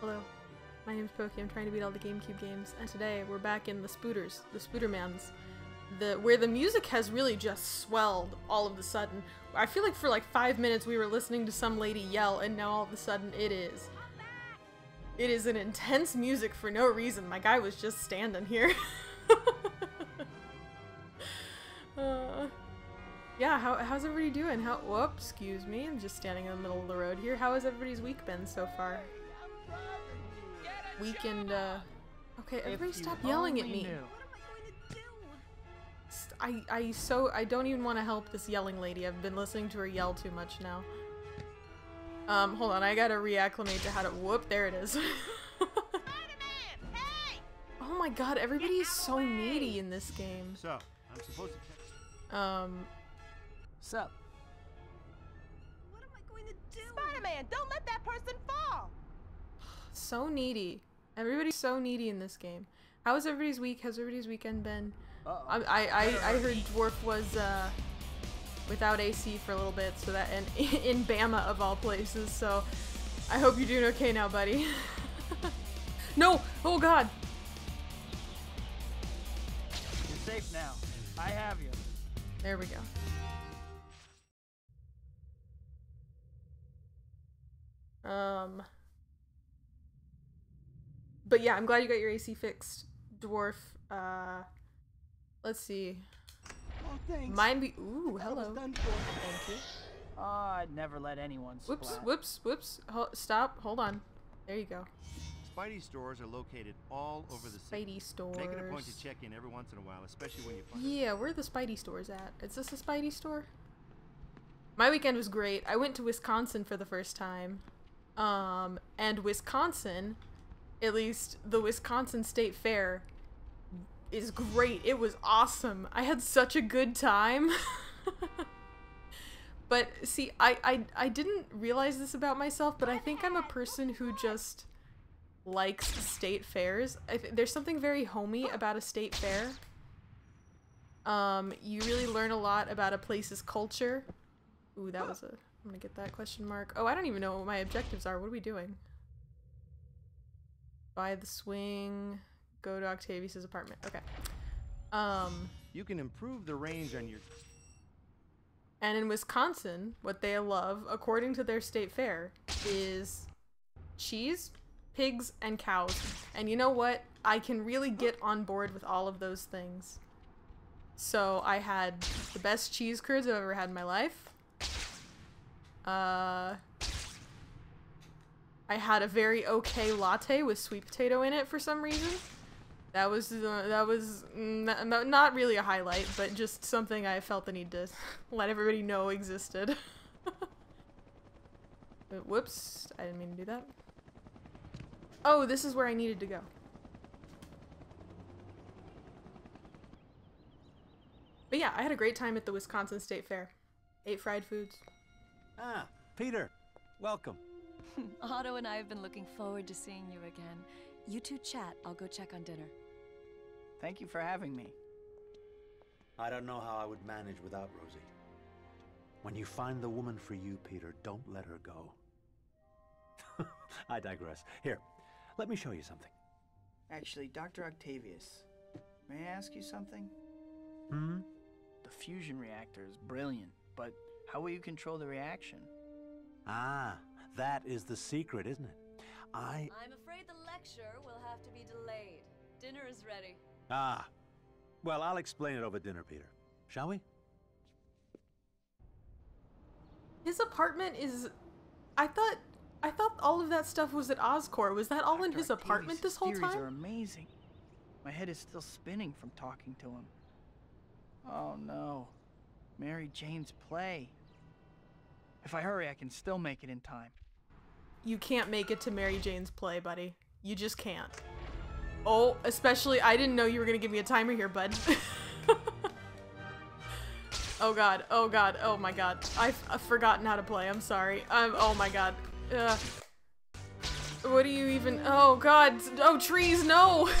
Hello. My name's Poky. I'm trying to beat all the GameCube games, and today we're back in the Spooters, the Spootermans, the where the music has really just swelled all of a sudden. I feel like for like five minutes we were listening to some lady yell, and now all of a sudden it is. It is an intense music for no reason. My guy was just standing here. uh, yeah, how, how's everybody doing? How? Whoops, excuse me. I'm just standing in the middle of the road here. How has everybody's week been so far? Weekend. Uh, okay, everybody stop yelling at me. St- I I so I don't even want to help this yelling lady. I've been listening to her yell too much now. Um, hold on. I gotta reacclimate to how to. Whoop! There it is. oh my god! Everybody is so needy in this game. So, I'm supposed to check. Um, Sup? What am I going to do? Spider-Man, don't let that person fall! So needy. Everybody's so needy in this game. How was everybody's week? How's everybody's weekend been? Uh-oh. I, I, I, I heard Dwarf was uh, without AC for a little bit, so that and in Bama of all places. So I hope you're doing okay now, buddy. no! Oh God! You're safe now. I have you. There we go. Um. But yeah, I'm glad you got your AC fixed, Dwarf. Uh, let's see. Oh, thanks. Mine be. Ooh, hello. done. Thank you. Oh, I'd never let anyone splat. Whoops, whoops, whoops. Ho stop. Hold on. There you go. Spidey stores are located all over the city. Spidey stores. Make it a point to check in every once in a while, especially when you find. Yeah, where are the Spidey stores at? Is this a Spidey store? My weekend was great. I went to Wisconsin for the first time. Um, and Wisconsin, at least the Wisconsin State Fair, is great. It was awesome. I had such a good time. but see, I, I I didn't realize this about myself, but I think I'm a person who just likes state fairs. I th- there's something very homey about a state fair. Um, you really learn a lot about a place's culture. Ooh, that was a. I'm gonna get that question mark. Oh, I don't even know what my objectives are. What are we doing? Buy the swing. Go to Octavius's apartment. Okay. Um, You can improve the range on your. and in Wisconsin, what they love, according to their state fair, is cheese, pigs, and cows. And you know what? I can really get on board with all of those things. So I had the best cheese curds I've ever had in my life. Uh, I had a very okay latte with sweet potato in it for some reason. That was uh, that was not really a highlight, but just something I felt the need to let everybody know existed. Whoops, I didn't mean to do that. Oh, this is where I needed to go. But yeah, I had a great time at the Wisconsin State Fair. Ate fried foods. Ah, Peter, welcome. Otto and I have been looking forward to seeing you again. You two chat. I'll go check on dinner. Thank you for having me. I don't know how I would manage without Rosie. When you find the woman for you, Peter, don't let her go. I digress. Here, let me show you something. Actually, Dr. Octavius, may I ask you something? Hmm? The fusion reactor is brilliant, but how will you control the reaction? Ah, that is the secret, isn't it? I. I'm afraid the lecture will have to be delayed. Dinner is ready. Ah. Well, I'll explain it over dinner, Peter. Shall we? His apartment is. I thought. I thought all of that stuff was at Oscorp. Was that all in Dr. his apartment Octavius' this whole theories are time? amazing. My head is still spinning from talking to him. Oh no. Mary Jane's play. If I hurry, I can still make it in time. You can't make it to Mary Jane's play, buddy. You just can't. Oh, especially I didn't know you were gonna give me a timer here, bud. oh god, oh god, oh my god. I've, I've forgotten how to play. I'm sorry. I'm. Oh my god. Ugh. What do you even? Oh god. Oh trees, no.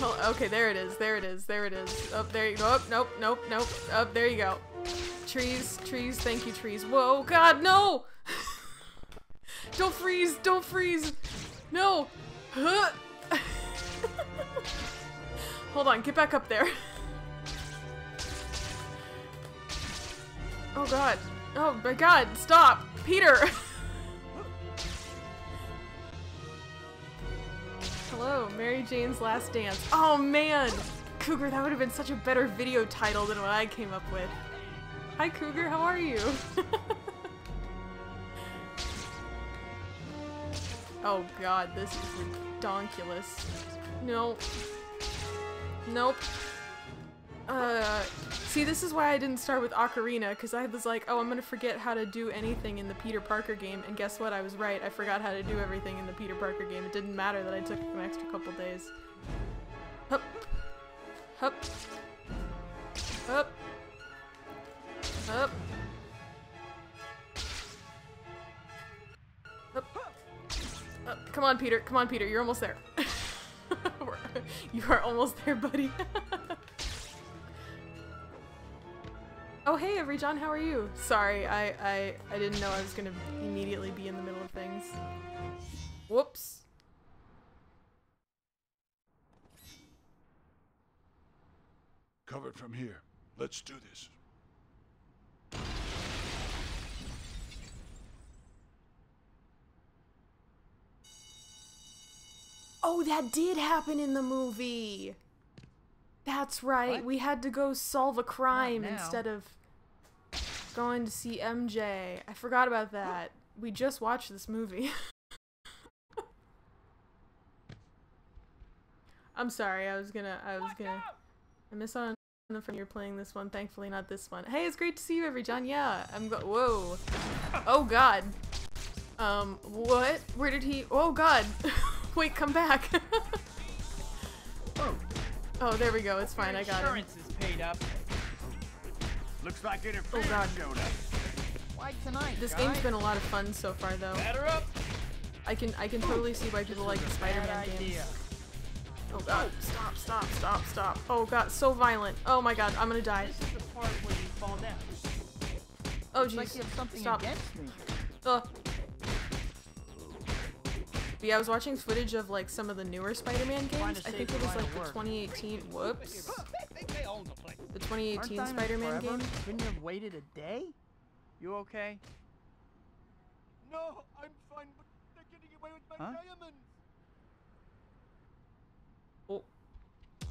oh, okay, there it is. There it is. There it is. Up there you go. Up. Nope. Nope. Nope. Up there you go. Trees. Trees. Thank you, trees. Whoa, god, no. Don't freeze! Don't freeze! No! Hold on, get back up there. Oh god. Oh my god, stop! Peter! Hello, Mary Jane's Last Dance. Oh man! Cougar, that would have been such a better video title than what I came up with. Hi Cougar, how are you? oh god, this is redonkulous. No. Nope. Uh, see, this is why I didn't start with Ocarina, because I was like, oh, I'm gonna forget how to do anything in the Peter Parker game, and guess what? I was right. I forgot how to do everything in the Peter Parker game. It didn't matter that I took an extra couple days. Hup. Hup. Hup. Hup. Hup. Up. Come on, Peter. Come on, Peter. You're almost there. you are almost there, buddy. oh, hey, Every John. How are you? Sorry, I, I, I didn't know I was going to immediately be in the middle of things. Whoops. Covered from here. Let's do this. Oh, that did happen in the movie. That's right. What? We had to go solve a crime instead of going to see MJ. I forgot about that. We just watched this movie. I'm sorry. I was gonna. I was gonna. I missed on the you're playing this one. Thankfully, not this one. Hey, it's great to see you, every John. Yeah, I'm go. Whoa. Oh God. Um. What? Where did he? Oh God. Wait, come back. Oh, oh, there we go. It's fine. I got him. Insurance is paid up. Looks like Oh interference God. showed up. Why tonight, This guy? game's been a lot of fun so far, though. Batter up. I can I can totally see why people like the Spider-Man Bad games. idea. Oh God! Stop! Stop! Stop! Stop! Oh God! So violent! Oh my God! I'm gonna die. This is the part where you fall down. Oh It's like jeez! you have something Stop! against me. Ugh. But yeah, I was watching footage of like some of the newer Spider-Man games. I think it was like the 2018. Whoops. The 2018 Spider-Man game. Couldn't you have waited a day? You okay? No, I'm fine, but they're getting away with my Huh? diamonds. Oh.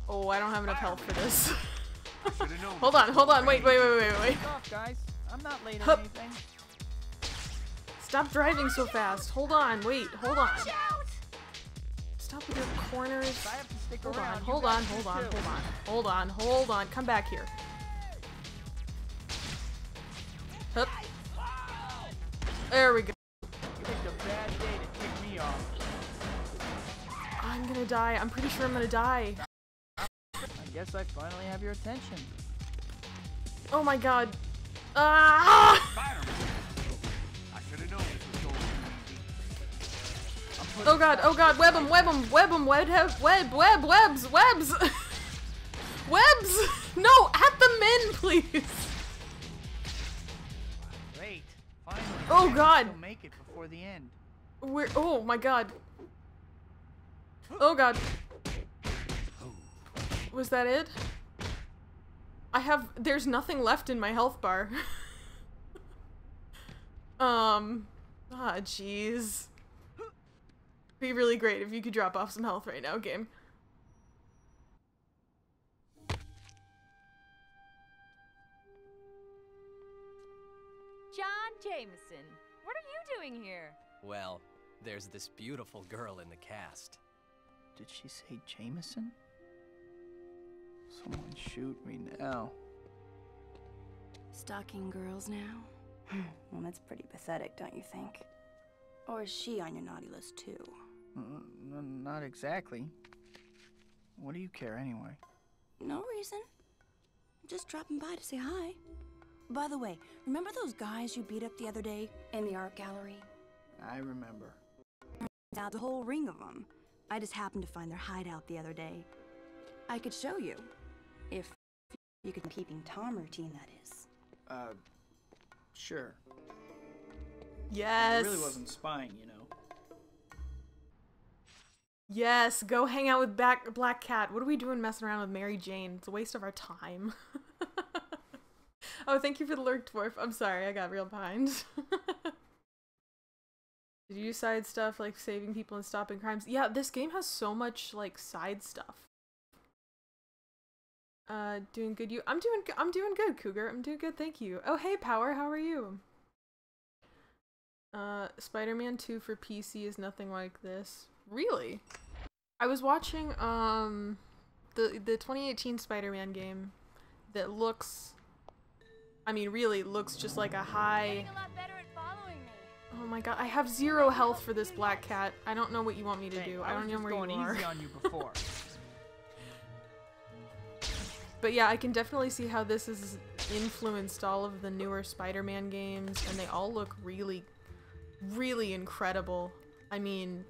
Oh, I don't have enough health for this. Hold on, hold on. Wait, wait, wait, wait, wait. Back off, guys. I'm not late Hup. or anything. Stop driving so fast. Hold on. Wait. Hold on. Stop with your corners. If I have to stick Hold on, hold on, hold on, hold on, hold on, hold on. Come back here. Hup. There we go. You picked a bad day to kick me off. I'm gonna die. I'm pretty sure I'm gonna die. I guess I finally have your attention. Oh my god. Ah! Oh god, oh god, web him, web him, web him, web, web, web, web, webs, webs! webs! No, at the men, please! Great. Finally. Oh, God. make it before the end. Where, oh my god. Oh god. Was that it? I have, there's nothing left in my health bar. um, ah, jeez. Be really great if you could drop off some health right now, game. John Jameson, what are you doing here? Well, there's this beautiful girl in the cast. Did she say Jameson? Someone shoot me now. Stalking girls now? Hmm, well, that's pretty pathetic, don't you think? Or is she on your naughty list too? N- not exactly. What do you care anyway? No reason. Just dropping by to say hi. By the way, remember those guys you beat up the other day in the art gallery? I remember. There's the whole ring of them. I just happened to find their hideout the other day. I could show you. If you could peeping Tom routine, that is. Uh, sure. Yes. I really wasn't spying, you know. Yes, go hang out with Black Black Cat. What are we doing messing around with Mary Jane? It's a waste of our time. oh, thank you for the lurk, dwarf. I'm sorry, I got real behind. Did you side stuff like saving people and stopping crimes? Yeah, this game has so much like side stuff. Uh, doing good. You, I'm doing. I'm doing good, Cougar. I'm doing good. Thank you. Oh, hey, Power. How are you? Uh, Spider-Man 2 for PC is nothing like this. Really? I was watching um the the 2018 Spider-Man game that looks I mean really looks just like a high Oh my god, I have zero health for this black cat. I don't know what you want me to do. I I don't know where going you are. easy on you before. But yeah, I can definitely see how this has influenced all of the newer Spider-Man games, and they all look really, really incredible. I mean,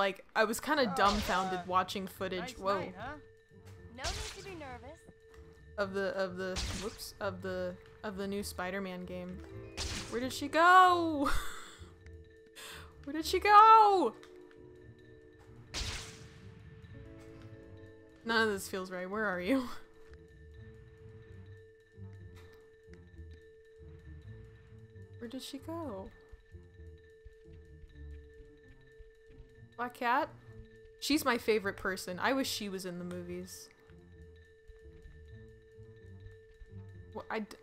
like, I was kind of oh, dumbfounded watching footage. Whoa. night, huh? No need to be nervous. Of the of the whoops of the of the new Spider-Man game. Where did she go? Where did she go? None of this feels right. Where are you? Where did she go? Black Cat? She's my favorite person. I wish she was in the movies. What? I d-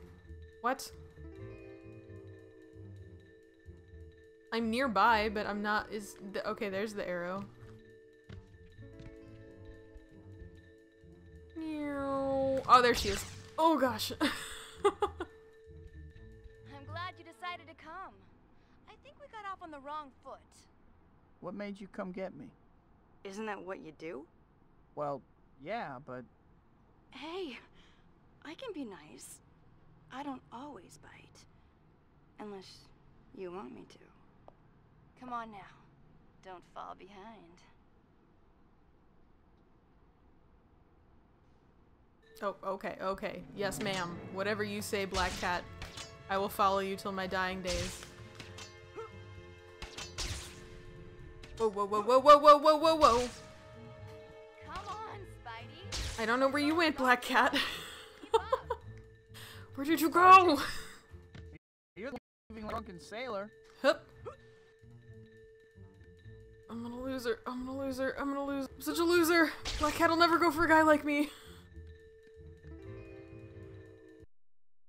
what? I'm nearby, but I'm not. Is the, okay? There's the arrow. Oh, there she is. Oh gosh. I'm glad you decided to come. I think we got off on the wrong foot. What made you come get me? Isn't that what you do? Well, yeah, but Hey, I can be nice. I don't always bite. Unless you want me to. Come on now. Don't fall behind. Oh, okay, okay. Yes, ma'am. Whatever you say, Black Cat. I will follow you till my dying days. Whoa, whoa, whoa, whoa, whoa, whoa, whoa, whoa, whoa. Come on, Spidey. I don't know where you went, Black Cat. where did you go? you're the leaving drunken sailor. Hup. I'm gonna lose her. I'm gonna lose her. I'm gonna lose. I'm such a loser. Black Cat will never go for a guy like me.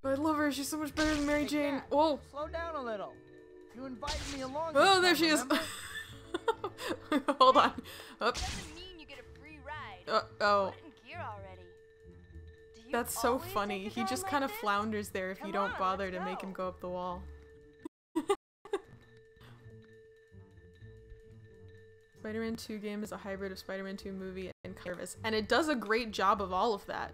But I love her. She's so much better than Mary Jane. Cat, Oh. Slow down a little. You invited me along. Oh, there time, she is. Hold on. Up. Mean you get a free ride. Uh, oh. Put it in gear already. Do you That's so funny. He just kind of flounders there if you don't on, bother to make him go. go up the wall. Spider-Man 2 game is a hybrid of Spider-Man 2 movie and service, and it does a great job of all of that.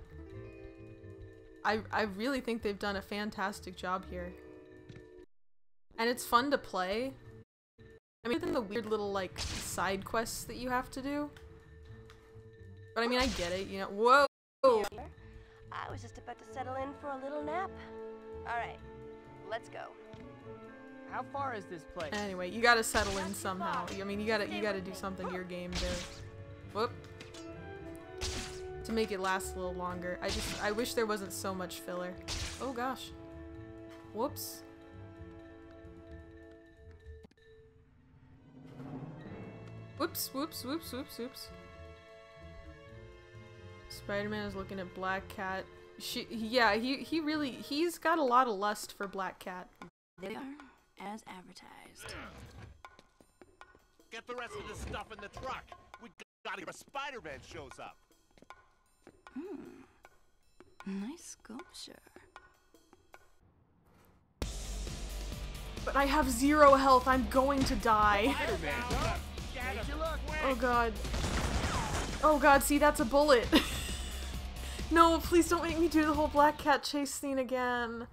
I I really think they've done a fantastic job here. And it's fun to play. I mean, other than the weird little like side quests that you have to do. But I mean, I get it, you know. Whoa. I was just about to settle in for a little nap. All right, let's go. How far is this place? Anyway, you gotta settle in somehow. I mean, you gotta you gotta do something to your game to, whoop, to make it last a little longer. I just I wish there wasn't so much filler. Oh gosh, whoops. Whoops, whoops, whoops, whoops, whoops. Spider-Man is looking at Black Cat. She, yeah, he he really he's got a lot of lust for Black Cat. They are, as advertised. Get the rest of the stuff in the truck. We gotta get a Spider-Man shows up. Hmm. Nice sculpture. But I have zero health. I'm going to die. Oh god. Oh god, see that's a bullet. no, please don't make me do the whole black cat chase scene again.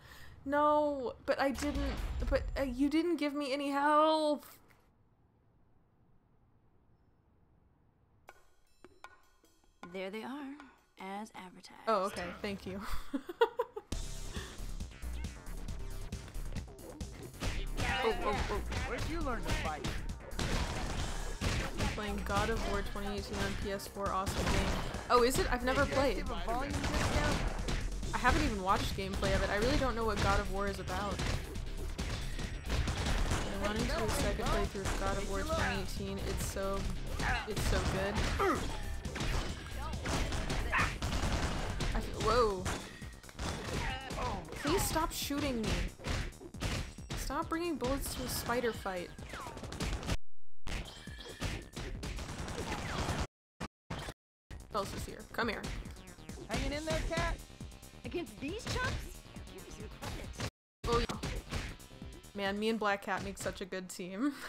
No, but I didn't but uh, you didn't give me any health. There they are, as advertised. Oh, okay. Thank you. oh, oh, oh. Where'd you learn to fight? Playing God of War 2018 on PS4. Awesome game. Oh, is it? I've never played. I haven't even watched gameplay of it. I really don't know what God of War is about. I wanted to do a second playthrough of God of War 2018. It's so, it's so good. I whoa. Please stop shooting me. Stop bringing bullets to a spider fight. Else is here? Come here. Hanging in there, cat? Against these chumps? Give me some. Oh yeah. Man, me and Black Cat make such a good team.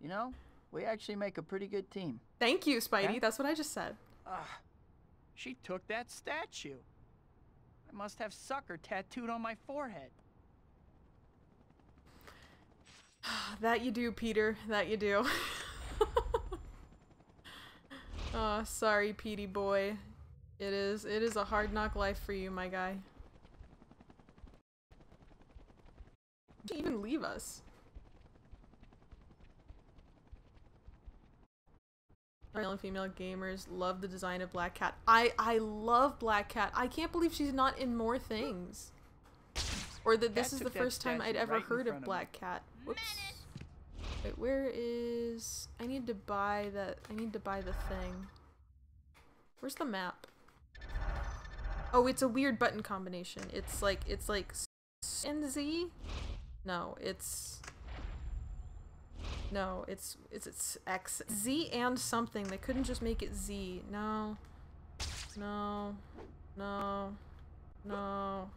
You know, we actually make a pretty good team. Thank you, Spidey. Yeah? That's what I just said. Ah, she took that statue. I must have sucker tattooed on my forehead. That you do, Peter. That you do. oh, sorry, Petey boy. It is it is a hard knock life for you, my guy. Did you even leave us? Male and female gamers love the design of Black Cat. I I love Black Cat. I can't believe she's not in more things. Or that this Cat is the first time I'd ever right heard of me. Black Cat. Whoops. Wait, where is I need to buy that I need to buy the thing. Where's the map? Oh, it's a weird button combination. It's like it's like and Z? No, it's No, it's it's it's X Z and something. They couldn't just make it Z. No. No. No. No.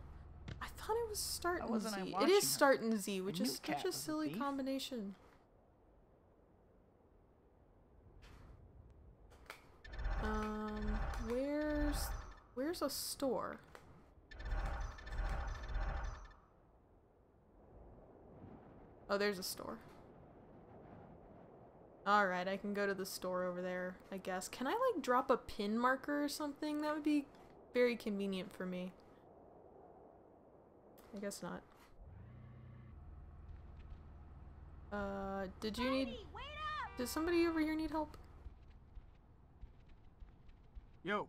I thought it was start and Z. It is start and Z, which is such a a silly thief. combination. Um, where's where's a store? Oh, there's a store. Alright, I can go to the store over there, I guess. Can I, like, drop a pin marker or something? That would be very convenient for me. I guess not. Uh, did you need... Does somebody over here need help? Yo,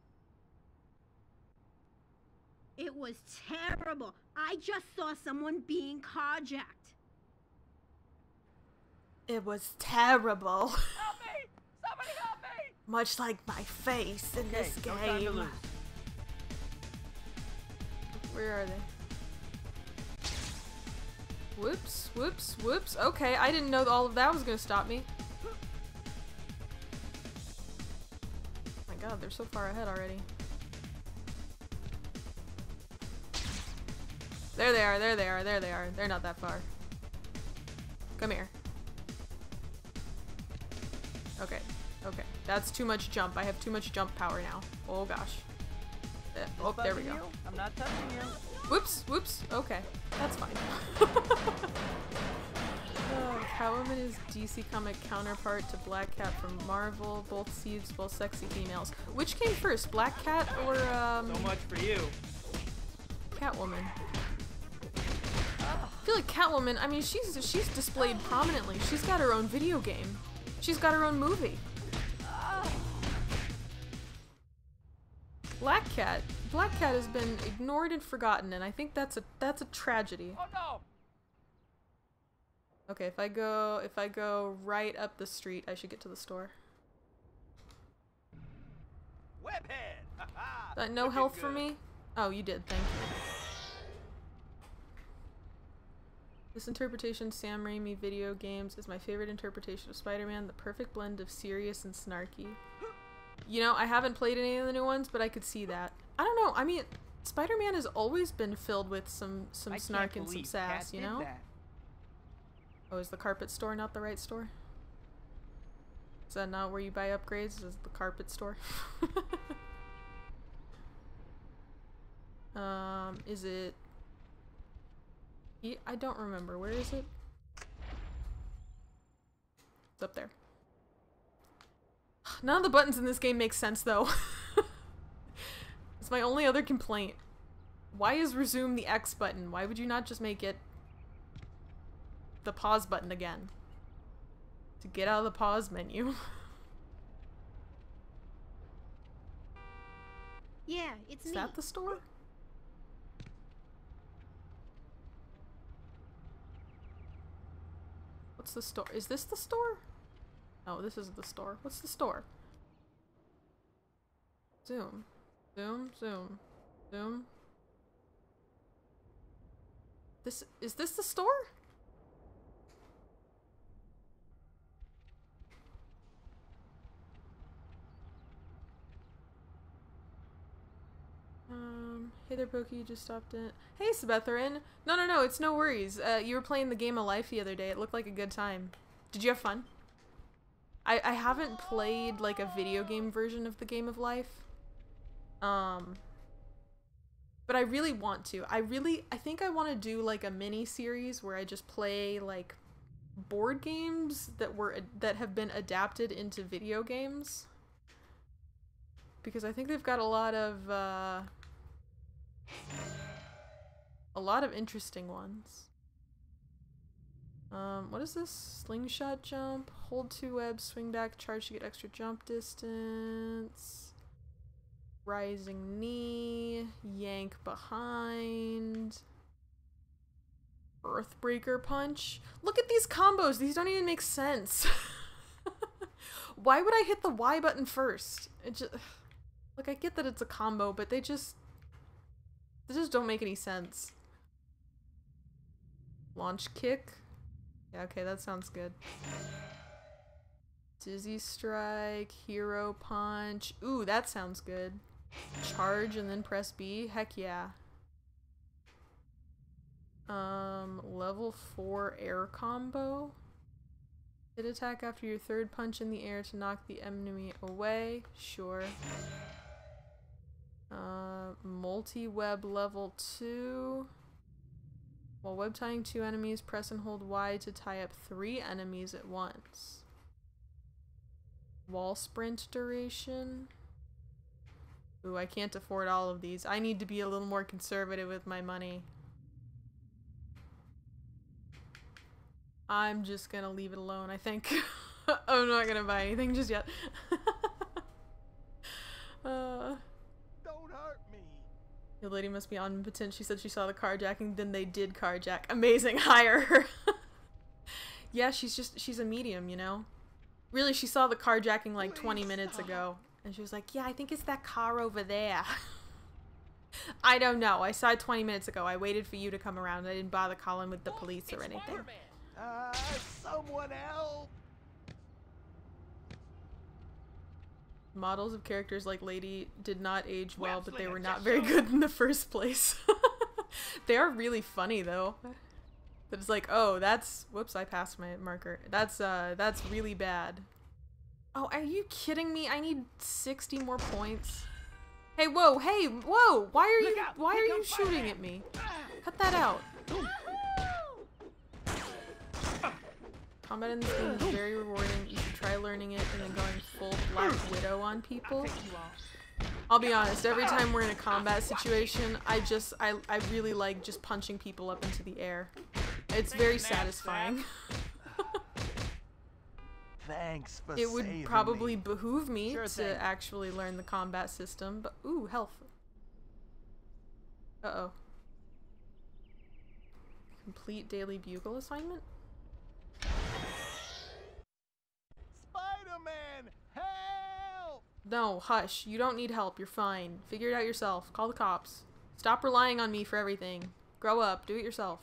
It was terrible. I just saw someone being carjacked. It was terrible. help me! Somebody help me! Much like my face in Okay, this no time to game. lose. Where are they? Whoops, whoops, whoops. Okay, I didn't know all of that was gonna stop me. God, they're so far ahead already. There they are, there they are, there they are. They're not that far. Come here. Okay, okay. That's too much jump. I have too much jump power now. Oh gosh. Uh, oh, there we go. You? I'm not touching you. Whoops, whoops. Okay, that's fine. Catwoman is DC comic counterpart to Black Cat from Marvel. Both seeds, both sexy females. Which came first, Black Cat or um, So much for you. Catwoman? I feel like Catwoman. I mean, she's she's displayed prominently. She's got her own video game. She's got her own movie. Black Cat. Black Cat has been ignored and forgotten, and I think that's a that's a tragedy. Oh no! Okay, if I go if I go right up the street, I should get to the store. Webhead! Uh, no Looking health for me? Oh, you did. Thank you. This interpretation Sam Raimi video games is my favorite interpretation of Spider-Man, the perfect blend of serious and snarky. You know, I haven't played any of the new ones, but I could see that. I don't know. I mean, Spider-Man has always been filled with some some I snark and some sass, you know? That. Oh, is the carpet store not the right store? Is that not where you buy upgrades? Is the carpet store? um, is it? I don't remember. Where is it? It's up there. None of the buttons in this game make sense, though. It's my only other complaint. Why is resume the X button? Why would you not just make it the pause button again. To get out of the pause menu. Yeah, it's Is me. that the store? What's the store? Is this the store? No, this isn't the store. What's the store? Zoom. Zoom, zoom. Zoom. This is this the store? Um, hey there, Poky, you just stopped in. Hey, Sabetherin. No, no, no, it's no worries. Uh, you were playing the game of life the other day. It looked like a good time. Did you have fun? I, I haven't played, like, a video game version of the game of life. Um, but I really want to. I really, I think I want to do, like, a mini series where I just play, like, board games that were, that have been adapted into video games. Because I think they've got a lot of, uh, a lot of interesting ones. Um, what is this? Slingshot jump, hold two webs, swing back, charge to get extra jump distance. Rising knee, yank behind. Earthbreaker punch. Look at these combos. These don't even make sense. Why would I hit the Y button first? It just like I get that it's a combo, but they just they just don't make any sense. Launch kick. Yeah, okay, that sounds good. Dizzy strike, hero punch. Ooh, that sounds good. Charge and then press B. Heck yeah. Um, level 4 air combo. Hit attack after your third punch in the air to knock the enemy away. Sure. Uh, multi-web level 2. While web tying two enemies, press and hold Y to tie up three enemies at once. Wall sprint duration. Ooh, I can't afford all of these. I need to be a little more conservative with my money. I'm just gonna leave it alone, I think. I'm not gonna buy anything just yet. uh. The lady must be omnipotent. She said she saw the carjacking, then they did carjack. Amazing, hire her. yeah, she's just, she's a medium, you know? Really, she saw the carjacking like 20 minutes ago. And she was like, yeah, I think it's that car over there. I don't know. I saw it 20 minutes ago. I waited for you to come around. I didn't bother calling with the police or anything. Uh, someone help! Models of characters like Lady did not age well, but they were not very good in the first place. they are really funny though. But it's like, oh, that's whoops, I passed my marker. That's uh that's really bad. Oh, are you kidding me? I need 60 more points. Hey, whoa, hey, whoa! Why are you why are you shooting at me? Cut that out. Combat in this game is very rewarding. You should try learning it and then going full Black Widow on people. I'll be honest, every time we're in a combat situation, I just, I, I really like just punching people up into the air. It's very satisfying. Thanks for it would probably me. behoove me Sure to thing. actually learn the combat system, but ooh, health. Uh-oh. Complete daily bugle assignment? Spider-Man, help! No, hush. You don't need help. You're fine. Figure it out yourself. Call the cops. Stop relying on me for everything. Grow up. Do it yourself.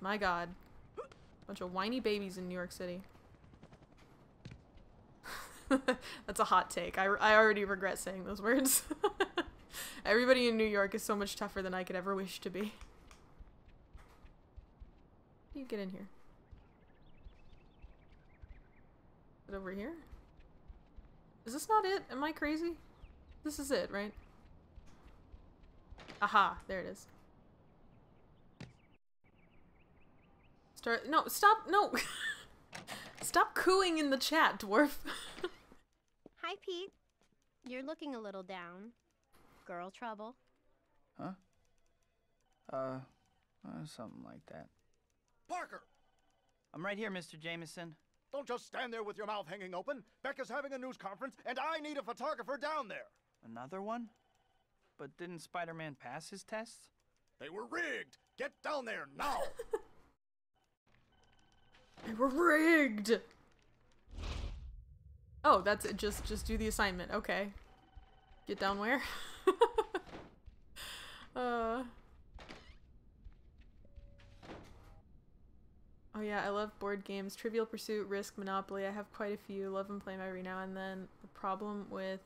My god. Bunch of whiny babies in New York City. That's a hot take. I, I already regret saying those words. Everybody in New York is so much tougher than I could ever wish to be. You get in here? Is it over here? Is this not it? Am I crazy? This is it, right? Aha, there it is. Start- no, stop, no! stop cooing in the chat, dwarf. Hi, Pete. You're looking a little down. Girl trouble. Huh? Uh, uh, something like that. Parker! I'm right here, Mr. Jameson. Don't just stand there with your mouth hanging open. Becca's having a news conference, and I need a photographer down there. Another one? But didn't Spider-Man pass his tests? They were rigged. Get down there now. They were rigged. Oh, that's it. Just just do the assignment. Okay. Get down where? uh. Oh yeah, I love board games. Trivial Pursuit, Risk, Monopoly. I have quite a few. Love and play them every now and then. The problem with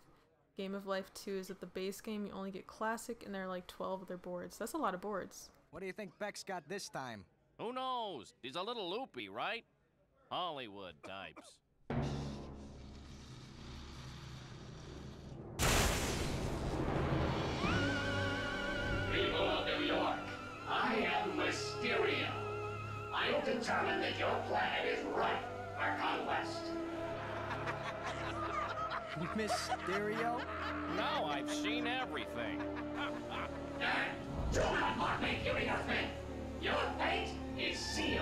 Game of Life 2 is that the base game you only get classic and there are like 12 other boards. That's a lot of boards. What do you think Beck's got this time? Who knows? He's a little loopy, right? Hollywood types. People of New York, I am Mysterio. I've determined that your planet is ripe for conquest. Mysterio? Now I've seen everything. And do not mock me, Curie Smith. Your fate is sealed.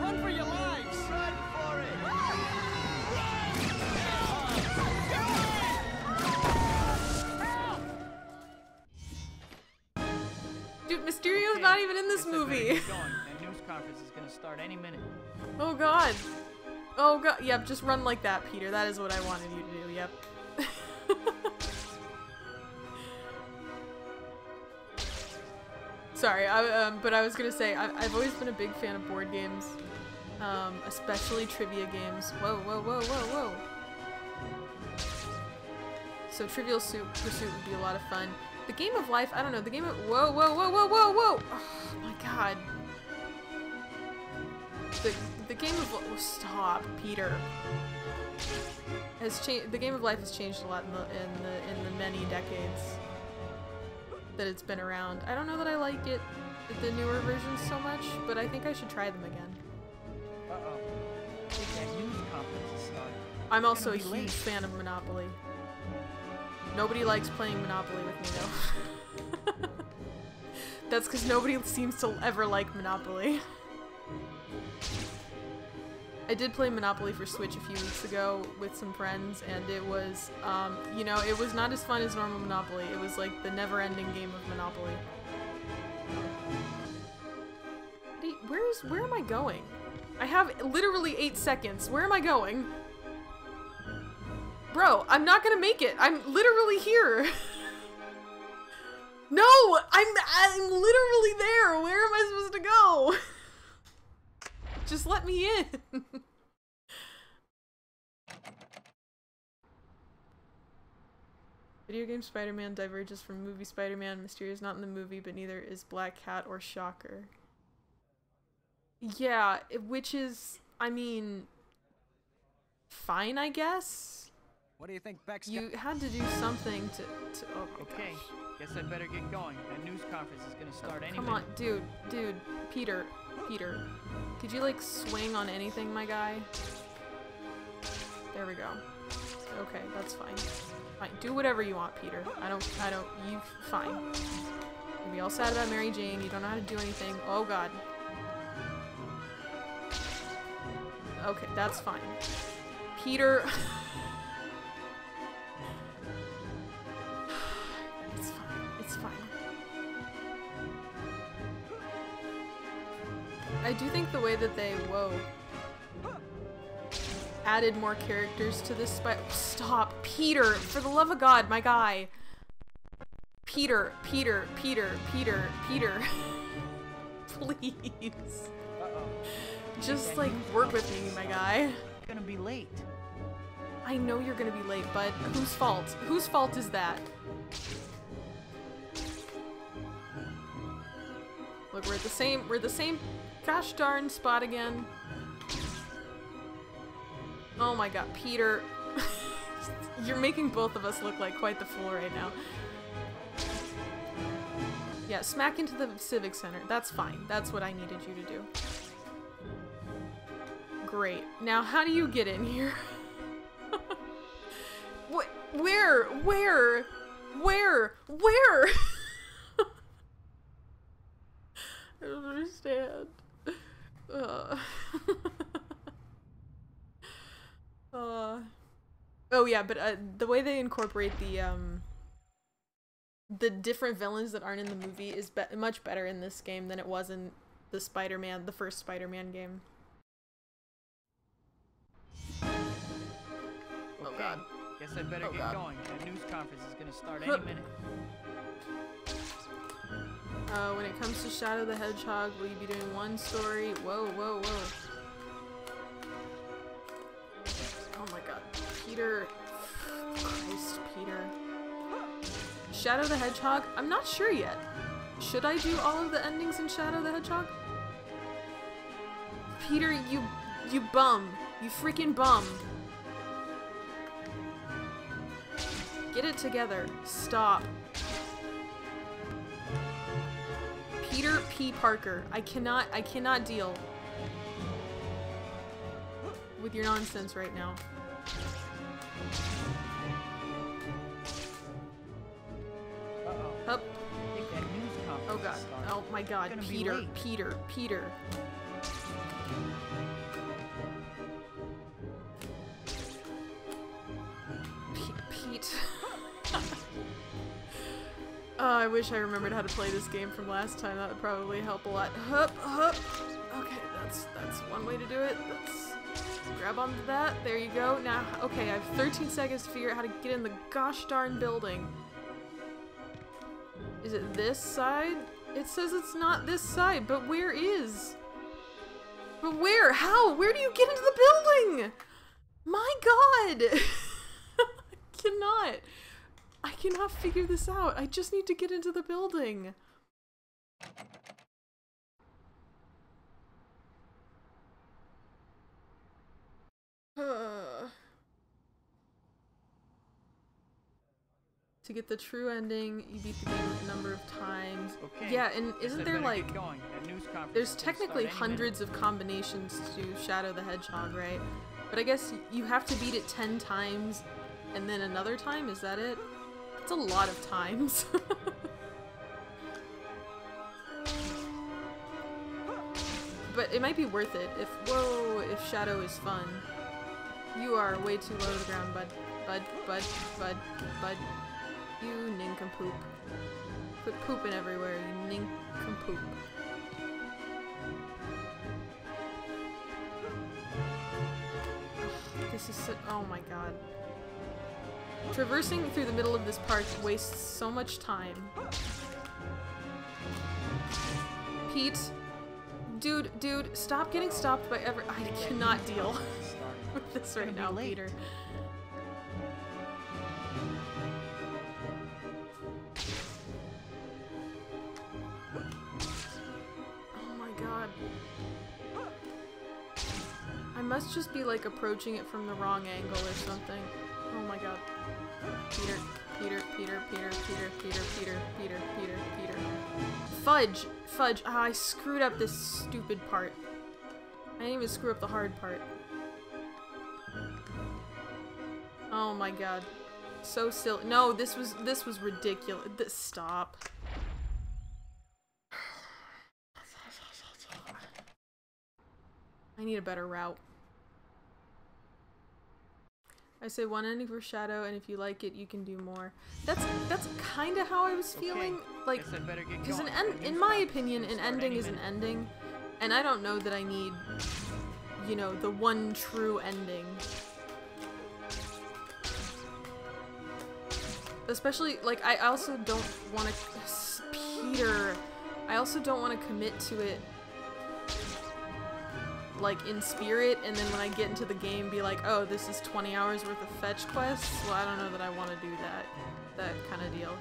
Run for your lives! Minute. Oh god. Oh god. Yep, just run like that, Peter. That is what I wanted you to do. Yep. Sorry, I, um, but I was gonna say I, I've always been a big fan of board games, um, especially trivia games. Whoa, whoa, whoa, whoa, whoa. So Trivial Su- Pursuit would be a lot of fun. The game of life, I don't know. The game of whoa, whoa, whoa, whoa, whoa, whoa. Oh my god. The the game of oh, stop, Peter. Has changed. The game of life has changed a lot in the in the in the many decades that it's been around. I don't know that I like it, the newer versions so much, but I think I should try them again. Uh-oh. That news conference is starting. I'm also a huge fan of Monopoly. Nobody likes playing Monopoly with me though. That's because nobody seems to ever like Monopoly. I did play Monopoly for Switch a few weeks ago with some friends, and it was, um, you know, it was not as fun as normal Monopoly. It was like the never-ending game of Monopoly. Where's, where am I going? I have literally eight seconds. Where am I going? Bro, I'm not gonna make it. I'm literally here. no, I'm I'm literally there. Where am I supposed to go? Just let me in. Video game Spider-Man diverges from movie Spider-Man. Mysterio is not in the movie, but neither is Black Cat or Shocker. Yeah, which is, I mean, fine, I guess. What do you think Beck's You had to do something to. to oh my Okay, gosh. guess I better get going. That news conference is gonna start any Come on, dude, dude, Peter, Peter. Could you like swing on anything, my guy? There we go. Okay, that's fine. Fine, do whatever you want, Peter. I don't, I don't, you, fine. You be all sad about Mary Jane, you don't know how to do anything. Oh god. Okay, that's fine. Peter. I do think the way that they, whoa, added more characters to this spy- Stop, Peter, for the love of God, my guy. Peter, Peter, Peter, Peter, Peter. Please. Just like work with me, my guy. Gonna be late. I know you're gonna be late, but whose fault? Whose fault is that? Look, we're at the same, we're the same gosh darn spot again. Oh my god, Peter. You're making both of us look like quite the fool right now. Yeah, smack into the civic center. That's fine. That's what I needed you to do. Great. Now, how do you get in here? Wh- where? Where? Where? Where? I don't understand. Uh. uh. Oh yeah, but uh, the way they incorporate the um the different villains that aren't in the movie is be much better in this game than it was in the Spider-Man, the first Spider-Man game. Oh God. Guess I better Oh, get God. going. That news conference is gonna start any minute. Uh, when it comes to Shadow the Hedgehog, will you be doing one story? Whoa, whoa, whoa. Oh my god. Peter. Christ, Peter. Shadow the Hedgehog? I'm not sure yet. Should I do all of the endings in Shadow the Hedgehog? Peter, you. you bum. You freaking bum. Get it together. Stop. Peter P. Parker. I cannot, I cannot deal with your nonsense right now. Uh-oh. Up. I think that news conference Oh god. Oh my god. Gonna Peter. Peter, Peter. Oh, I wish I remembered how to play this game from last time. That would probably help a lot. Hup, hup. Okay, that's that's one way to do it. Let's grab onto that. There you go. Now, okay, I have 13 seconds to figure out how to get in the gosh darn building. Is it this side? It says it's not this side, but where is? But where? How? Where do you get into the building? My god! I cannot. I cannot figure this out. I just need to get into the building. To get the true ending, you beat the game a number of times. Okay. Yeah, and isn't there like there's technically start any minute. hundreds of combinations to Shadow the Hedgehog, right? But I guess you have to beat it 10 times and then another time, is that it? It's a lot of times. but it might be worth it if whoa, if Shadow is fun. You are way too low to the ground, bud. Bud, bud, bud, bud. You nincompoop. Quit pooping everywhere, you nincompoop. This is so- oh my god. Traversing through the middle of this park wastes so much time. Pete, dude, dude, stop getting stopped by every- I cannot deal with this right now, Peter. Oh my god. I must just be like approaching it from the wrong angle or something. Oh my god. Peter, Peter, Peter, Peter, Peter, Peter, Peter, Peter, Peter, Peter. Fudge! Fudge! Ah, I screwed up this stupid part. I didn't even screw up the hard part. Oh my god. So silly. No, this was this was ridiculous. This stop. I need a better route. I say one ending for Shadow, and if you like it, you can do more. That's that's kind of how I was feeling. Like, better get because an end, in my opinion, an ending is an ending, and I don't know that I need, you know, the one true ending. Especially, like, I also don't want to, Peter, I also don't want to commit to it, like, in spirit, and then when I get into the game be like, oh, this is 20 hours worth of fetch quests? Well, I don't know that I want to do that, that kind of deal.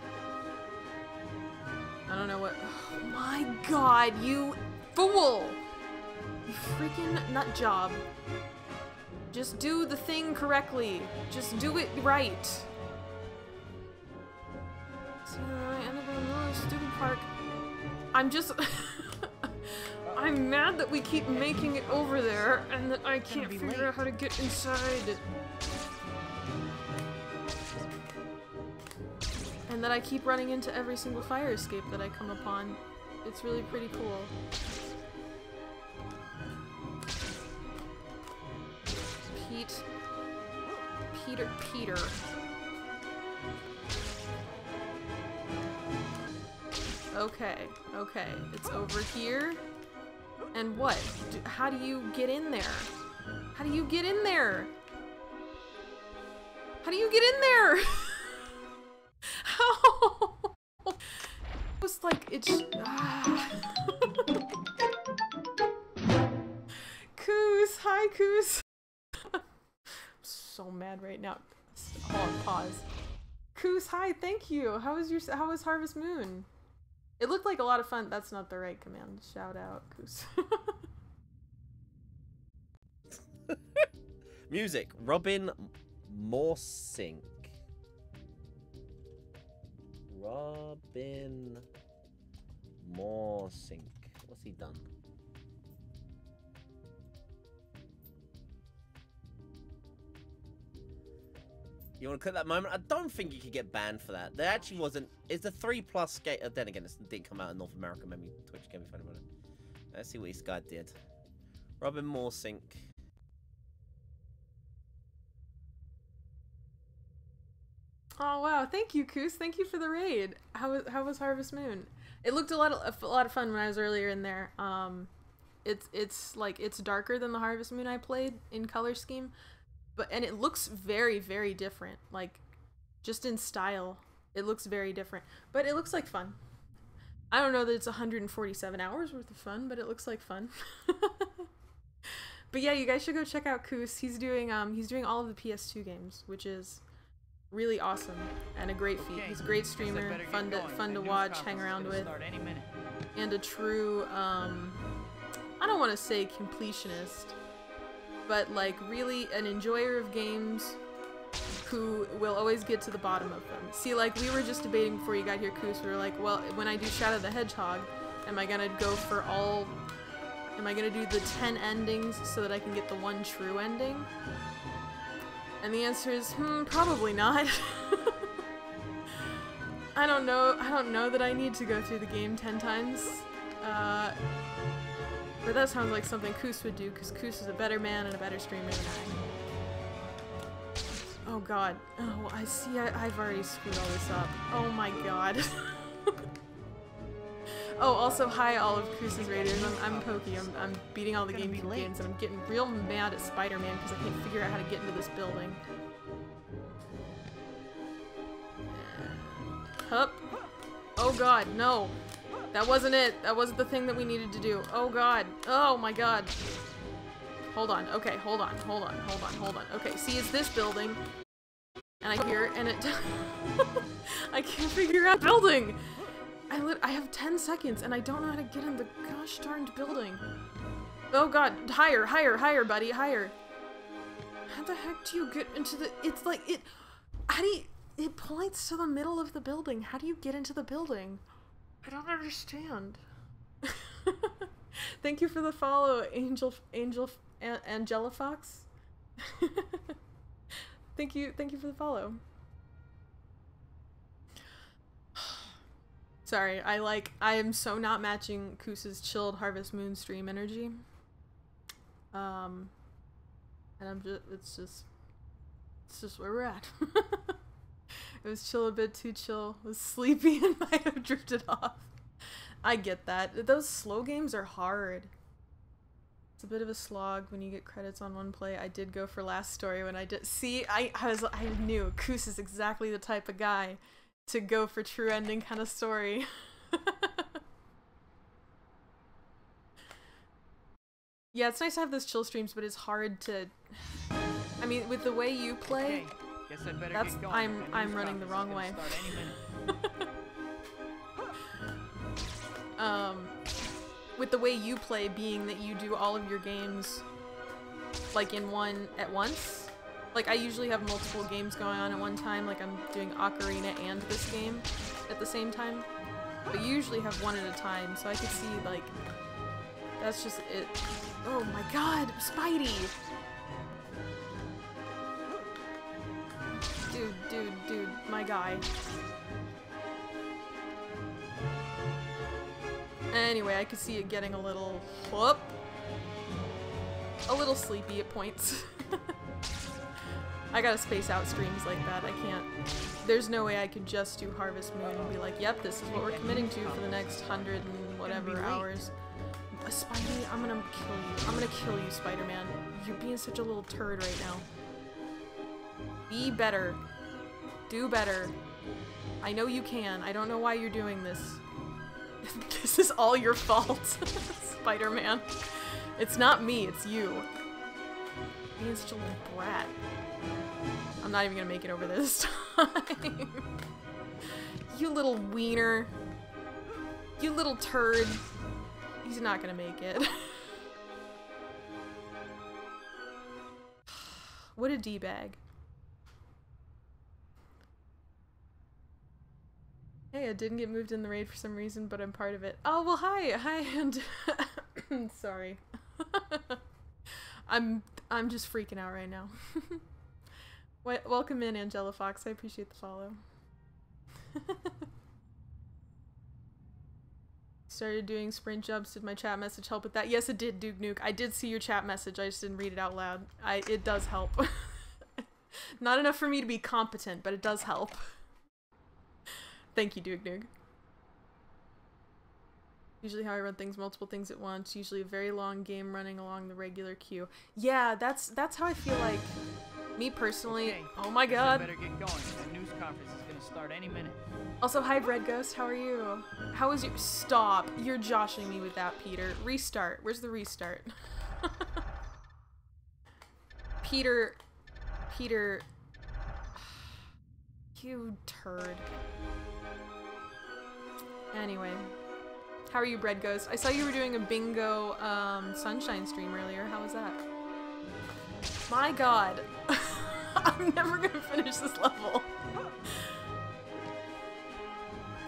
I don't know what, oh my god, you fool! You freaking nut job. Just do the thing correctly. Just do it right. See, I ended up in another stupid park. I'm just. I'm mad that we keep making it over there and that I can't figure late. out how to get inside. And that I keep running into every single fire escape that I come upon. it's really pretty cool. Pete. Peter. Peter. Okay, okay. It's over here. And what? D how do you get in there? How do you get in there? How do you get in there? How? It was like it's. Ah. Koos, hi Koos. I'm so mad right now. Hold on, pause. Koos, hi, thank you. How was your? How was Harvest Moon? It looked like a lot of fun. That's not the right command. Shout out, Koos. Music. Robin Morsink. Robin Morsink. What's he done? You want to cut that moment? I don't think you could get banned for that. There actually wasn't. It's a three plus skate. Uh, then again, it didn't come out in North America. Maybe Twitch can be funny about it. Let's see what this guy did. Robin Morsink. Oh wow, thank you, Koos. Thank you for the raid. How was how was Harvest Moon? It looked a lot of a lot of fun when I was earlier in there. Um, it's it's like it's darker than the Harvest Moon I played in color scheme, but and it looks very very different. Like just in style, it looks very different. But it looks like fun. I don't know that it's 147 hours worth of fun, but it looks like fun. but yeah, you guys should go check out Koos. He's doing um he's doing all of the PS2 games, which is really awesome and a great feat. He's a great streamer, fun to fun to watch, hang around with, and a true um, I don't want to say completionist, but like really an enjoyer of games who will always get to the bottom of them. See, like we were just debating before you got here, Koos. We were like, well, when I do Shadow the Hedgehog, am I gonna go for all? Am I gonna do the ten endings so that I can get the one true ending? And the answer is, hmm, probably not. I don't know. I don't know that I need to go through the game ten times. Uh, but that sounds like something Koos would do, because Koos is a better man and a better streamer than I. Oh god. Oh, I see. I, I've already screwed all this up. Oh my god. Oh, also, hi all of Koos's Raiders. I'm, I'm Poky. I'm, I'm beating all the game games, and I'm getting real mad at Spider-Man because I can't figure out how to get into this building. Hup. Oh god, no. That wasn't it. That wasn't the thing that we needed to do. Oh god. Oh my god. Hold on. Okay, hold on. Hold on. Hold on. Hold on. Okay, see, it's this building. And I hear, and it... I can't figure out building! I lit I have 10 seconds and I don't know how to get in the gosh darned building. Oh god, higher, higher, higher, buddy, higher. How the heck do you get into the- it's like, it- how do you- it points to the middle of the building. How do you get into the building? I don't understand. Thank you for the follow, Angel, Angel, An Angela Fox. thank you, thank you for the follow. Sorry, I like I am so not matching Koos's chilled Harvest Moon stream energy. Um and I'm just it's just it's just where we're at. it was chill a bit too chill. Was sleepy and might have drifted off. I get that. Those slow games are hard. It's a bit of a slog when you get credits on one play. I did go for last story when I did see I, I was I knew Koos is exactly the type of guy to go for true ending kind of story. yeah, it's nice to have those chill streams, but it's hard to. I mean, with the way you play, Okay, guess I better that's get going. I'm I'm running the wrong way. conference is gonna start any minute. um, with the way you play being that you do all of your games like in one at once. Like I usually have multiple games going on at one time, like I'm doing Ocarina and this game at the same time. But you usually have one at a time, so I could see like that's just it. Oh my god, Spidey! Dude, dude, dude, my guy. Anyway, I could see it getting a little whoop, a little sleepy at points. I gotta space out streams like that. I can't. There's no way I could just do Harvest Moon and be like, yep, this is what we're committing to for the next hundred and whatever hours. Uh, Spidey, I'm gonna kill you. I'm gonna kill you, Spider-Man. You're being such a little turd right now. Be better. Do better. I know you can. I don't know why you're doing this. this is all your fault, Spider-Man. It's not me, it's you. Being such a little brat. I'm not even gonna make it over this time. you little wiener. You little turd. He's not gonna make it. what a D-bag. Hey, I didn't get moved in the raid for some reason, but I'm part of it. Oh, well, hi, hi, and sorry. I'm I'm just freaking out right now. Welcome in, Angela Fox. I appreciate the follow. Started doing sprint jumps. Did my chat message help with that? Yes, it did, Duke Nuke. I did see your chat message. I just didn't read it out loud. I it does help. Not enough for me to be competent, but it does help. Thank you, Duke Nuke. Usually how I run things, multiple things at once. Usually a very long game running along the regular queue. Yeah, that's that's how I feel like. Me personally. Okay, oh my god. better get going. That news conference is gonna start any minute. Also, hi, Red Ghost. How are you? How is your. Stop. You're joshing me with that, Peter. Restart. Where's the restart? Peter. Peter. You turd. Anyway. How are you, Bread Ghost? I saw you were doing a bingo um, sunshine stream earlier. How was that? My god. I'm never gonna finish this level.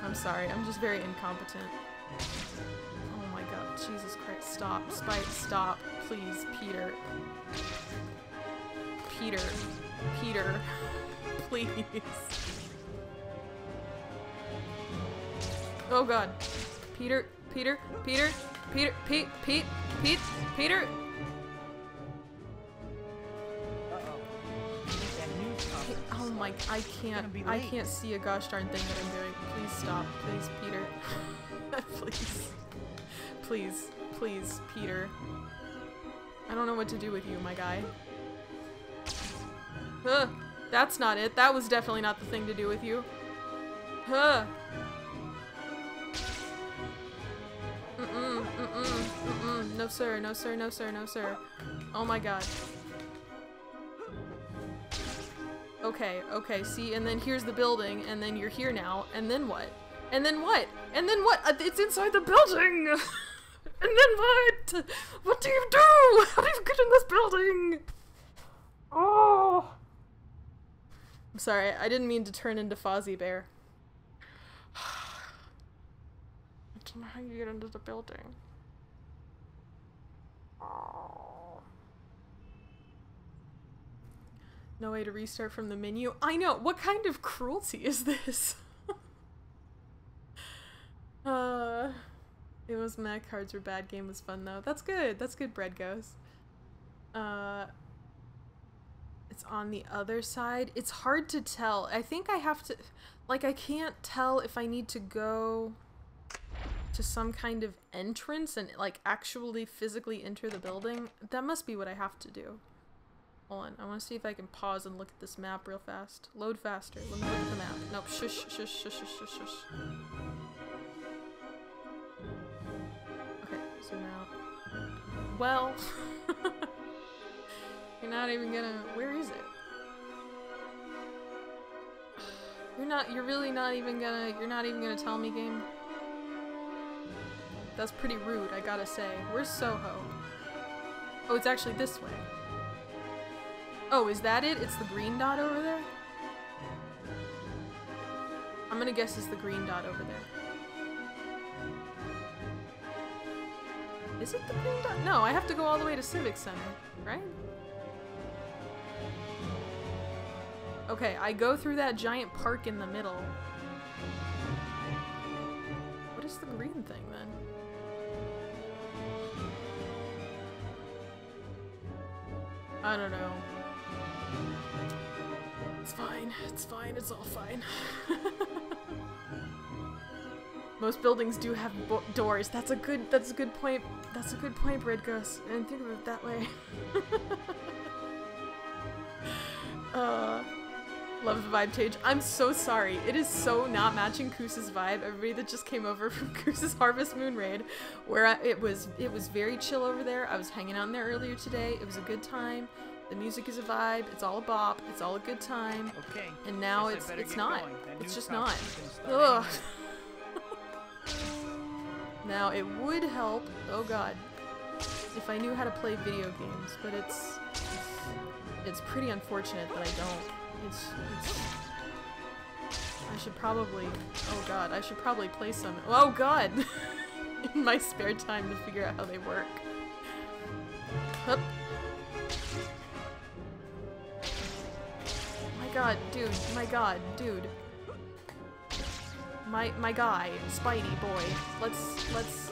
I'm sorry, I'm just very incompetent. Oh my god, Jesus Christ, stop. Spike, stop. Please, Peter. Peter. Peter. Please. Oh god. Peter, Peter, Peter, Peter, Pete, Pete, Pete, Peter. Oh my, I can't, I can't see a gosh darn thing that I'm doing. Please stop, please, Peter. please. Please, please, Peter. I don't know what to do with you, my guy. Huh, that's not it. That was definitely not the thing to do with you. Huh. Mm-mm, mm-mm, mm-mm. No sir, no sir, no sir, no sir. Oh my god. Okay, okay, see, and then here's the building, and then you're here now, and then what? And then what? And then what? Uh, it's inside the building! and then what? What do you do? How do you get in this building? Oh! I'm sorry, I didn't mean to turn into Fozzie Bear. Don't know how you get into the building. No way to restart from the menu. I know. What kind of cruelty is this? uh, it was Mac cards were bad. Game was fun though. That's good. That's good. Bread goes. Uh, it's on the other side. It's hard to tell. I think I have to, like, I can't tell if I need to go to some kind of entrance and like actually physically enter the building. That must be what I have to do. Hold on, I want to see if I can pause and look at this map real fast. Load faster. Let me look at the map. Nope, shush, shush, shush, shush, shush, shush. Okay, zoom out. Well, you're not even gonna. Where is it? You're not. You're really not even gonna. You're not even gonna tell me, game. That's pretty rude, I gotta say. Where's Soho? Oh, it's actually this way. Oh, is that it? It's the green dot over there? I'm gonna guess it's the green dot over there. Is it the green dot? No, I have to go all the way to Civic Center, right? Okay, I go through that giant park in the middle. What is the green thing then? I don't know. It's fine. It's fine. It's all fine. Most buildings do have doors. That's a good. That's a good point. That's a good point, Bread Ghost. I didn't think of it that way. uh, love the vibe change. I'm so sorry. It is so not matching Koos's vibe. Everybody that just came over from Koos's Harvest Moon raid, where I, it was it was very chill over there. I was hanging out in there earlier today. It was a good time. The music is a vibe. It's all a bop. It's all a good time. Okay. And now it's it's not. It's just not. conference is gonna start Ugh. Now it would help. Oh god. If I knew how to play video games, but it's it's pretty unfortunate that I don't. It's it's I should probably oh god, I should probably play some oh god in my spare time to figure out how they work. Hup. My god, dude, my god, dude. My my guy, Spidey boy. Let's let's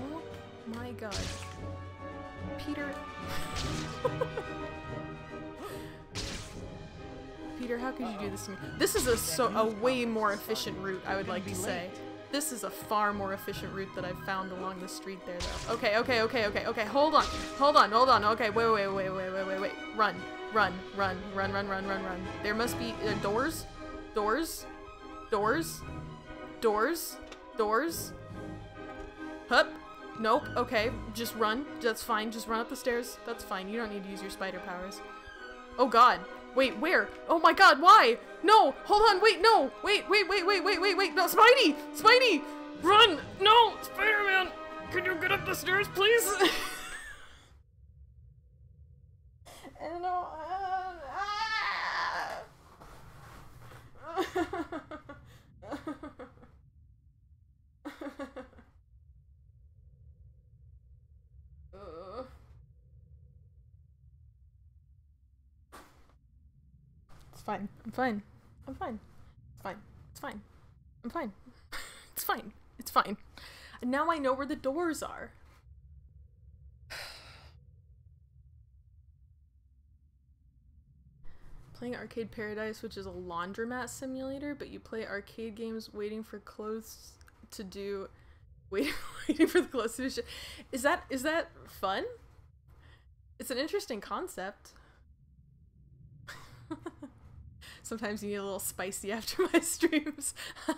Oh my god. Peter Peter, how could you do this to me? This is a so a way more efficient route, I would like to say. This is a far more efficient route that I've found along the street there though. Okay, okay, okay, okay, okay, hold on. Hold on, hold on. Okay, wait, wait, wait, wait, wait, wait, wait. Run. Run, run, run, run, run, run, run. There must be uh, doors, doors, doors, doors, doors. Hup. Nope. Okay, just run. That's fine. Just run up the stairs. That's fine. You don't need to use your spider powers. Oh god. Wait, where? Oh my god, why? No! Hold on, wait, no! Wait, wait, wait, wait, wait, wait, wait, no, Spidey! Spidey! Run! No! Spider-Man! Can you get up the stairs, please? Uh, ah. I don't know. Uh. It's fine. I'm fine. I'm fine. It's fine. It's fine. I'm fine. it's fine. It's fine. And now I know where the doors are. Playing Arcade Paradise, which is a laundromat simulator, but you play arcade games waiting for clothes to do waiting, waiting for the clothes to do. Is that is that fun? It's an interesting concept. Sometimes you need a little spicy after my streams.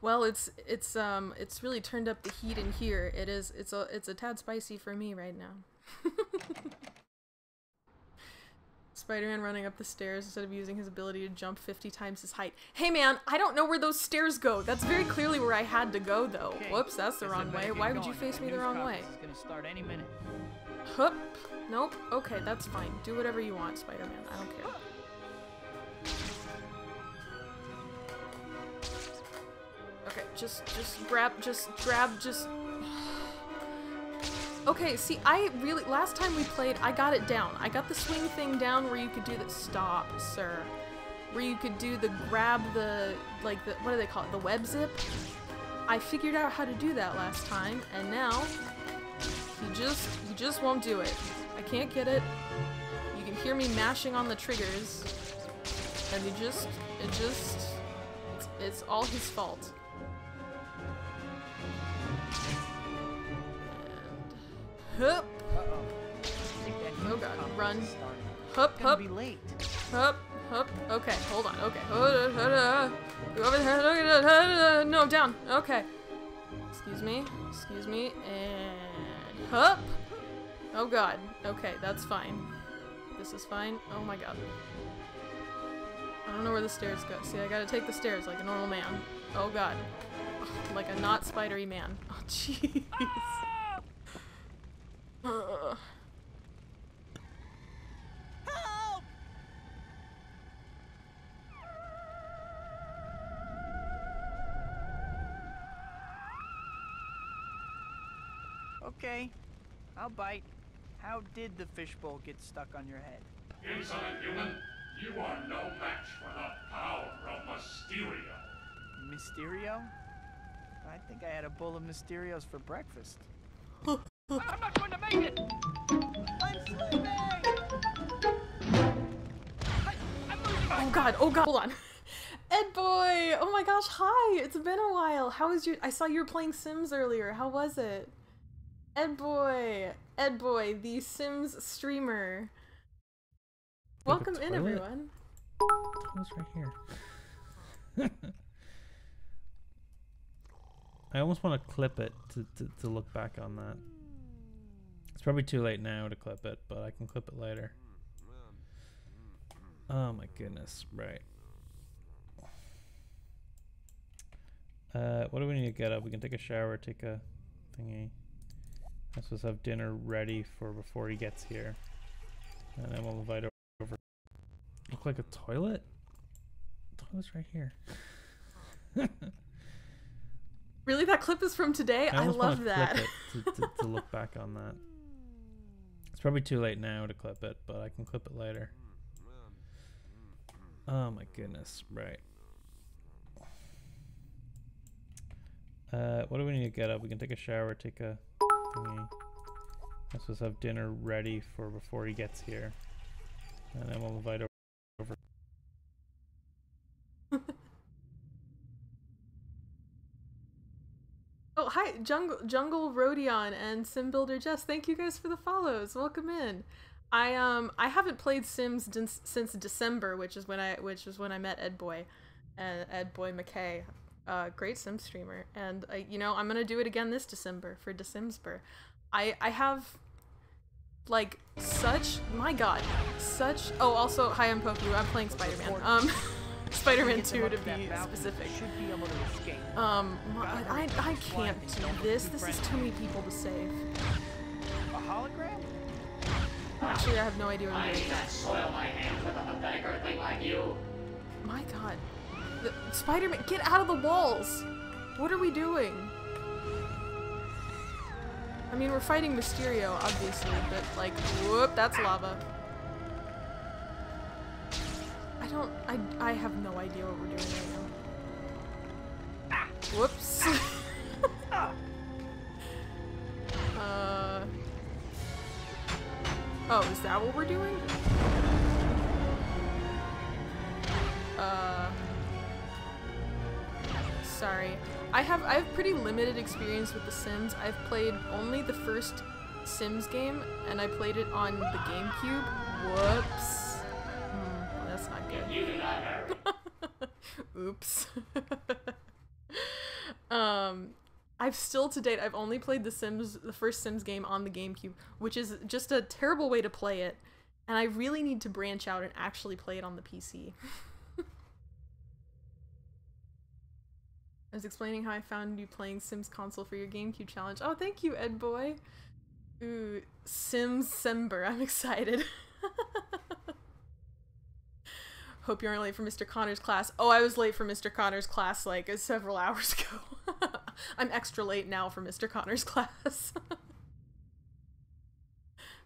well, it's it's um it's really turned up the heat in here. It is it's a it's a tad spicy for me right now. Spider-Man running up the stairs instead of using his ability to jump 50 times his height. Hey man, I don't know where those stairs go. That's very clearly where I had to go though. Okay, Whoops, that's the wrong way. Why would you face me the wrong way? gonna start any minute. Hup. Nope. Okay, that's fine. Do whatever you want, Spider-Man. I don't care. Okay, just just grab just grab just Okay, see, I really last time we played, I got it down. I got the swing thing down where you could do the stop, sir. Where you could do the grab the like the what do they call it? The web zip. I figured out how to do that last time, and now he just he just won't do it. I can't get it. You can hear me mashing on the triggers, and he just it just it's, it's all his fault. Hup. Oh god, run. Hup, hup. be late. Hup, hup. Okay, hold on. Okay. No, down. Okay. Excuse me. Excuse me. And hup. Oh god. Okay, that's fine. This is fine. Oh my god. I don't know where the stairs go. See, I gotta take the stairs like a normal man. Oh god. Like a not spidery man. Oh jeez. Ugh. Okay, I'll bite. How did the fishbowl get stuck on your head? Insolent human, you are no match for the power of Mysterio. Mysterio? I think I had a bowl of Mysterios for breakfast. I'm not going to make it! I'm sleeping! Oh god, oh god, hold on. Ed boy! Oh my gosh, hi! It's been a while. How was your I saw you were playing Sims earlier. How was it? Ed boy! Ed boy, the Sims streamer. Welcome in toilet? everyone. What's right here? I almost want to clip it to, to, to look back on that. It's probably too late now to clip it, but I can clip it later. Oh my goodness, right. Uh, what do we need to get up? We can take a shower, take a thingy. I'm supposed to have dinner ready for before he gets here. And then we'll invite over. Look like a toilet? Toilet's right here. Really, that clip is from today? I, wanna love that. To, to, to look back on that. It's probably too late now to clip it, but I can clip it later. Oh my goodness, right. Uh, what do we need to get up? We can take a shower, take a thingy. I'm supposed to have dinner ready for before he gets here. And then we'll invite over. Oh, hi, Jungle Jungle Rodion and Sim Builder Jess. Thank you guys for the follows. Welcome in. I um I haven't played Sims since, December, which is when I which is when I met Ed Boy, and Ed Boy McKay, uh, great Sim streamer. And I, you know I'm gonna do it again this December for December. I I have like such my god such oh also hi I'm Poky I'm playing Spider-Man um Spider-Man 2 to be specific. Um I, I can't do this. this is too many people to save. A hologram? actually I have no idea what I I'm did doing not soil my hands with a pathetic earthling like you. my god. Spider-Man get out of the walls! What are we doing? I mean we're fighting Mysterio obviously but like whoop that's lava I don't I I have no idea what we're doing right now. Whoops. uh Oh, is that what we're doing? Uh Sorry. I have I have pretty limited experience with The Sims. I've played only the first Sims game and I played it on the GameCube. Whoops. That's not good. Oops. um, I've still to date I've only played the Sims the first Sims game on the GameCube, which is just a terrible way to play it, and I really need to branch out and actually play it on the PC. I was explaining how I found you playing Sims console for your GameCube challenge. Oh, thank you, Ed Boy. Ooh, Sims Sember. I'm excited. Hope you aren't late for Mr. Connor's class. Oh, I was late for Mr. Connor's class like uh, several hours ago. I'm extra late now for Mr. Connor's class.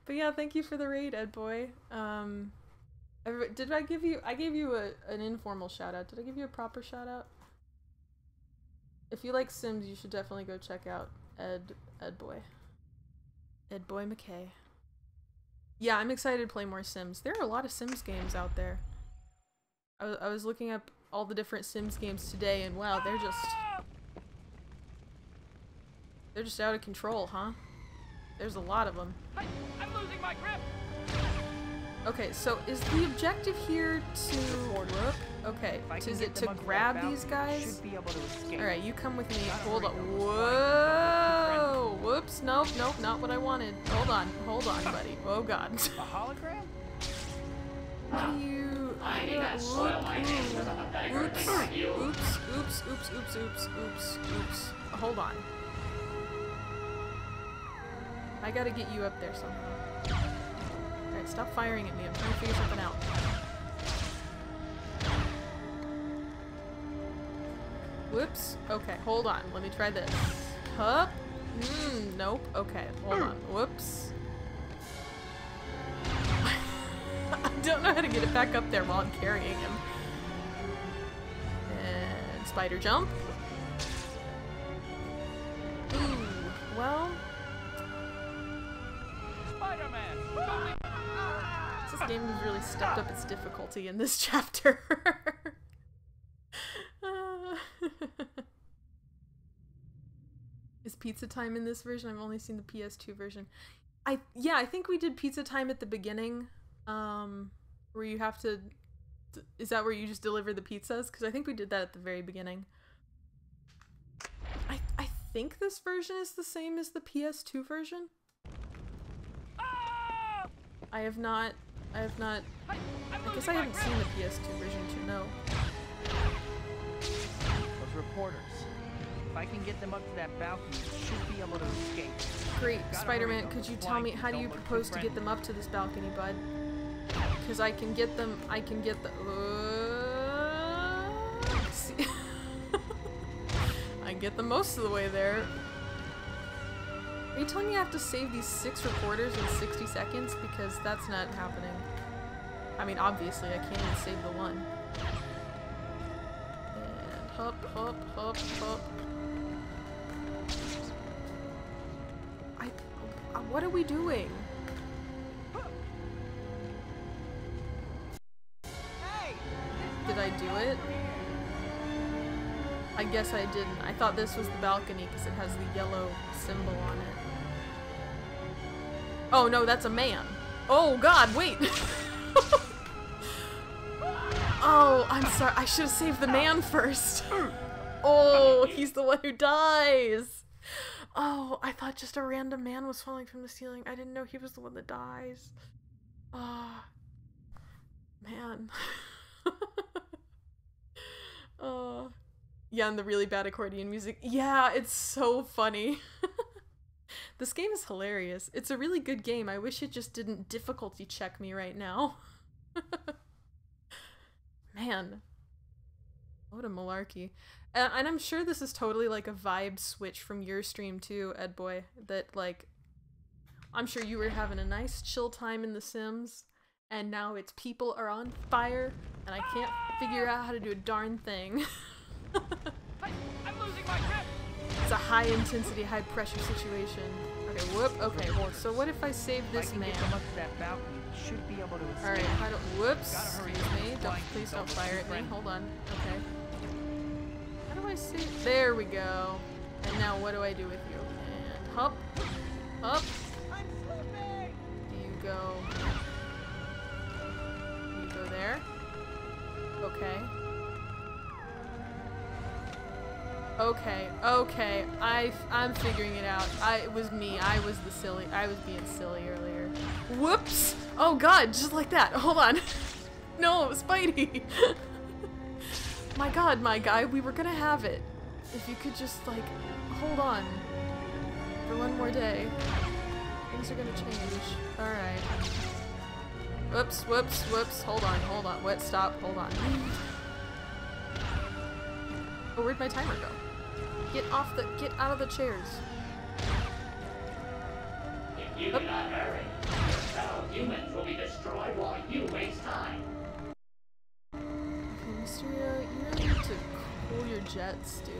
but yeah, thank you for the raid, Ed Boy. Um, did I give you? I gave you a, an informal shout out. Did I give you a proper shout out? If you like Sims, you should definitely go check out Ed Ed Boy. Ed Boy McKay. Yeah, I'm excited to play more Sims. There are a lot of Sims games out there. I, I was looking up all the different Sims games today, and wow, they're just they're just out of control, huh? There's a lot of them. I'm losing my grip! Okay, so is the objective here to whoop? Okay, is it to up to that grab these guys? should be able to escape. All right, you come with me. Hold on. Whoa! Whoops! Nope, nope, not what I wanted. Hold on, hold on, buddy. Oh God. A hologram? You? I did not soil my hands with a Oops! Oops! Oops! Oops! Oops! Oops! Oops! Oops! Hold on. I gotta get you up there somehow. Alright, stop firing at me. I'm trying to figure something out. Whoops. Okay, hold on. Let me try this. Hup. Mm, nope. Okay, hold on. Whoops. I don't know how to get it back up there while I'm carrying him. And spider jump. Ooh, well. Spider-Man! This game has really stepped up its difficulty in this chapter. Is pizza time in this version? I've only seen the PS2 version. I yeah, I think we did pizza time at the beginning um where you have to is that where you just deliver the pizzas? Cuz I think we did that at the very beginning. I I think this version is the same as the PS2 version. I have not I have not I guess I haven't seen the PS2 version to know. Those reporters. If I can get them up to that balcony, should be able to escape. Great, Spider-Man, could you tell me how do you propose to get them up to this balcony, bud? Because I can get them. I can get the. Uh, see- I get them most of the way there. Are you telling me I have to save these six reporters in 60 seconds? Because that's not happening. I mean, obviously, I can't even save the one. And hop, hop, hop, hop. I. uh, What are we doing? Did I do it? I guess I didn't. I thought this was the balcony because it has the yellow symbol on it. Oh no, that's a man. Oh god, wait! oh, I'm sorry. I should have saved the man first. Oh, he's the one who dies. Oh, I thought just a random man was falling from the ceiling. I didn't know he was the one that dies. Ah, man. Oh, yeah, and the really bad accordion music. Yeah, it's so funny. this game is hilarious. It's a really good game. I wish it just didn't difficulty check me right now. Man. What a malarkey. Uh, and I'm sure this is totally like a vibe switch from your stream too, Ed Boy. That like, I'm sure you were having a nice chill time in The Sims, and now it's people are on fire, and I can't figure out how to do a darn thing. It's a high intensity, high pressure situation. Okay, whoop. Okay, well, so what if I save If I this can man? get up to that balcony, should be able to. Alright, how do- whoops. Excuse me. Don't, please don't don't fire too at me. Hold on. Okay. How do I save? There we go. And now what do I do with you? And hop. Hop. Do you go? There? Okay. Okay, okay, I, I'm figuring it out. I, it was me, I was the silly, I was being silly earlier. Whoops! Oh god, just like that, hold on. no, Spidey! my god, my guy, we were gonna have it. If you could just, like, hold on. For one more day. Things are gonna change. Alright. Whoops, whoops, whoops, hold on, hold on. What, stop, hold on. Oh, where'd my timer go? Get off the- get out of the chairs. If you do not hurry, your fellow humans will be destroyed while you waste time. Okay, Mysterio, you really need to cool your jets, dude.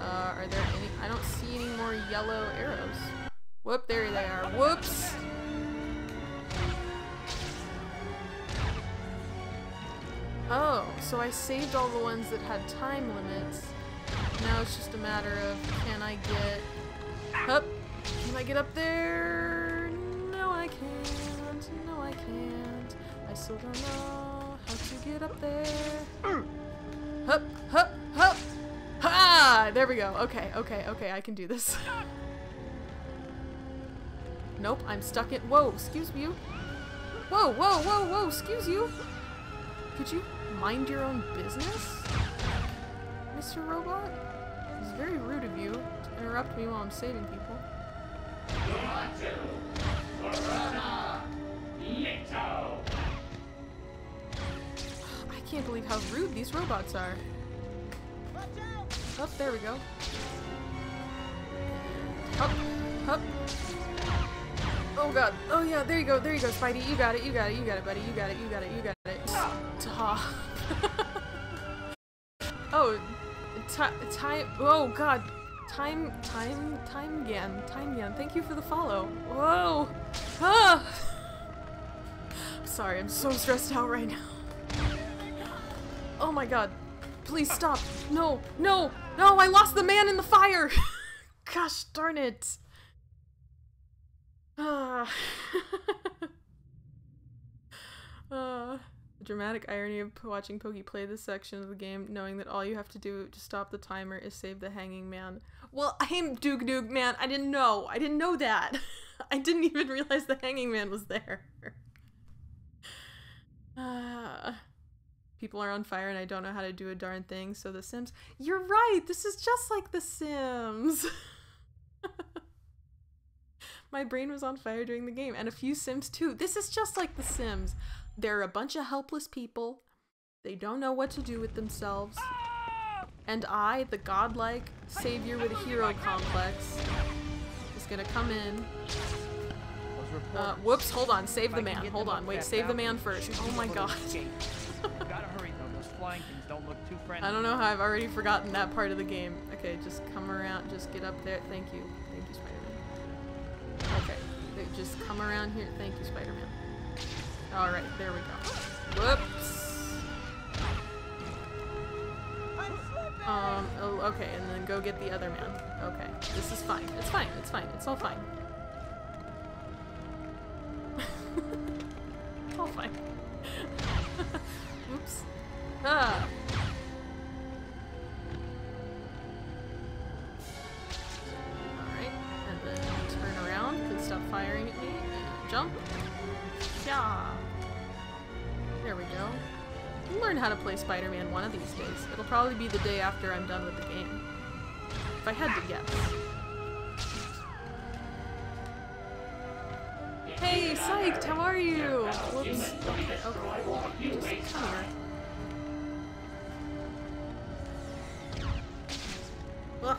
Uh, are there any- I don't see any more yellow arrows. Whoop, there they are. Whoops! Oh, so I saved all the ones that had time limits. Now it's just a matter of can I get up? Can I get up there? No, I can't. No, I can't. I still don't know how to get up there. Hup, hup, hup. Ha! There we go. Okay, okay, okay. I can do this. nope, I'm stuck in. Whoa, excuse you. Whoa, whoa, whoa, whoa, excuse you. Could you mind your own business? Mr. Robot? It's very rude of you to interrupt me while I'm saving people. I can't believe how rude these robots are. Oh, there we go. Up, up. Oh god. Oh yeah, there you go, there you go, Spidey. You got it, you got it, you got it, buddy. You got it, you got it, you got it. Ta. oh, time. Oh god. time, time, time gan, time gan. Thank you for the follow. Whoa! Ah! Sorry, I'm so stressed out right now. Oh my god. Please stop. No, no, no, I lost the man in the fire! Gosh darn it. Ah. uh, the dramatic irony of watching Poky play this section of the game, knowing that all you have to do to stop the timer is save the hanging man. Well, I'm Duke Duke, man. I didn't know. I didn't know that. I didn't even realize the hanging man was there. Ah. people are on fire and I don't know how to do a darn thing, so The Sims. You're right. This is just like The Sims. My brain was on fire during the game, and a few Sims too. This is just like The Sims. They're a bunch of helpless people. They don't know what to do with themselves. And I, the godlike savior with a hero complex, is gonna come in. Uh, whoops, hold on, save the man. Hold on, wait, save the man first. Oh my god. Gotta hurry though, those flying things don't look too friendly. I don't know how I've already forgotten that part of the game. Okay, just come around, just get up there. Thank you. Okay, just come around here. Thank you, Spider-Man. Alright, there we go. Whoops. Um, oh, okay, and then go get the other man. Okay, this is fine. It's fine, it's fine, it's all fine. all fine. Oops. Ah. Turn around, please stop firing at me, and jump. Yeah. There we go. I'll learn how to play Spider-Man one of these days. It'll probably be the day after I'm done with the game. If I had to guess. Hey, Psyched, how are you? Whoops. Okay, just come here. Ugh.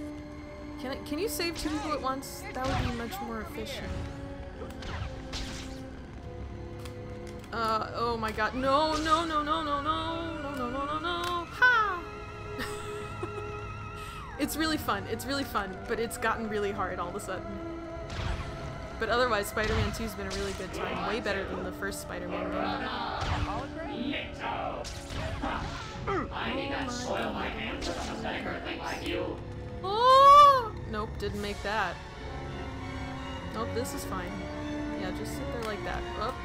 Can, I, can you save two people at once? That would be much more efficient. Uh, oh my god. No, no, no, no, no, no, no, no, no, no, no. Ha! it's really fun. It's really fun, but it's gotten really hard all of a sudden. But otherwise, Spider-Man 2's been a really good time. Way better than the first Spider-Man game. I need not soil my hands with a earthling like you. Oh! Nope, didn't make that. Nope, this is fine. Yeah, just sit there like that. Up.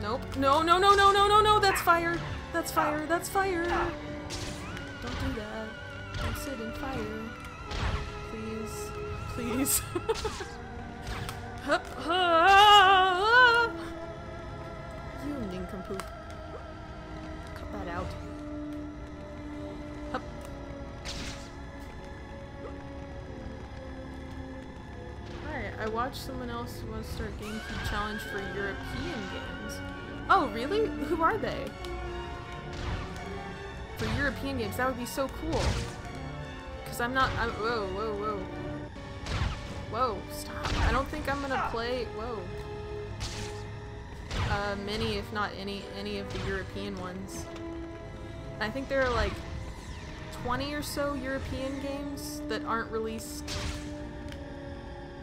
Nope. No, no, no, no, no, no, no! That's fire! That's fire! That's fire! Don't do that. Don't sit in fire. Please. Please. You nincompoop. Cut that out. Alright, I watched someone else who wants to start GameCube Challenge for European games. Oh, really? Who are they? For European games, that would be so cool. Because I'm not- I'm- whoa, whoa, whoa. Whoa, stop. I don't think I'm gonna play- whoa. Uh, many, if not any, any of the European ones. I think there are like 20 or so European games that aren't released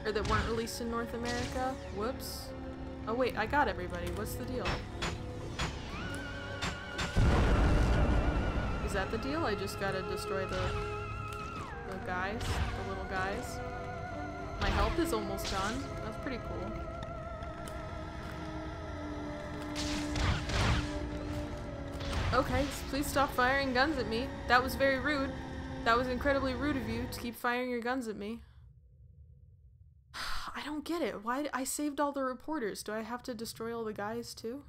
or that weren't released in North America. Whoops. Oh wait, I got everybody. What's the deal? Is that the deal? I just gotta destroy the the guys, the little guys. My health is almost done. That's pretty cool. Okay, please stop firing guns at me. That was very rude. That was incredibly rude of you to keep firing your guns at me. I don't get it. Why I saved all the reporters? Do I have to destroy all the guys too?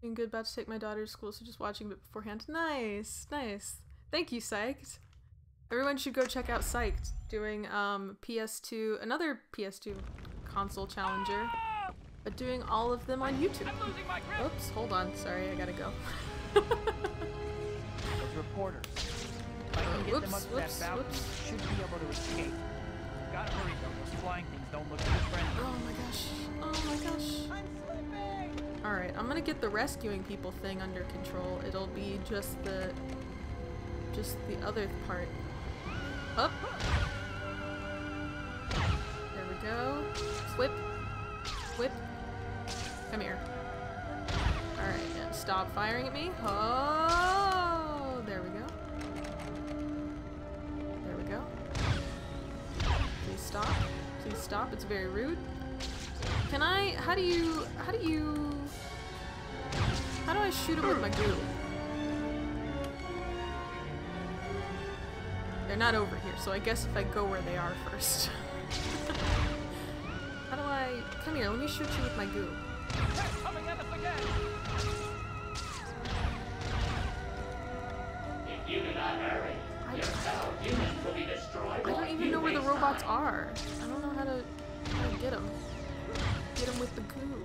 Doing good, about to take my daughter to school, so just watching a bit beforehand. Nice, nice. Thank you, Psyched. Everyone should go check out Psyched, doing um, PS2, another PS2 console challenger, but doing all of them on YouTube. Oops, hold on, sorry, I gotta go. Those reporters. If I can get them whoops, up to whoops, that balcony, whoops. should be able to escape. Gotta hurry though, those flying things don't look too friendly. Oh my gosh, oh my gosh. I'm slipping! Alright, I'm gonna get the rescuing people thing under control. It'll be just the... just the other part. Up. There we go. Whip. Whip. Come here. Alright, stop firing at me. Oh, Please stop. Please stop. It's very rude. Can I, how do you, how do you, how do I shoot him with my goo? They're not over here, so I guess if I go where they are first. how do I, come here, let me shoot you with my goo. If you do not hurry, I don't even know where the robots are. I don't know how to, how to get them. Get them with the goo.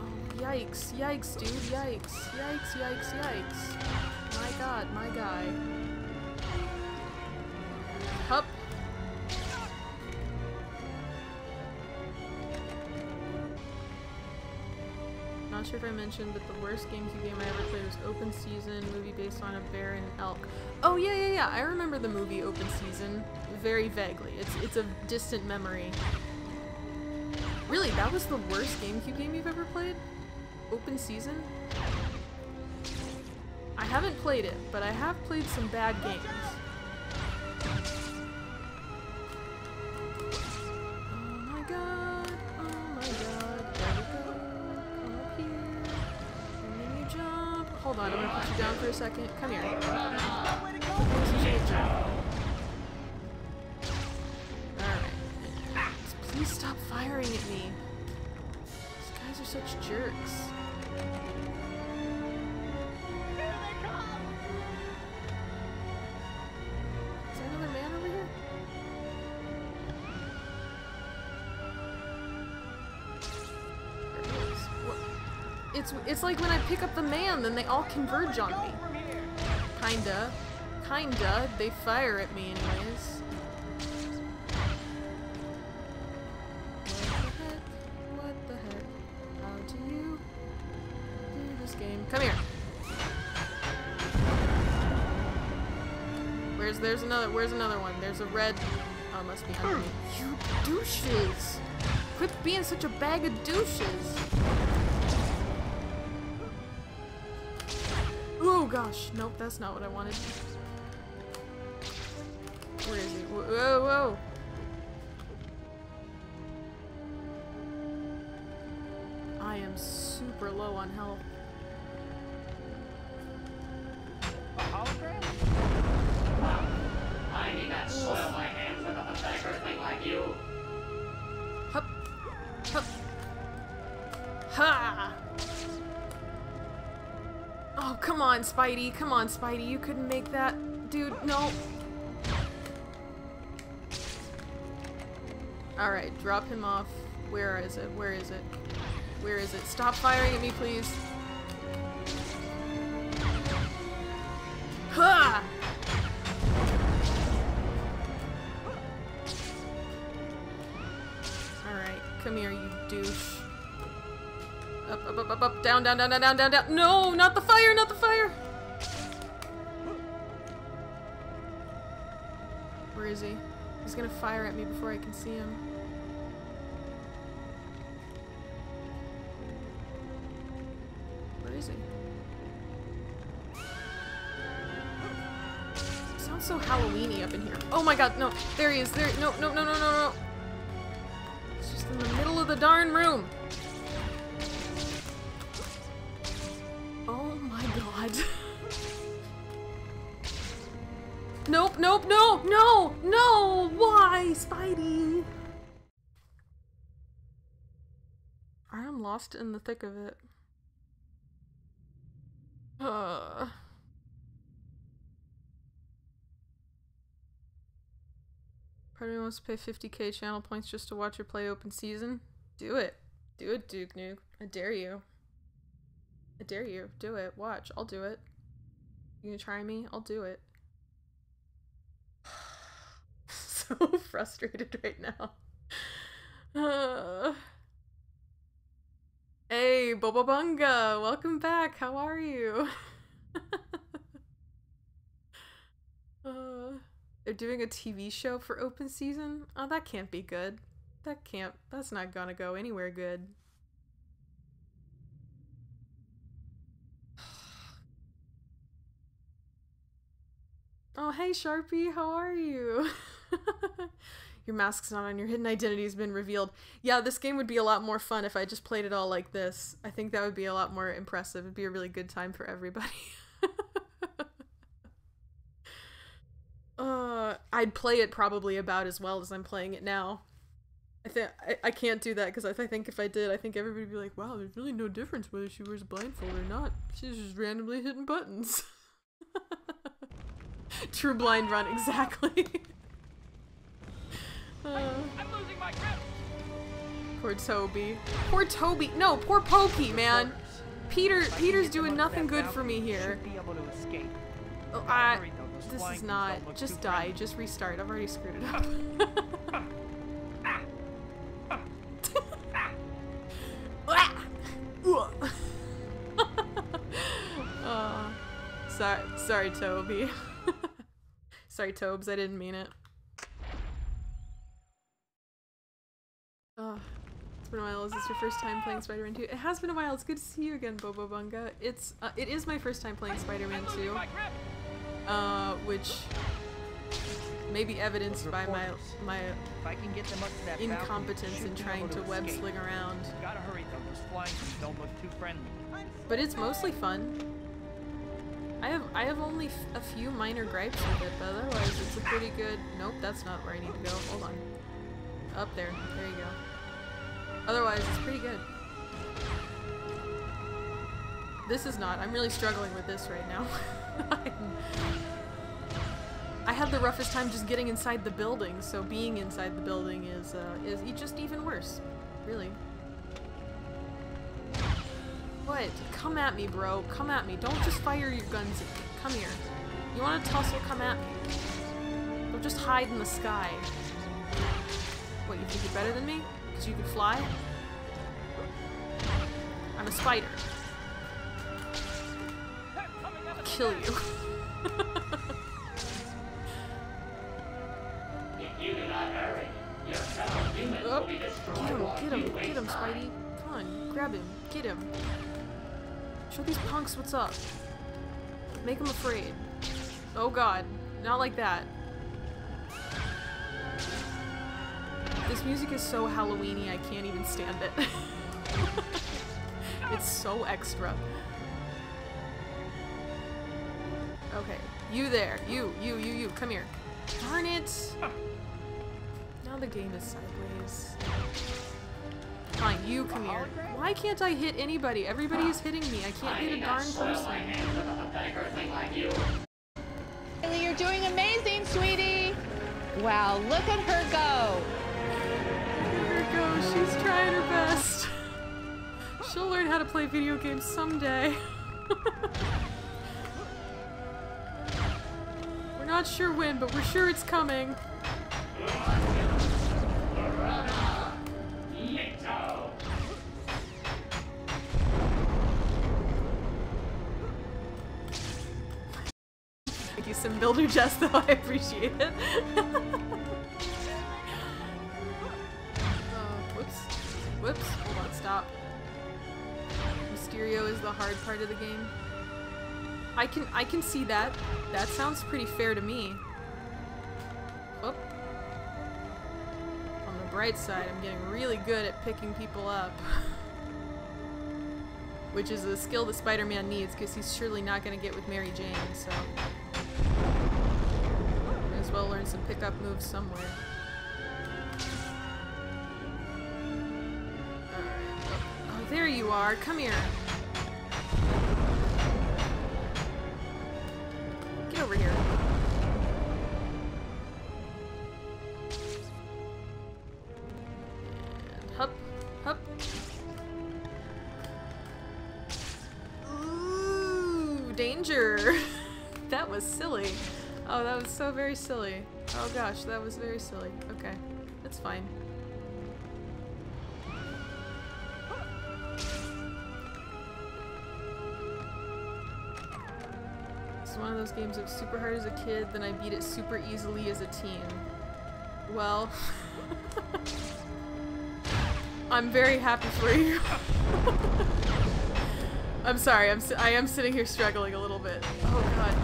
Oh, yikes, yikes, dude, yikes, yikes, yikes, yikes. My god, my guy. Hup. Not sure if I mentioned, but the worst GameCube game I ever played was Open Season, movie based on a bear and an elk. Oh yeah, yeah, yeah. I remember the movie Open Season very vaguely. It's it's a distant memory. Really, that was the worst GameCube game you've ever played? Open Season? I haven't played it, but I have played some bad games. For a second. Come here. Alright. Please stop firing at me. These guys are such jerks. Is another man over here? There he is. What? It's it's like when I pick up the man, then they all converge on me. Kinda. Kinda. They fire at me anyways. What the heck? How do you do this game? Come here. Where's there's another where's another one? There's a red oh must be under me. You douches! Quit being such a bag of douches! Oh gosh, nope, that's not what I wanted. Where is he? Whoa, whoa! I am super low on health. On, Spidey. Come on, Spidey. You couldn't make that. Dude, no. Alright, drop him off. Where is it? Where is it? Where is it? Stop firing at me, please. Ha! Alright, come here, you douche. Up, up, up, up, up, down, down, down, down, down, down, down. No, not the fire, not the fire! Gonna fire at me before I can see him. Where is he? Sounds so Halloweeny up in here. Oh my god, no. There he is. There. No, no, no, no, no, no. It's just in the middle of the darn room. Oh my god. nope, nope, no, no, no! Why, Spidey? I'm lost. lost in the thick of it. Uh. Me wants to pay 50k channel points just to watch her play open season. Do it. Do it, Duke Nuke. I dare you. I dare you. Do it. Watch. I'll do it. You gonna try me? I'll do it. So frustrated right now. Uh. Hey, Boba Bunga! Welcome back. How are you? uh, they're doing a TV show for open season? Oh, that can't be good. That can't. That's not gonna go anywhere good. Oh, hey Sharpie, how are you? your mask's not on, your hidden identity has been revealed. Yeah, this game would be a lot more fun if I just played it all like this. I think that would be a lot more impressive. It'd be a really good time for everybody. uh, I'd play it probably about as well as I'm playing it now. I think I, can't do that because I, I think if I did, I think everybody would be like, "Wow, there's really no difference whether she wears a blindfold or not. She's just randomly hitting buttons." True blind run, exactly. Uh, I'm losing my grip. poor Tobey. Poor Tobey. No, poor Poky, man. Peter, Peter's doing nothing good for me here. Should be able to escape. Oh, I, Hurry, though, those this is not. Just die. Just restart. I've already screwed it up. uh, sorry, sorry, Tobey. sorry, Tobes. I didn't mean it. Uh, it's been a while. Is this your first time playing Spider-Man 2? It has been a while. It's good to see you again, Bobo Bunga. It's uh, it is my first time playing Spider-Man 2, uh, which may be evidenced by my my If I can get them up to that incompetence in trying to web sling around. Gotta hurry though, those flying don't look too friendly. But it's mostly fun. I have I have only f- a few minor gripes with it, but otherwise it's a pretty good. Nope, that's not where I need to go. Hold on. Up there. There you go. Otherwise, it's pretty good. This is not. I'm really struggling with this right now. I'm- had the roughest time just getting inside the building, so being inside the building is uh, is just even worse. Really. What? Come at me, bro. Come at me. Don't just fire your guns at me. Come here. You want to tussle? Come at me. Don't just hide in the sky. What, you think you're better than me? Because you can fly? I'm a spider. I'll kill you. Oh, get him, get him, get him. Spidey. Come on, grab him, get him. Show these punks what's up. Make them afraid. Oh god, not like that. This music is so Halloweeny, I can't even stand it. it's so extra. Okay, you there, you, you, you, you, come here. Darn it! Now the game is sideways. Fine, you come here. Why can't I hit anybody? Everybody is hitting me. I can't hit a darn person. Haley, you're doing amazing, sweetie. Wow, look at her go. She's trying her best. She'll learn how to play video games someday. we're not sure when, but we're sure it's coming. Thank you, Sim Builder Jess, though. I appreciate it. Whoops. Hold on, stop. Mysterio is the hard part of the game. I can I can see that. That sounds pretty fair to me. Oh. On the bright side, I'm getting really good at picking people up. Which is a skill that Spider-Man needs, because he's surely not going to get with Mary Jane, so... Might as well learn some pickup moves somewhere. There you are. Come here. Get over here. Hup, hup. Ooh, danger. that was silly. Oh, that was so very silly. Oh gosh, that was very silly. Okay, that's fine. It's one of those games that was super hard as a kid, then I beat it super easily as a teen. Well, I'm very happy for you. I'm sorry, I'm si I am sitting here struggling a little bit. Oh god.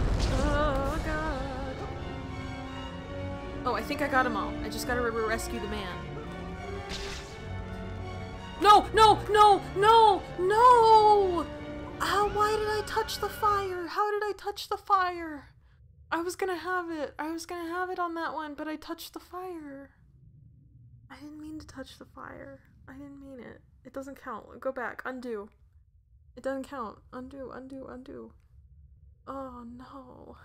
Oh god. Oh, I think I got them all. I just gotta re rescue the man. No, no, no, no, no! How, why did I touch the fire? How did I touch the fire? I was gonna have it. I was gonna have it on that one, but I touched the fire. I didn't mean to touch the fire. I didn't mean it. It doesn't count. Go back. Undo. It doesn't count. Undo, undo, undo. Oh no.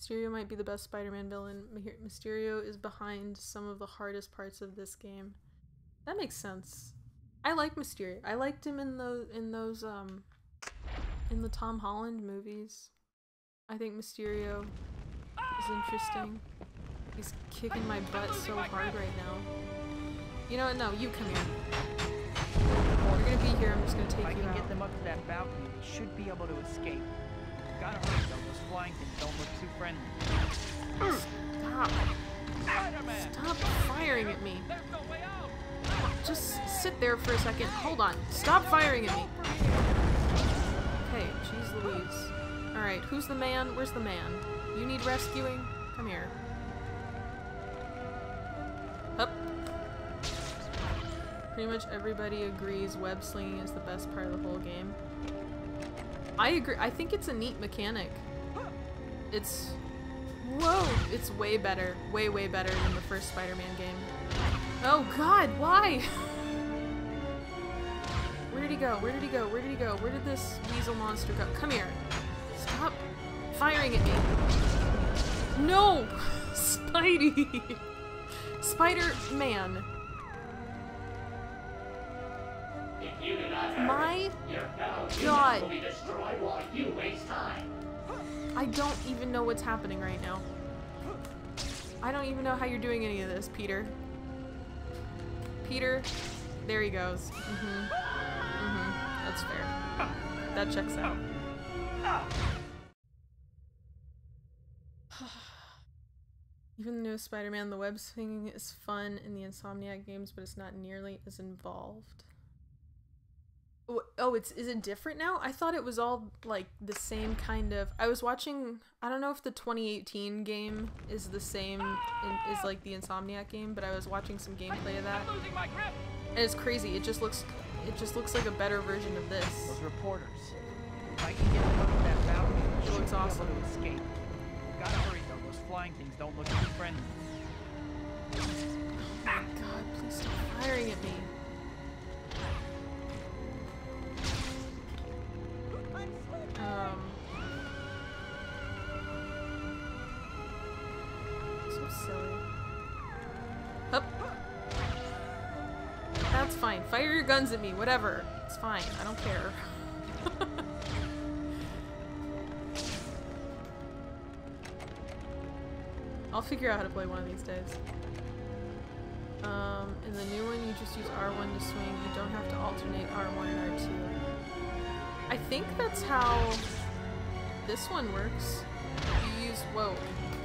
Mysterio might be the best Spider-Man villain. Myher- Mysterio is behind some of the hardest parts of this game. That makes sense. I like Mysterio. I liked him in those in those um in the Tom Holland movies. I think Mysterio is interesting. He's kicking my butt so hard right now. You know what? No, you come here. You're gonna be here. I'm just gonna take If I can out. get them up to that balcony, should be able to escape. Gotta hurry though, those flying things don't look too friendly. Stop. Stop firing at me. Just sit there for a second. Hold on. Stop firing at me. Okay, jeez Louise. Alright, who's the man? Where's the man? You need rescuing? Come here. Up. Pretty much everybody agrees web slinging is the best part of the whole game. I agree. I think it's a neat mechanic. It's Whoa! It's way better. Way, way better than the first Spider-Man game. Oh god, why? Where did he go? Where did he go? Where did he go? Where did this weasel monster go? Come here. Stop firing at me. No! Spidey! Spider-Man. If you do not hurry, My your fellow humans God. I don't even know what's happening right now. I don't even know how you're doing any of this, Peter. Peter, there he goes. Mm-hmm. Mm-hmm. That's fair. That checks out. Even the newest Spider-Man, the web swinging is fun in the Insomniac games, but it's not nearly as involved. Oh, Oh, it's is it different now? I thought it was all like the same kind of. I was watching. I don't know if the 2018 game is the same in, is like the Insomniac game, but I was watching some gameplay of that, and it's crazy. It just looks. It just looks like a better version of this. Those reporters. If I can get them that balcony, It looks awesome. to escape. Gotta hurry though, those flying things don't look too friendly. Oh my god! Please stop firing at me. Um. So silly. Hup. That's fine. Fire your guns at me. Whatever. It's fine. I don't care. I'll figure out how to play one of these days. Um, in the new one, you just use R1 to swing. You don't have to alternate R1 and R2. I think that's how this one works. You use, whoa.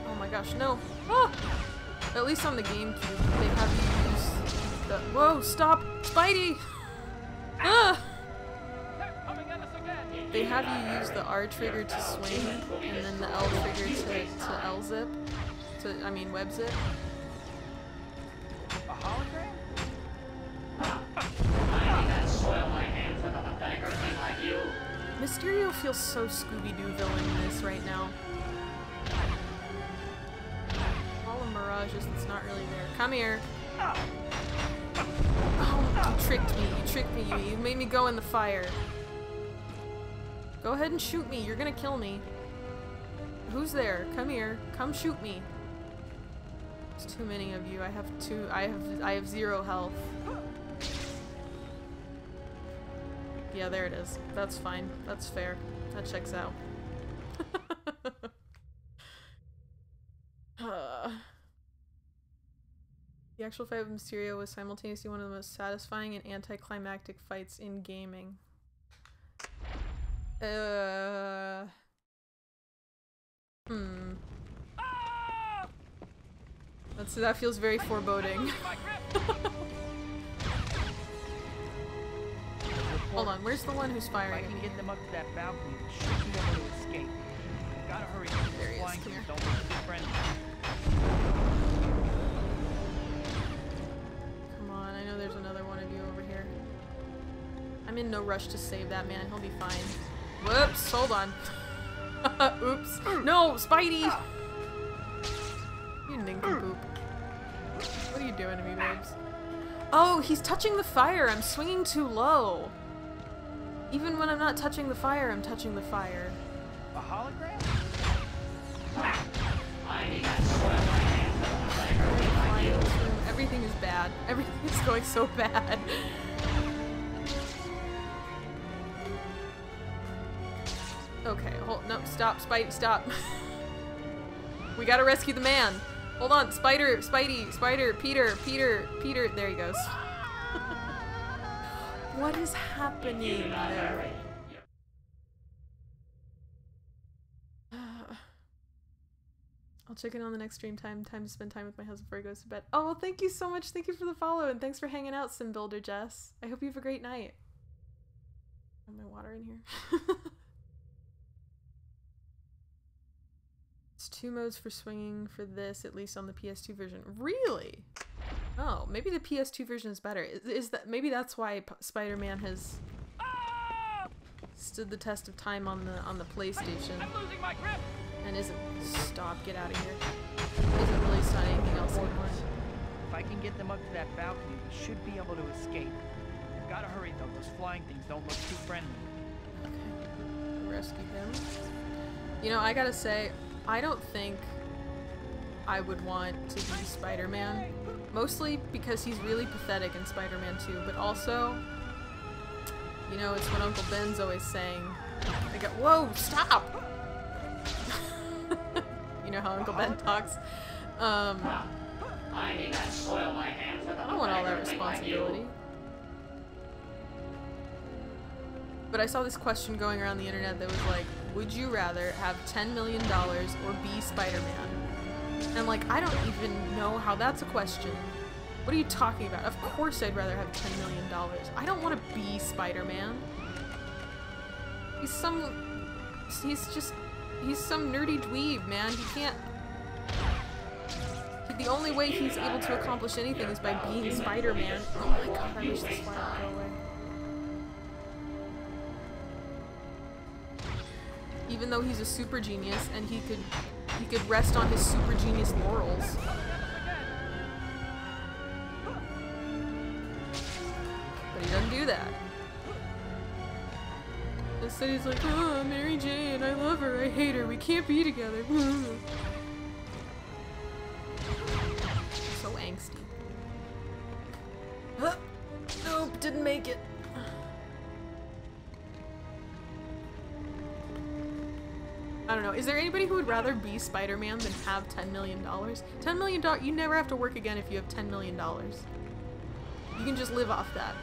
Oh my gosh, no. Ah! At least on the GameCube, they have you use the, whoa, stop, Spidey! Ah! They have you use the R trigger to swing, and then the L trigger to, to L zip. To, I mean, web zip. A hologram? Mysterio feels so Scooby-Doo villain in this right now. All of Mirages that's not really there. Come here. Oh, you tricked me. You tricked me. You, made me go in the fire. Go ahead and shoot me. You're gonna kill me. Who's there? Come here. Come shoot me. There's too many of you. I have two. I have. I have zero health. Yeah, there it is. That's fine. That's fair. That checks out. Uh, the actual fight with Mysterio was simultaneously one of the most satisfying and anticlimactic fights in gaming. Uh. Hmm. That's that feels very foreboding. Hold on, where's the one who's If I can get them up to that balcony, they should be able to escape. Gotta hurry. There he is, come here. don't friendly. Come on, I know there's another one of you over here. I'm in no rush to save that man, he'll be fine. Whoops, hold on. Oops. No, Spidey! You nincompoop. What are you doing to me, babes? Oh, he's touching the fire! I'm swinging too low! Even when I'm not touching the fire, I'm touching the fire. A hologram? Everything is bad. Everything is going so bad. Okay, hold no, stop, Spidey, stop. we gotta rescue the man. Hold on, Spider, Spidey, Spider, Peter, Peter, Peter. There he goes. What is happening? I'll check in on the next stream time. Time to spend time with my husband before he goes to bed. Oh, well, thank you so much. Thank you for the follow and thanks for hanging out, Sim Builder Jess. I hope you have a great night. Have my water in here. it's two modes for swinging for this, at least on the PS2 version. Really? Oh, maybe the PS2 version is better. Is, is that maybe that's why P- Spider-Man has stood the test of time on the on the PlayStation I, am losing my grip. and isn't stop get out of here. Isn't really on anything else anymore. If I can get them up to that balcony, we should be able to escape. Gotta hurry though, those flying things don't look too friendly. Okay. rescue him. You know, I gotta say, I don't think I would want to be Spider-Man. Mostly because he's really pathetic in Spider-Man 2, but also, you know, it's what Uncle Ben's always saying. I go, whoa, stop! you know how Uncle Ben talks. Um, I need soil my hands with I don't want all that responsibility. But I saw this question going around the internet that was like, would you rather have $10 million or be Spider-Man? And like, I don't even know how that's a question. What are you talking about? Of course I'd rather have $10 million. I don't want to be Spider-Man. He's some... He's just... He's some nerdy dweeb, man. He can't... The only way he's able to accomplish anything is by being Spider-Man. Oh my god, I wish this fire would go away. Even though he's a super genius and he could he could rest on his super genius laurels. But he doesn't do that. Instead he's like, oh, Mary Jane, I love her, I hate her, we can't be together. so angsty. Huh? Nope, didn't make it. I don't know. Is there anybody who would rather be Spider-Man than have $10 million? $10 million, you never have to work again if you have $10 million. You can just live off that.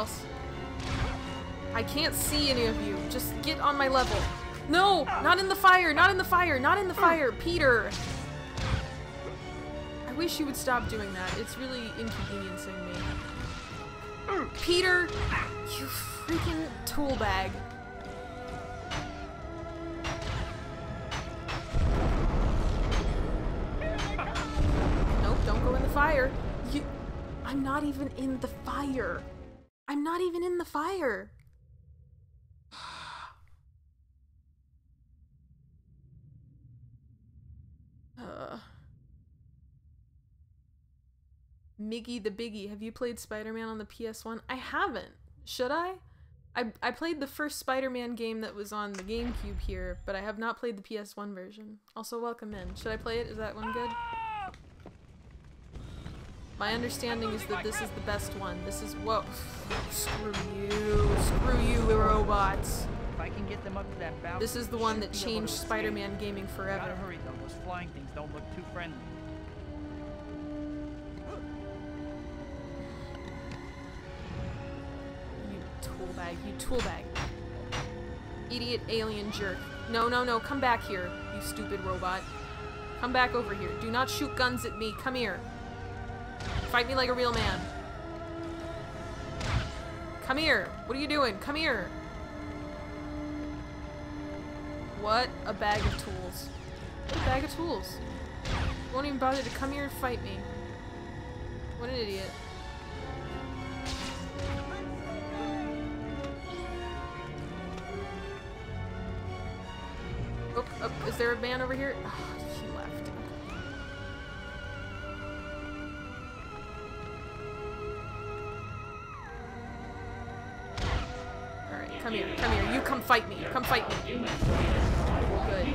Else? I can't see any of you. Just get on my level. No! Not in the fire! Not in the fire! Not in the fire! Peter! I wish you would stop doing that. It's really inconveniencing me. Peter, you freaking tool bag. Nope, don't go in the fire. You I'm not even in the fire. I'm not even in the fire. Uh. Miggy the Biggie, have you played Spider-Man on the PS1? I haven't. Should I? I, I played the first Spider-Man game that was on the GameCube here, but I have not played the PS1 version. Also, welcome in. Should I play it? Is that one good? My understanding is that this is the best one. This is- whoa. Screw you. Screw you, robots. If I can get them up to that balcony, This is the one that changed. Spider-Man gaming forever. Gotta hurry though. Those flying things don't look too friendly. You tool bag. You tool bag. Idiot alien jerk. No, no, no. Come back here, you stupid robot. Come back over here. Do not shoot guns at me. Come here. Fight me like a real man. Come here. What are you doing? Come here. What a bag of tools. What a bag of tools. Won't even bother to come here and fight me. What an idiot. Oh, oh, is there a man over here? Come here, come here. You come fight me. Come fight me. Good.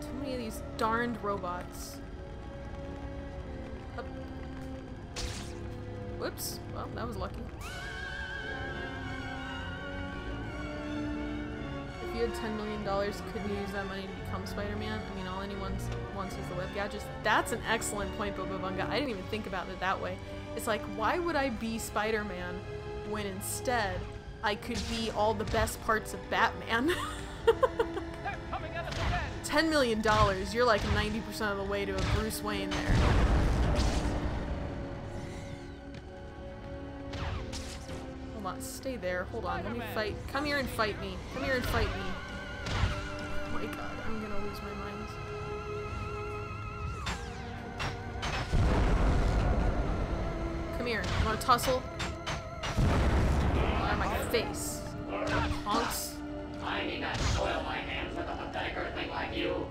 Too many of these darned robots. Up. Whoops. Well, that was lucky. If you had $10 million, couldn't you use that money to become Spider-Man? I mean, all anyone wants is the web gadgets. That's an excellent point, Boba Bunga. I didn't even think about it that way. It's like, why would I be Spider-Man when instead I could be all the best parts of Batman? $10 million, you're like 90% of the way to a Bruce Wayne there. Hold on, stay there. Hold on, let me fight. Come here and fight me. Come here and fight me. Oh my god, I'm gonna lose my mind. Come here. You wanna tussle? Of my face. Punks. I need not soil my hands with a pathetic earthling like you.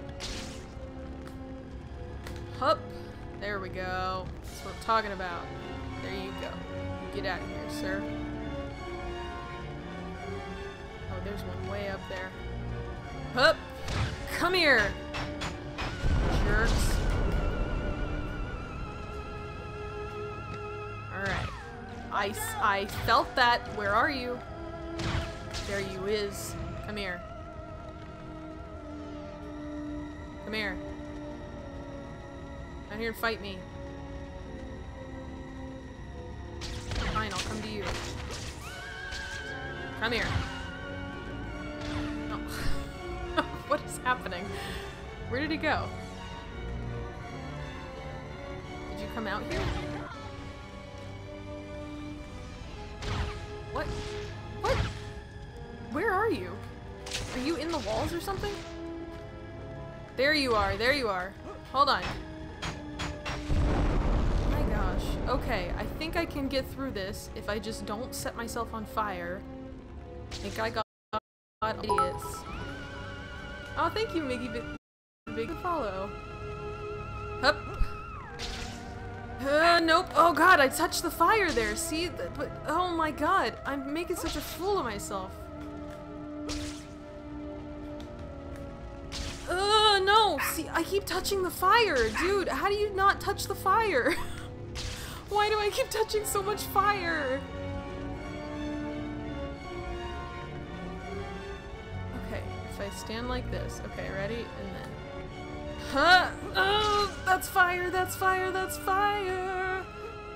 Hup. There we go. That's what I'm talking about. There you go. Get out of here, sir. Oh, there's one way up there. Hup! Come here! Jerks. Alright. I, I felt that. Where are you? There you is. Come here. Come here. Come here and fight me. Fine, I'll come to you. Come here. No. what is happening? Where did he go? Did you come out here? What? What? Where are you? Are you in the walls or something? There you are, there you are. Hold on. Oh my gosh. Okay, I think I can get through this if I just don't set myself on fire. I think I got idiots. Oh, thank you, Miggy Big, big follow. Hup. Uh, nope. Oh god, I touched the fire there. See? But, oh my god. I'm making such a fool of myself. Uh, no. See, I keep touching the fire. Dude, how do you not touch the fire? Why do I keep touching so much fire? Okay, if I stand like this. Okay, ready? And then... Huh? Oh, that's fire, that's fire, that's fire!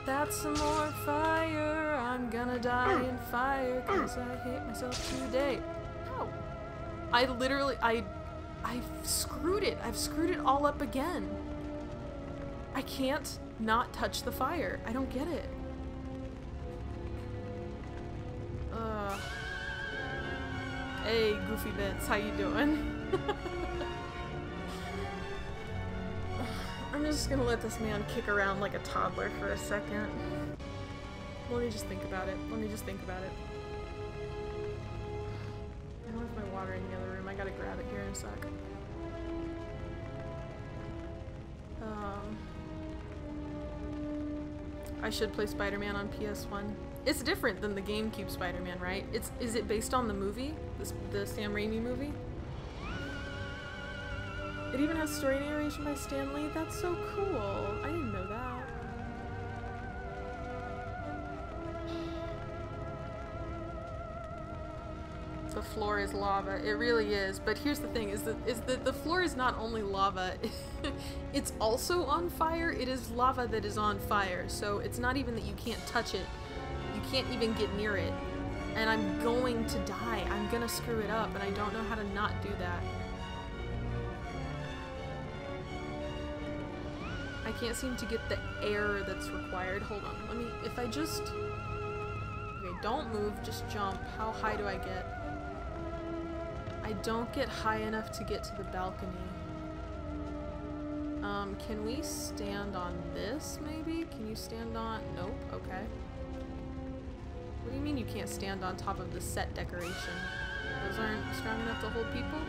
That's some more fire. I'm gonna die in fire because I hate myself today. Ow. I literally, I, I've screwed it. I've screwed it all up again. I can't not touch the fire. I don't get it. Uh. Hey, Goofy Bits, how you doing? I'm just gonna let this man kick around like a toddler for a second. Let me just think about it. Let me just think about it. I don't have my water in the other room. I gotta grab it here in a sec. Um, I should play Spider-Man on PS1. It's different than the GameCube Spider-Man, right? It's is it based on the movie, the, the Sam Raimi movie? It even has story narration by Stan Lee. That's so cool. I didn't know that. The floor is lava. It really is. But here's the thing: is that is that the floor is not only lava. it's also on fire. It is lava that is on fire. So it's not even that you can't touch it. You can't even get near it. And I'm going to die. I'm gonna screw it up, and I don't know how to not do that. I can't seem to get the air that's required. Hold on, let me, if I just, okay, don't move, just jump. How high do I get? I don't get high enough to get to the balcony. Um, can we stand on this, maybe? Can you stand on, nope, okay. What do you mean you can't stand on top of the set decoration? Those aren't strong enough to hold people?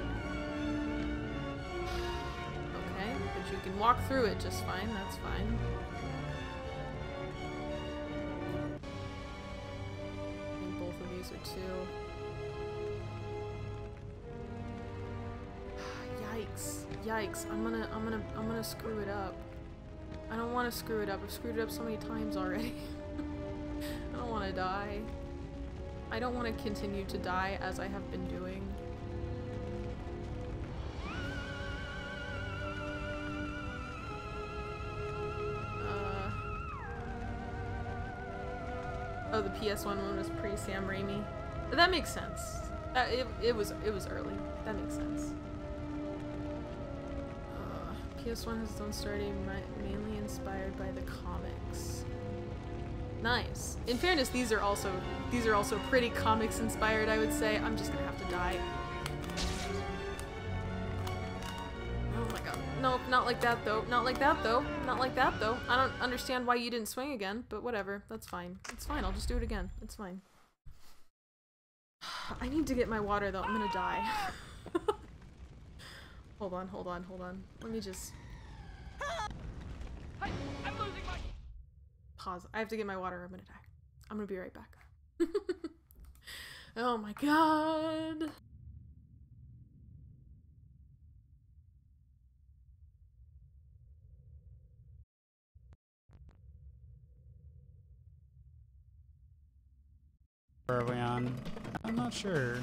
You can walk through it just fine, that's fine. Think both of these are two. Yikes. Yikes. I'm gonna I'm gonna I'm gonna screw it up. I don't wanna screw it up. I've screwed it up so many times already. I don't wanna die. I don't wanna continue to die as I have been doing. Oh, the PS1 one was pre-Sam Raimi. That makes sense. Uh, it, it was it was early. That makes sense. Uh, PS1 has done starting mi- mainly inspired by the comics. Nice. In fairness, these are also these are also pretty comics inspired. I would say. I'm just gonna have to die. Nope, not like that though. Not like that though. Not like that though. I don't understand why you didn't swing again, but whatever. That's fine. It's fine. I'll just do it again. It's fine. I need to get my water though. I'm gonna die. hold on, hold on, hold on. Let me just I'm losing my. pause. I have to get my water. I'm gonna die. I'm gonna be right back. oh my god. Where are we on? I'm not sure.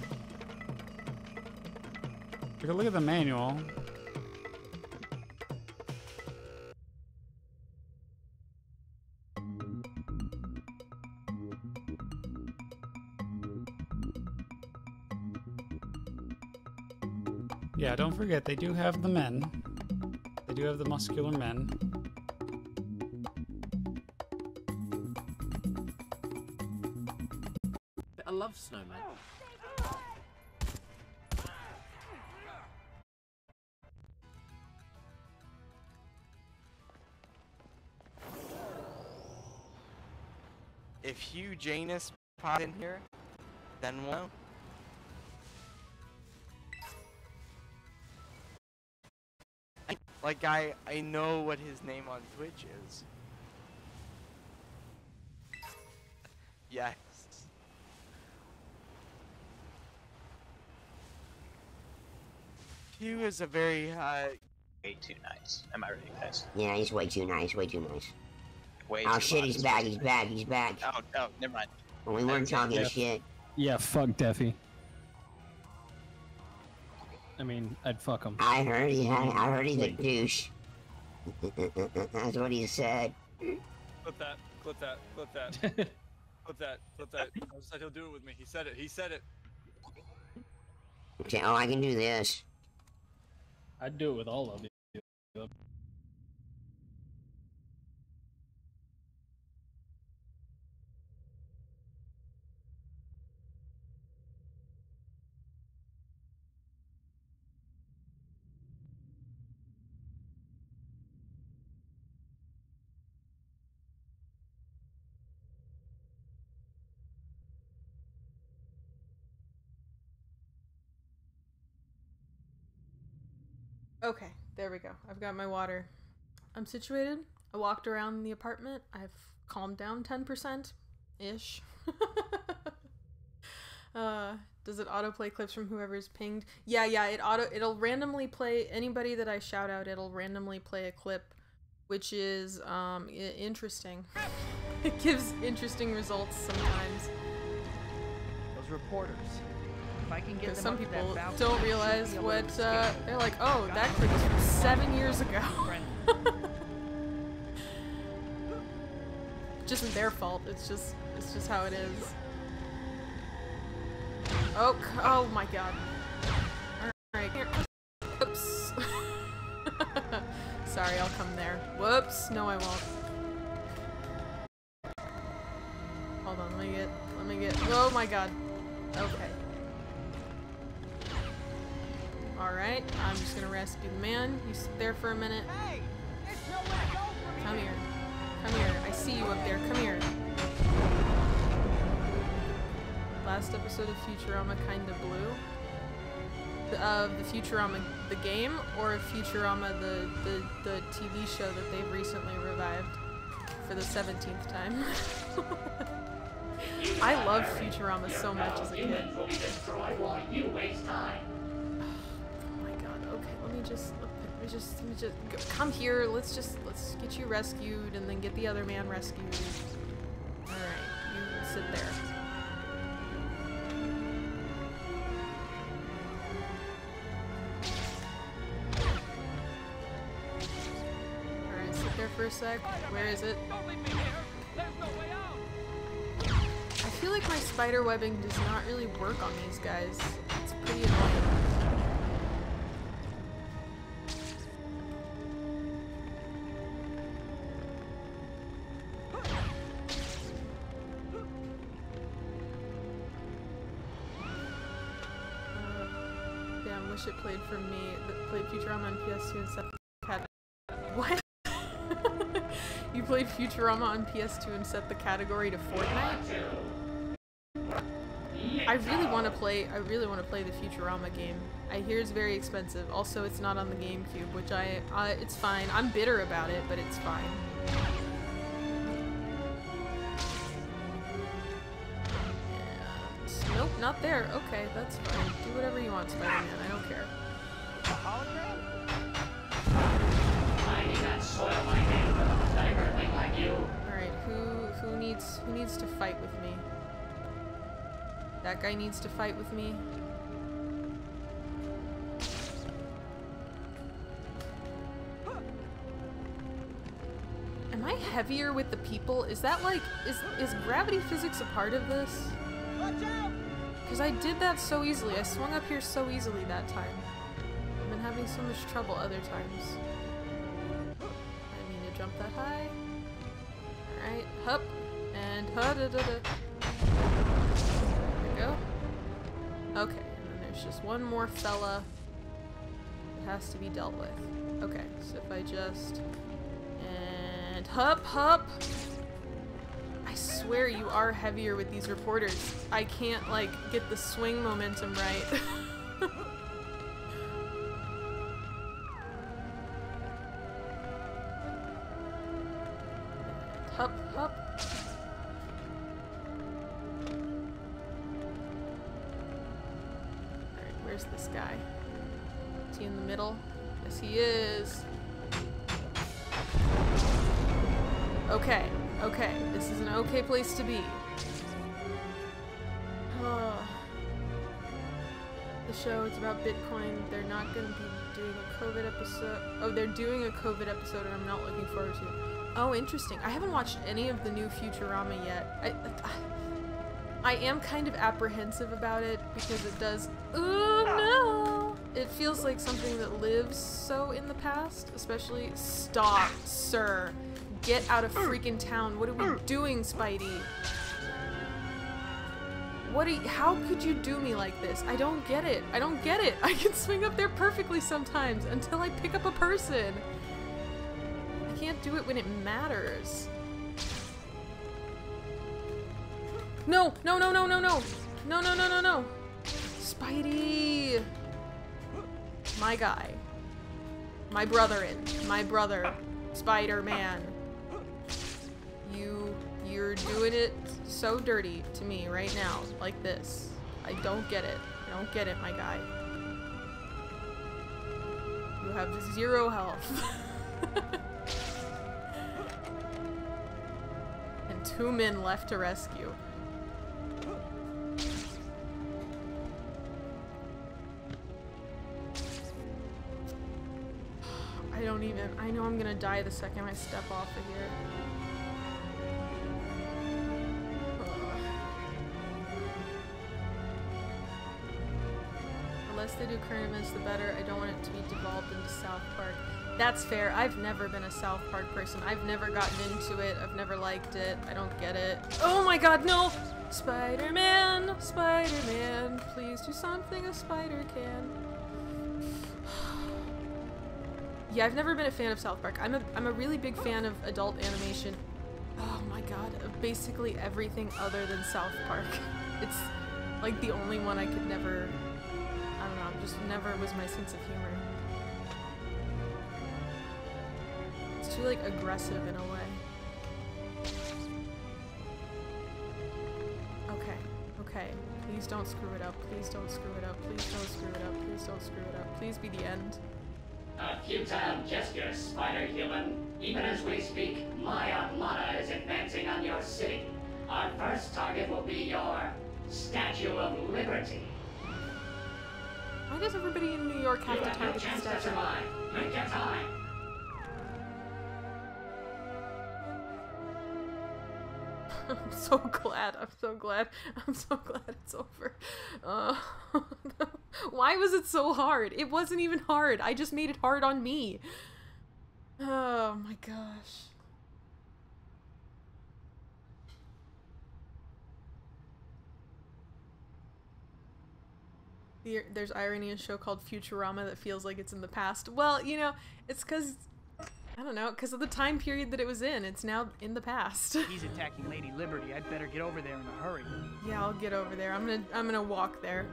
We could look at the manual. Yeah, don't forget, they do have the men. They do have the muscular men. Love snowmen. If Hugh Janus popped in here, then we'll know. Like I, I know what his name on Twitch is. Yes. Hugh is a very uh, Way too nice. Am I right, guys? Yeah, he's way too nice, way too nice. Way oh too shit, nice. he's back, he's back, he's back. Oh, oh, never mind. Well, we weren't talking Yeah. shit. Yeah, fuck Deffy. I mean, I'd fuck him. I heard he had, I heard he's a douche. That's what he said. Clip that. Clip that. Clip that. clip that. Clip that. I said he'll do it with me. He said it. He said it. Okay, oh, I can do this. I'd do it with all of you. Okay, there we go. I've got my water. I'm situated. I walked around the apartment. I've calmed down 10% ish. uh, does it autoplay clips from whoever's pinged? Yeah, yeah, it auto it'll randomly play anybody that I shout out, it'll randomly play a clip which is um interesting. it gives interesting results sometimes. Those reporters. Because them some up to that people don't realize should be able what uh, they're like. Oh, that God clip is from seven years ago. Just isn't their fault. It's just it's just how it is. Oh, oh my god. Alright. Sorry, I'll come there. Whoops. No, I won't. Hold on, let me get, let me get, oh my god. Okay. Alright, I'm just gonna rescue the man. You sit there for a minute. Come here. Come here. I see you up there. Come here. Last episode of Futurama Kinda Blue. The, of the Futurama the game or Futurama the, the, the TV show that they've recently revived for the 17th time. I love Futurama so much as a kid. Just me just me just come here. Let's just let's get you rescued and then get the other man rescued. All right, you sit there. All right, sit there for a sec. Where is it? I feel like my spider webbing does not really work on these guys. It's pretty annoying. For me. That played Futurama on PS2 and cat. What? you played Futurama on PS2 and set the category to Fortnite? I really want to play. I really want to play the Futurama game. I hear it's very expensive. Also, it's not on the GameCube, which I. Uh, it's fine. I'm bitter about it, but it's fine. Nope, not there. Okay, that's fine. Do whatever you want, Spider-Man. I don't care. I did not soil my name with a beggarling like you. All right, who who needs who needs to fight with me? That guy needs to fight with me. Am I heavier with the people? Is that like is is gravity physics a part of this? Because I did that so easily. I swung up here so easily that time. Having so much trouble other times. I mean to jump that high. Alright, hup, and ha da da da. There we go. Okay, and then there's just one more fella that has to be dealt with. Okay, so if I just. And hup, hup! I swear you are heavier with these reporters. I can't, like, get the swing momentum right. episode, and I'm not looking forward to. Oh, interesting. I haven't watched any of the new Futurama yet. I, I am kind of apprehensive about it because it does. Oh no! it feels like something that lives so in the past, especially stop, sir. Get out of freaking town. What are we doing, Spidey? What you, how could you do me like this? I don't get it. I don't get it. I can swing up there perfectly sometimes until I pick up a person. Can't do it when it matters. No, no, no, no, no, no. No, no, no, no, no. Spidey. My guy. My brother in. My brother. Spider-Man. You, you're doing it so dirty to me right now. Like this. I don't get it. I don't get it, my guy. You have zero health. two men left to rescue. I don't even. I know I'm gonna die the second I step off of here. The less they do current events, the better. I don't want it to be devolved into South Park. That's fair. I've never been a South Park person. I've never gotten into it. I've never liked it. I don't get it. Oh my god, no! Spider-Man! Spider-Man! Please do something a spider can. Yeah, I've never been a fan of South Park. I'm a I'm a really big fan of adult animation. Oh my god, of basically everything other than South Park. It's like the only one I could never I don't know, just never was my sense of humor. Like aggressive in a way. Okay, okay. Please don't screw it up. Please don't screw it up. Please don't screw it up. Please don't screw it up. Please be the end. A futile gesture, Spider-Human. Even as we speak, my armada is advancing on your city. Our first target will be your Statue of Liberty. Why does everybody in New York have You to have no target the to statue? survive. Make your time. I'm so glad. I'm so glad. I'm so glad it's over. Uh, why was it so hard? It wasn't even hard. I just made it hard on me. Oh my gosh. There's irony in a show called Futurama that feels like it's in the past. Well, you know, it's because I don't know, because of the time period that it was in. It's now in the past. He's attacking Lady Liberty. I'd better get over there in a hurry. Yeah, I'll get over there. I'm gonna I'm gonna walk there.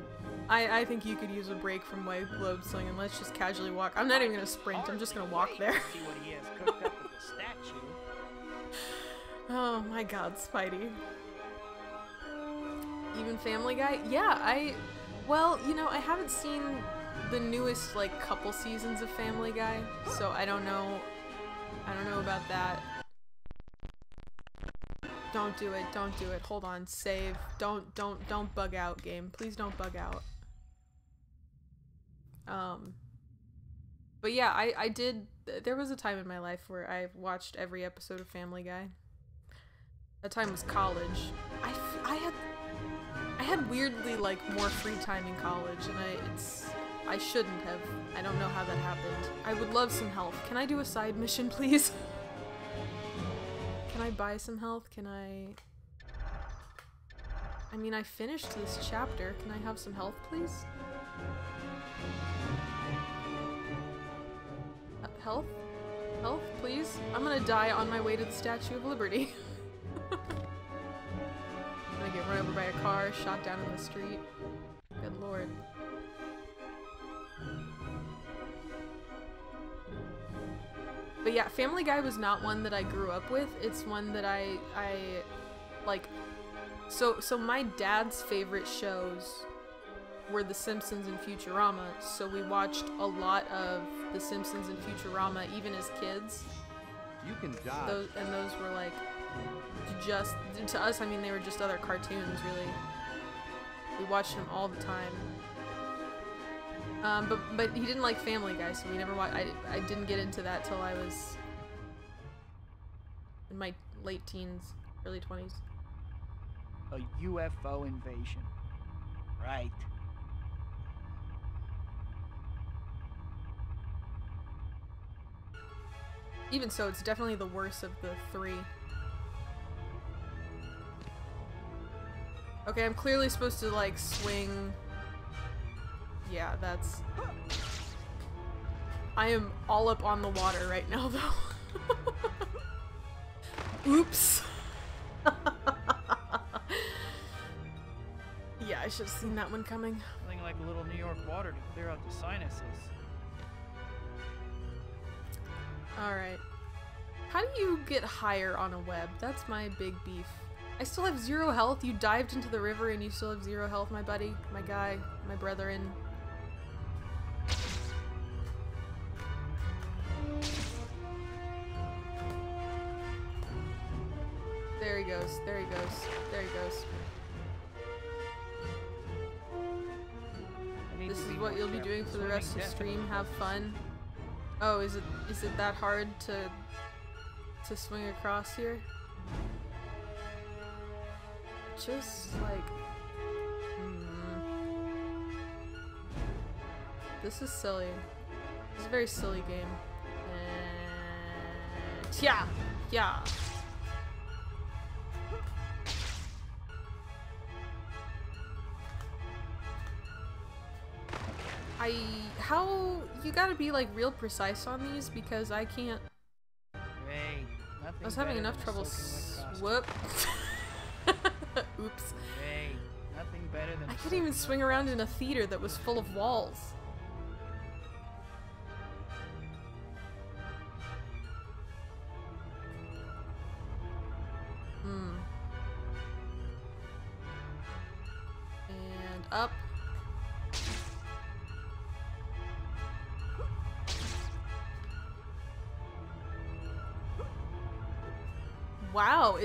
I I think you could use a break from wave globe slinging. Let's just casually walk. I'm not even gonna sprint. I'm just gonna walk there. See what he has cooked up with the statue. Oh my God, Spidey. Even Family Guy? Yeah, I. Well, you know, I haven't seen the newest like couple seasons of Family Guy, so I don't know. I don't know about that. Don't do it. Don't do it. Hold on. Save. Don't don't don't bug out, game. Please don't bug out. Um But yeah, I I did there was a time in my life where I watched every episode of Family Guy. That time was college. I, I had I had weirdly like more free time in college and I it's I shouldn't have. I don't know how that happened. I would love some health. Can I do a side mission, please? Can I buy some health? Can I... I mean, I finished this chapter. Can I have some health, please? Uh, health? Health, please? I'm gonna die on my way to the Statue of Liberty. I'm gonna get run over by a car, shot down in the street. Good lord. But yeah, Family Guy was not one that I grew up with. It's one that I I like so so my dad's favorite shows were The Simpsons and Futurama. So we watched a lot of The Simpsons and Futurama even as kids. You can die. Those and those were like just to us, I mean they were just other cartoons really. We watched them all the time. Um, but but he didn't like Family Guy, so we never watched. I I didn't get into that till I was in my late teens, early twenties. A UFO invasion, right? Even so, it's definitely the worst of the three. Okay, I'm clearly supposed to like swing yeah, that's. I am all up on the water right now, though. Oops. yeah, I should have seen that one coming. Nothing like a little New York water to clear out the sinuses. Alright. How do you get higher on a web? That's my big beef. I still have zero health. You dived into the river and you still have zero health, my buddy, my guy, my brethren. There he goes. There he goes. There he goes. This is what you'll be doing for the rest of the stream. Have fun. Oh, is it is it that hard to to swing across here? Just like hmm. This is silly. This is a very silly game. Yeah, yeah. I how you gotta be like real precise on these because I can't. Hey, I was having enough trouble. S- whoop. Oops. Hey, nothing better than I couldn't even swing around in a theater that was full of walls.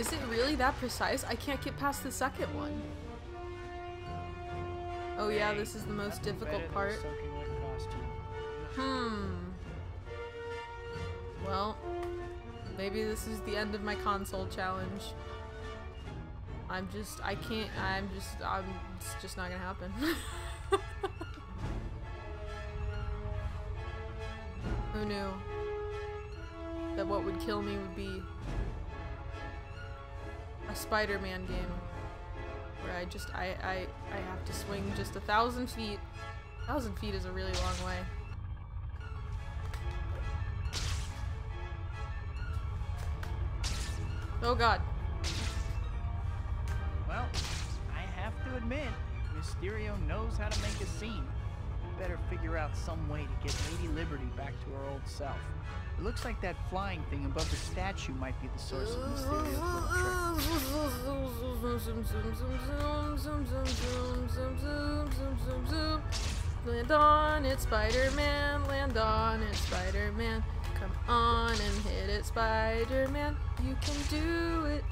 Is it really that precise? I can't get past the second one. Oh yeah, this is the most difficult better than a part. soaking wet costume. Hmm. Well, maybe this is the end of my console challenge. I'm just, I can't, I'm just, I'm, it's just not gonna happen. Who knew that what would kill me would be Spider-Man game where I just, I, I, I have to swing just a thousand feet. A thousand feet is a really long way. Oh god. Well, I have to admit, Mysterio knows how to make a scene. Better figure out some way to get Liberty back to her old self. It looks like that flying thing above the statue might be the source of Mysterio's trick. Land on it, Spider-Man. Land on it, Spider-Man. Come on and hit it, Spider-Man. You can do it.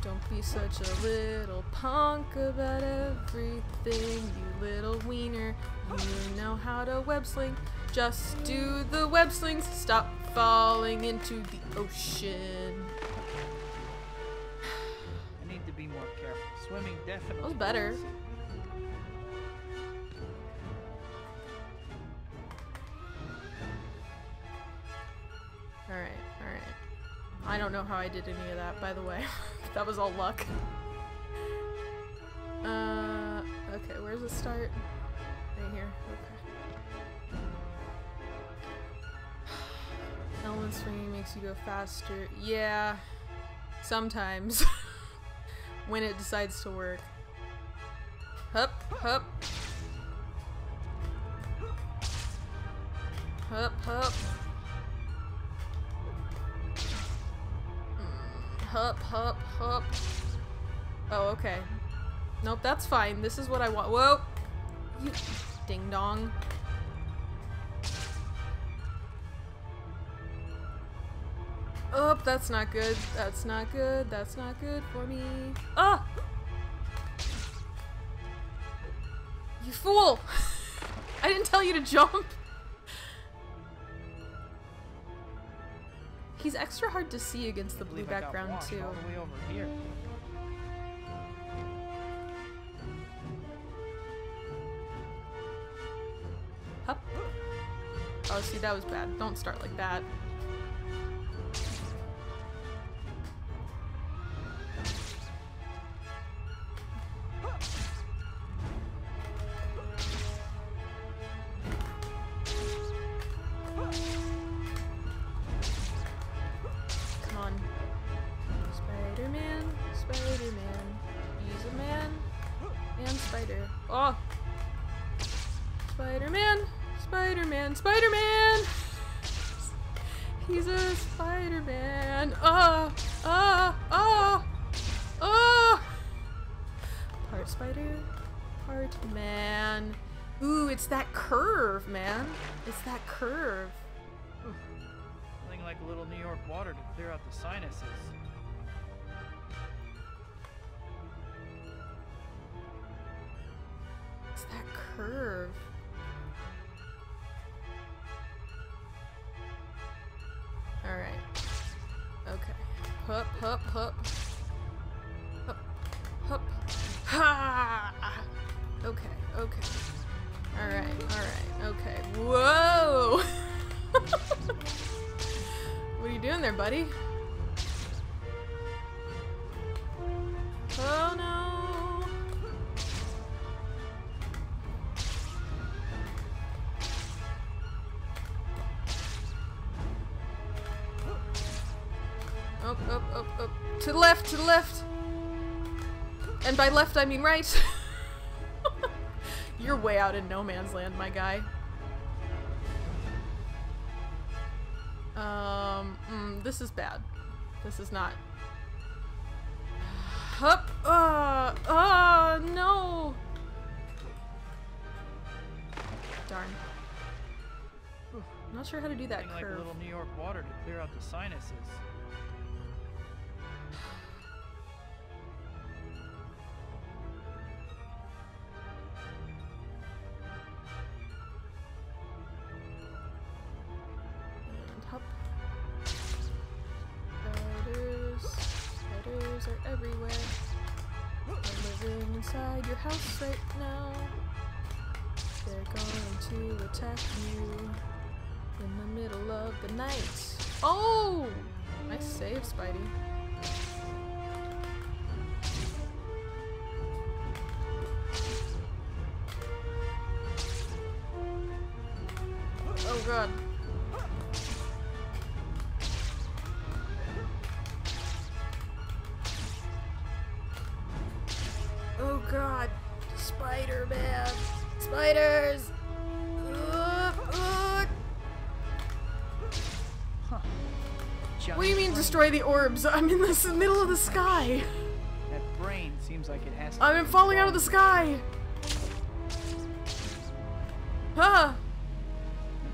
Don't be such a little punk about everything, you little wiener. You know how to web sling. Just do the web slings. Stop falling into the ocean. I need to be more careful. Swimming definitely. That was better. Alright, alright. I don't know how I did any of that, by the way. that was all luck. Uh, okay, where's the start? Element swinging makes you go faster. Yeah, sometimes. when it decides to work. Hup, hup. Hup, hup. Mm, Hup, hup, hup. Oh, okay. Nope, that's fine. This is what I want. Whoa! You ding dong. Oh, that's not good. That's not good. That's not good for me. Ah! You fool! I didn't tell you to jump! He's extra hard to see against the blue believe I got background, too. All the way over here. Hup. Oh, see, that was bad. Don't start like that. It's that curve, man. It's that curve. Something like a little New York water to clear out the sinuses. It's that curve. Alright. Okay. Hup, hup, hup. Hup, hup. Ha! Okay, okay. Alright, alright, okay. Whoa! what are you doing there, buddy? Oh no! Up, up, up, up. To the left, to the left! And by left, I mean right. You're way out in no man's land, my guy. Um, mm, this is bad. This is not. Hup! Uh, uh, no! Darn. I'm not sure how to do that Something like a little New York water to clear out the sinuses. Inside your house right now. They're going to attack you in the middle of the night. Oh! Nice save, Spidey. The orbs? I'm in the middle of the sky. That brain seems like it has to I'm falling out of the sky. Huh.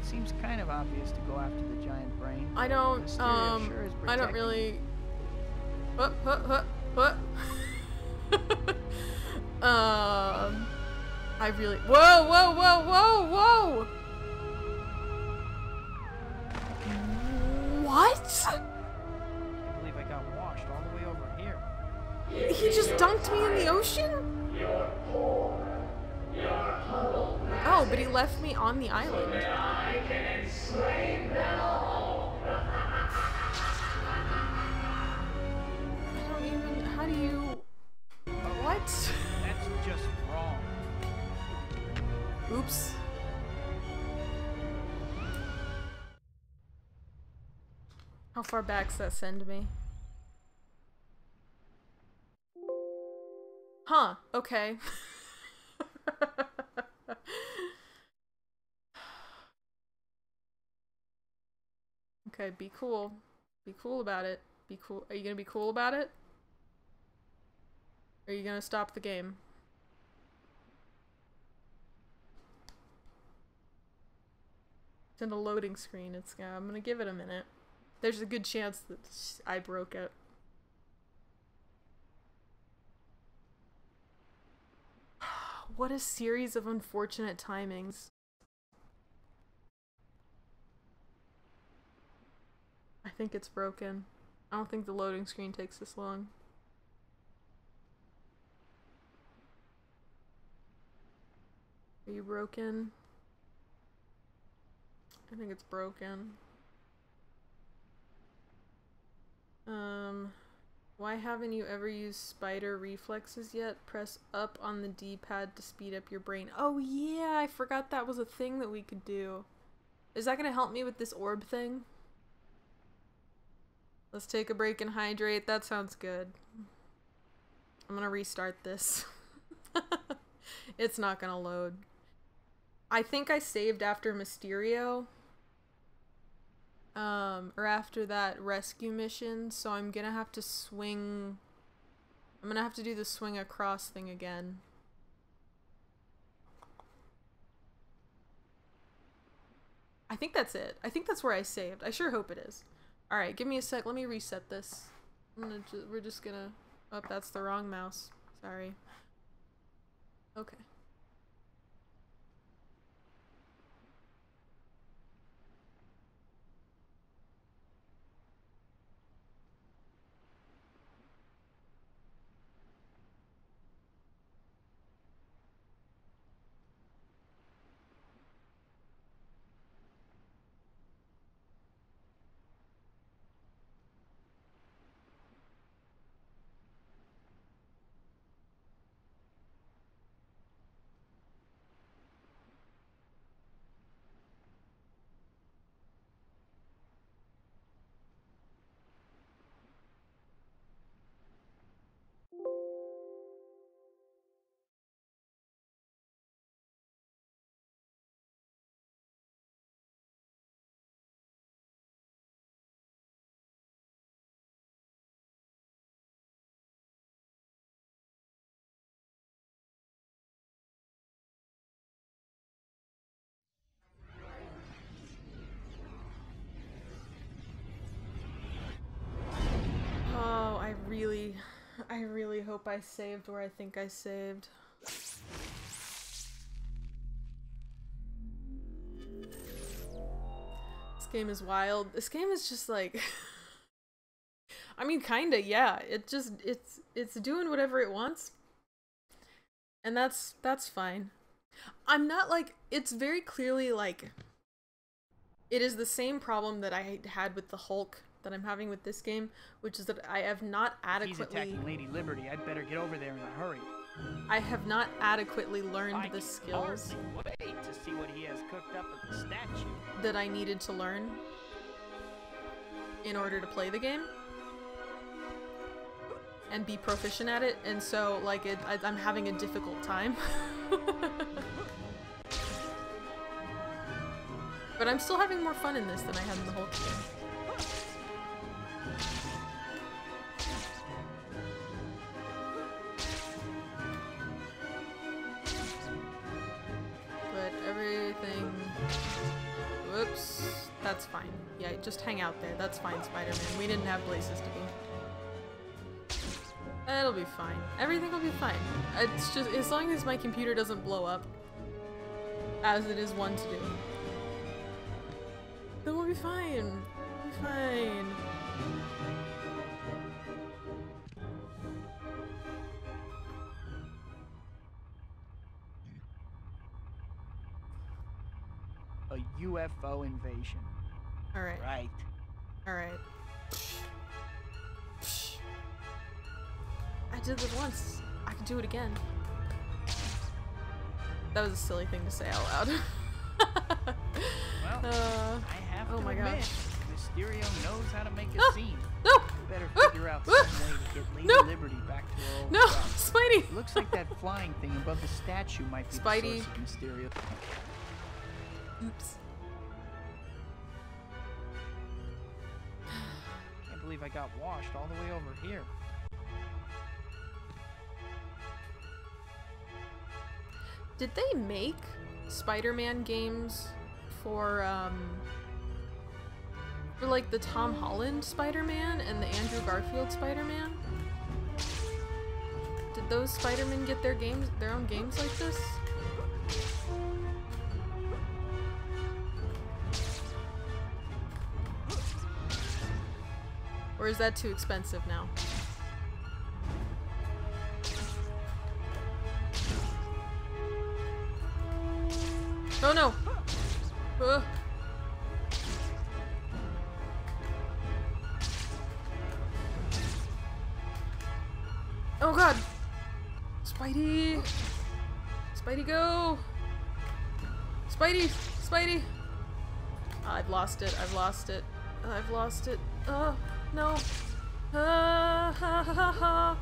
It seems kind of obvious to go after the giant brain. I don't, um, sure I don't really. Far back's that send me? Huh, okay. okay, be cool. Be cool about it. Be cool. Are you gonna be cool about it? Are you gonna stop the game? It's in a loading screen. It's uh, I'm gonna give it a minute. There's a good chance that I broke it. What a series of unfortunate timings. I think it's broken. I don't think the loading screen takes this long. Are you broken? I think it's broken. Um, why haven't you ever used spider reflexes yet? Press up on the D-pad to speed up your brain. Oh yeah, I forgot that was a thing that we could do. Is that gonna help me with this orb thing? Let's take a break and hydrate. That sounds good. I'm gonna restart this. it's not gonna load. I think I saved after Mysterio. Um, or after that rescue mission, so I'm gonna have to swing... I'm gonna have to do the swing across thing again. I think that's it. I think that's where I saved. I sure hope it is. Alright, give me a sec. Let me reset this. Ju we're just gonna... Oh, that's the wrong mouse. Sorry. Okay. I really hope I saved where I think I saved. This game is wild. This game is just like I mean kinda, yeah. It just it's it's doing whatever it wants. And that's that's fine. I'm not like it's very clearly like it is the same problem that I had with the Hulk that I'm having with this game, which is that I have not If he's adequately attacking Lady Liberty, I'd better get over there in a hurry. I have not adequately learned I the skills wait to see what he has cooked up at the statue. that I needed to learn in order to play the game and be proficient at it, and so like it, I, I'm having a difficult time. but I'm still having more fun in this than I had in the whole game. Fine. Yeah, just hang out there. That's fine, Spider-Man. We didn't have places to be. It'll be fine. Everything will be fine. It's just as long as my computer doesn't blow up, as it is one to do, then we'll be fine. We'll be fine. A UFO invasion. All right. Right. All right. I did it once. I can do it again. That was a silly thing to say out loud. Well, Uh, I have oh to my admit, gosh. Mysterio knows how to make a Ah! scene. No! We better Ah! figure out Ah! way to get Lady No! Liberty back to her old No! self. Spidey! Looks like that flying thing above the statue might be Spidey. the source of Mysterio. Oops. Believe I got washed all the way over here. Did they make Spider-Man games for um for like the Tom Holland Spider-Man and the Andrew Garfield Spider-Man? Did those Spider-Men get their games their own games like this? Or is that too expensive now? Oh no! Oh god! Spidey! Spidey go! Spidey! Spidey! I've lost it. I've lost it. I've lost it. Uh, no. Uh, ha ha ha ha.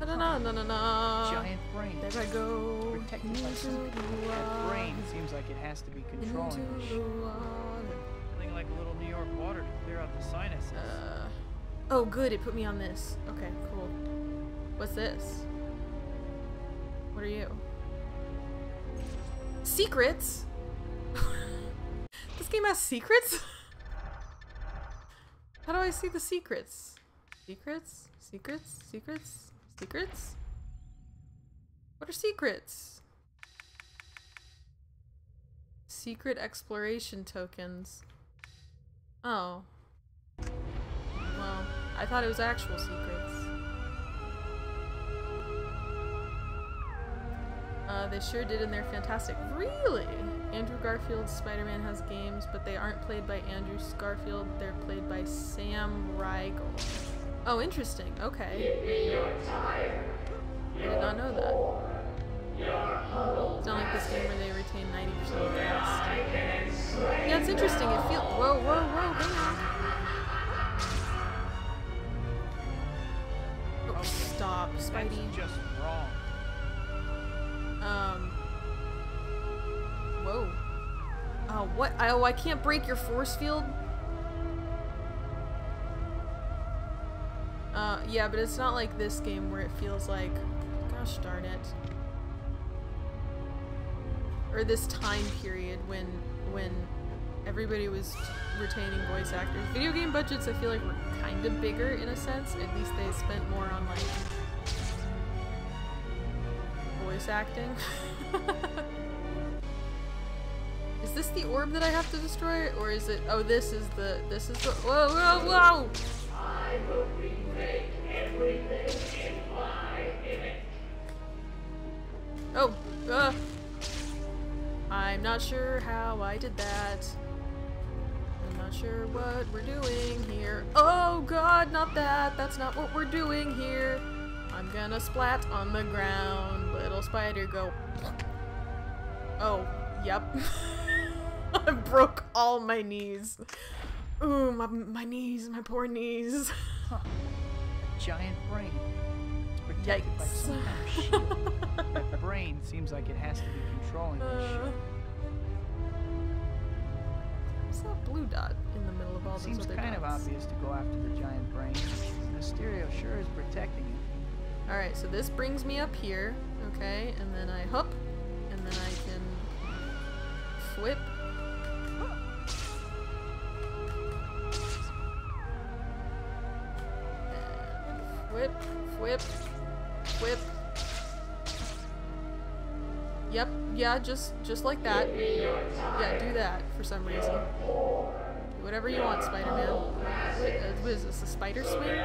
Na na na na na. Giant brain. There I go. Protected by into some That brain seems like it has to be controlling the shit. Feeling like a little New York water to clear out the sinuses. Uh, oh, good. It put me on this. Okay, cool. What's this? What are you? Secrets? this game has secrets? How do I see the secrets? Secrets? Secrets? Secrets? Secrets? What are secrets? Secret exploration tokens. Oh. Well, I thought it was actual secrets. Uh, they sure did, and they're fantastic. Really? Andrew Garfield's Spider-Man has games, but they aren't played by Andrew Garfield. They're played by Sam Riegel. Oh, interesting. Okay. I did not know that. It's not like this game where they retain 90% of the cast. Yeah, it's interesting. It feels. Whoa, whoa, whoa, hang on. Oh, stop, Spidey. That's just wrong. Um. Oh, what? Oh, I can't break your force field? Uh, yeah, but it's not like this game where it feels like, gosh darn it. Or this time period when, when everybody was retaining voice actors. Video game budgets, I feel like were kind of bigger in a sense. At least they spent more on like voice acting. is this the orb that I have to destroy, or is it? Oh, this is the. This is the. Whoa, whoa, whoa! I will everything in my. Oh, uh. I'm not sure how I did that. I'm not sure what we're doing here. Oh god, not that. That's not what we're doing here. I'm gonna splat on the ground. Little spider go. Oh, yep. I broke all my knees. Ooh, my, my knees, my poor knees. Huh. A giant brain. It's protected by some kind of shield. that brain seems like it has to be controlling this Uh, shit. what's that blue dot in the middle of all those Seems kind of obvious to go after the giant brain. Mysterio sure is protecting it. Alright, so this brings me up here, okay, and then I hop, and then I can flip. Whip, whip, whip. Yep, yeah, just just like that. Yeah, do that for some reason. Do whatever you want, Spider-Man. Uh, what is this, a spider swing?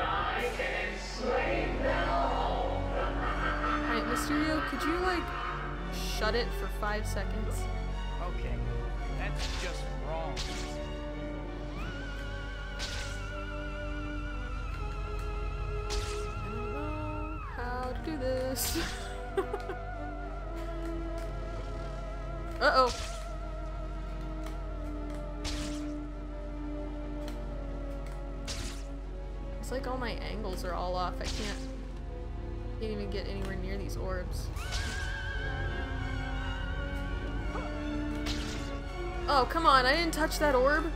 Alright, Mysterio, could you, like, shut it for five seconds? Okay, that's just wrong. How to do this. Uh-oh. It's like all my angles are all off. I can't, can't even get anywhere near these orbs. Oh, come on. I didn't touch that orb.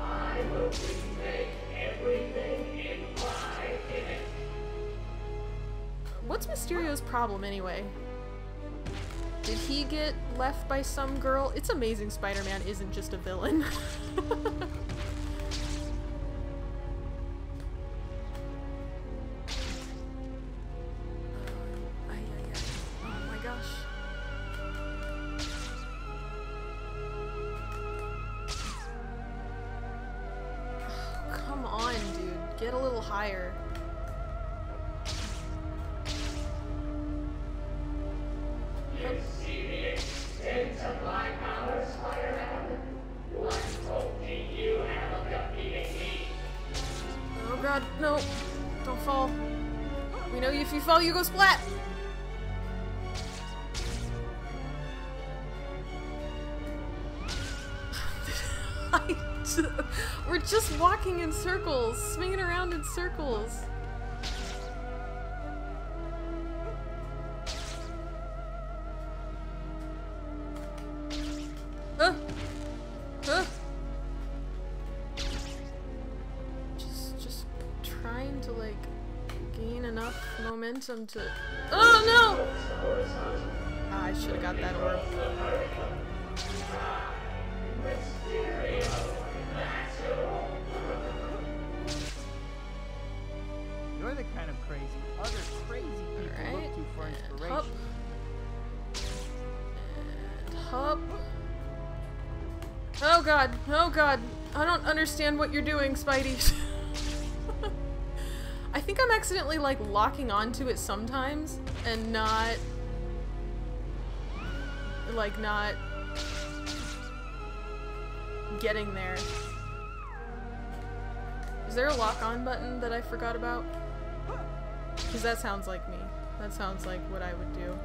I will remake everything What's Mysterio's problem anyway? Did he get left by some girl? It's amazing Spider-Man isn't just a villain. circles. Just, just trying to like gain enough momentum to. Oh no! Ah, I should have got that orb. Understand what you're doing, Spidey. I think I'm accidentally like locking onto it sometimes and not like not getting there. Is there a lock on button that I forgot about? Because that sounds like me. That sounds like what I would do.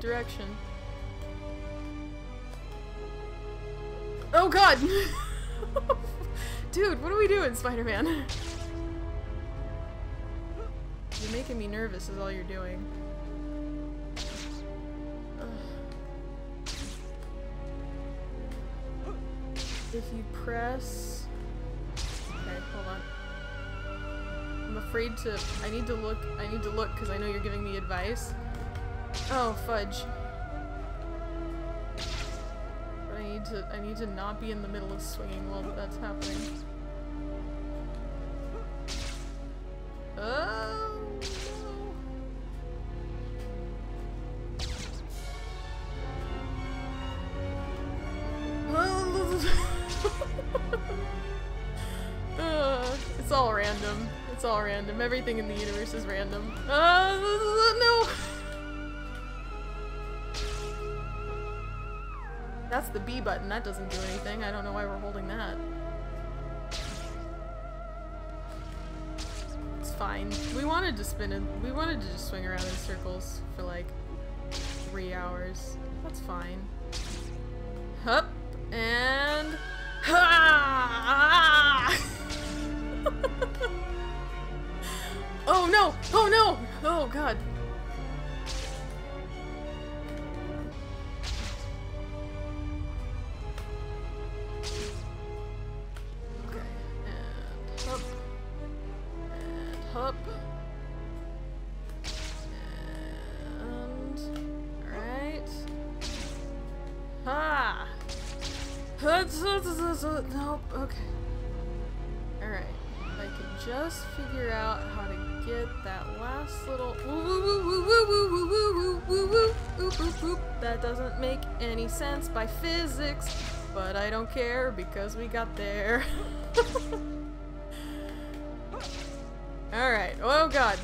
Direction. Oh god! Dude, what are we doing, Spider-Man? You're making me nervous is all you're doing. Ugh. If you press... Okay, hold on. I'm afraid to... I need to look... I need to look because I know you're giving me advice. Oh, fudge. I need to... I need to not be in the middle of swinging while that's happening. Oh... Uh, it's all random. It's all random. Everything in the universe is random. Uh, That's the B button. That doesn't do anything. I don't know why we're holding that. It's fine. We wanted to spin it. We wanted to just swing around in circles for like three hours. That's fine. Hup and any sense by physics, but I don't care because we got there. Alright, oh god.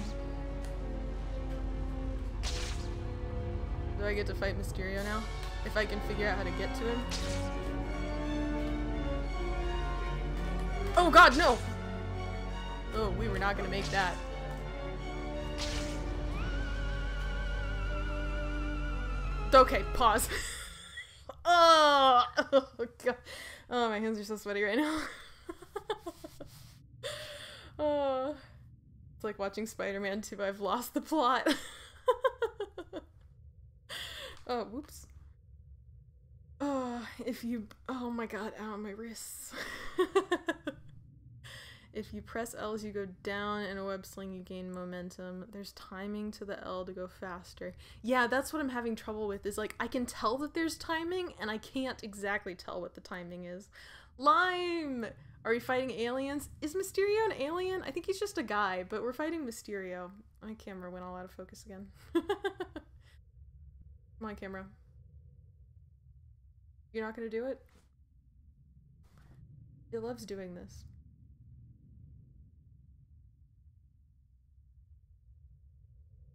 Do I get to fight Mysterio now? If I can figure out how to get to him? Oh god, no! Oh, we were not gonna make that. Okay, pause. oh, god. Oh, my hands are so sweaty right now. oh. It's like watching Spider-Man 2. I've lost the plot. oh, whoops. Oh, if you... Oh my god, ow, my wrists. If you press L as you go down in a web sling, you gain momentum. There's timing to the L to go faster. Yeah, that's what I'm having trouble with. Is like I can tell that there's timing, and I can't exactly tell what the timing is. Lime. Are we fighting aliens? Is Mysterio an alien? I think he's just a guy, but we're fighting Mysterio. My camera went all out of focus again. On, camera. You're not gonna do it? He loves doing this.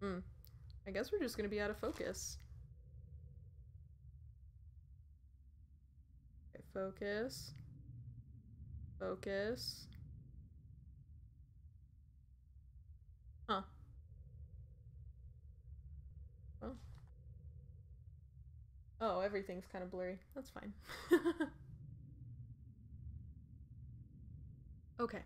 Hmm. I guess we're just gonna be out of focus. Okay, focus. Focus. Huh. Well. Oh, everything's kind of blurry. That's fine. okay.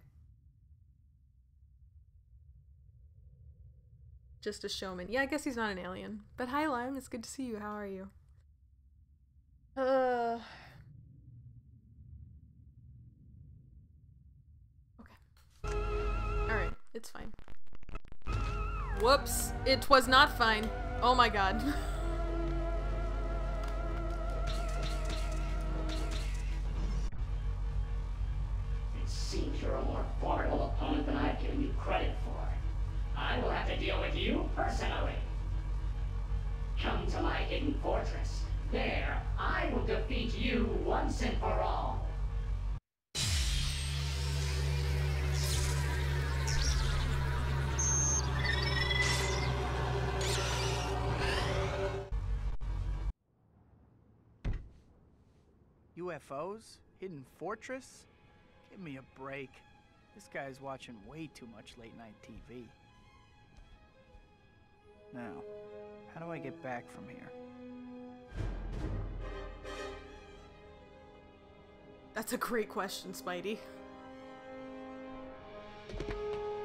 Just a showman. Yeah, I guess he's not an alien. But hi, Lime. It's good to see you. How are you? Uh. Okay. Alright, it's fine. Whoops. It was not fine. Oh my god. deal with you personally. Come to my hidden fortress. There, I will defeat you once and for all. UFOs? Hidden Fortress? Give me a break. This guy's watching way too much late night TV. Now, how do I get back from here? That's a great question, Spidey.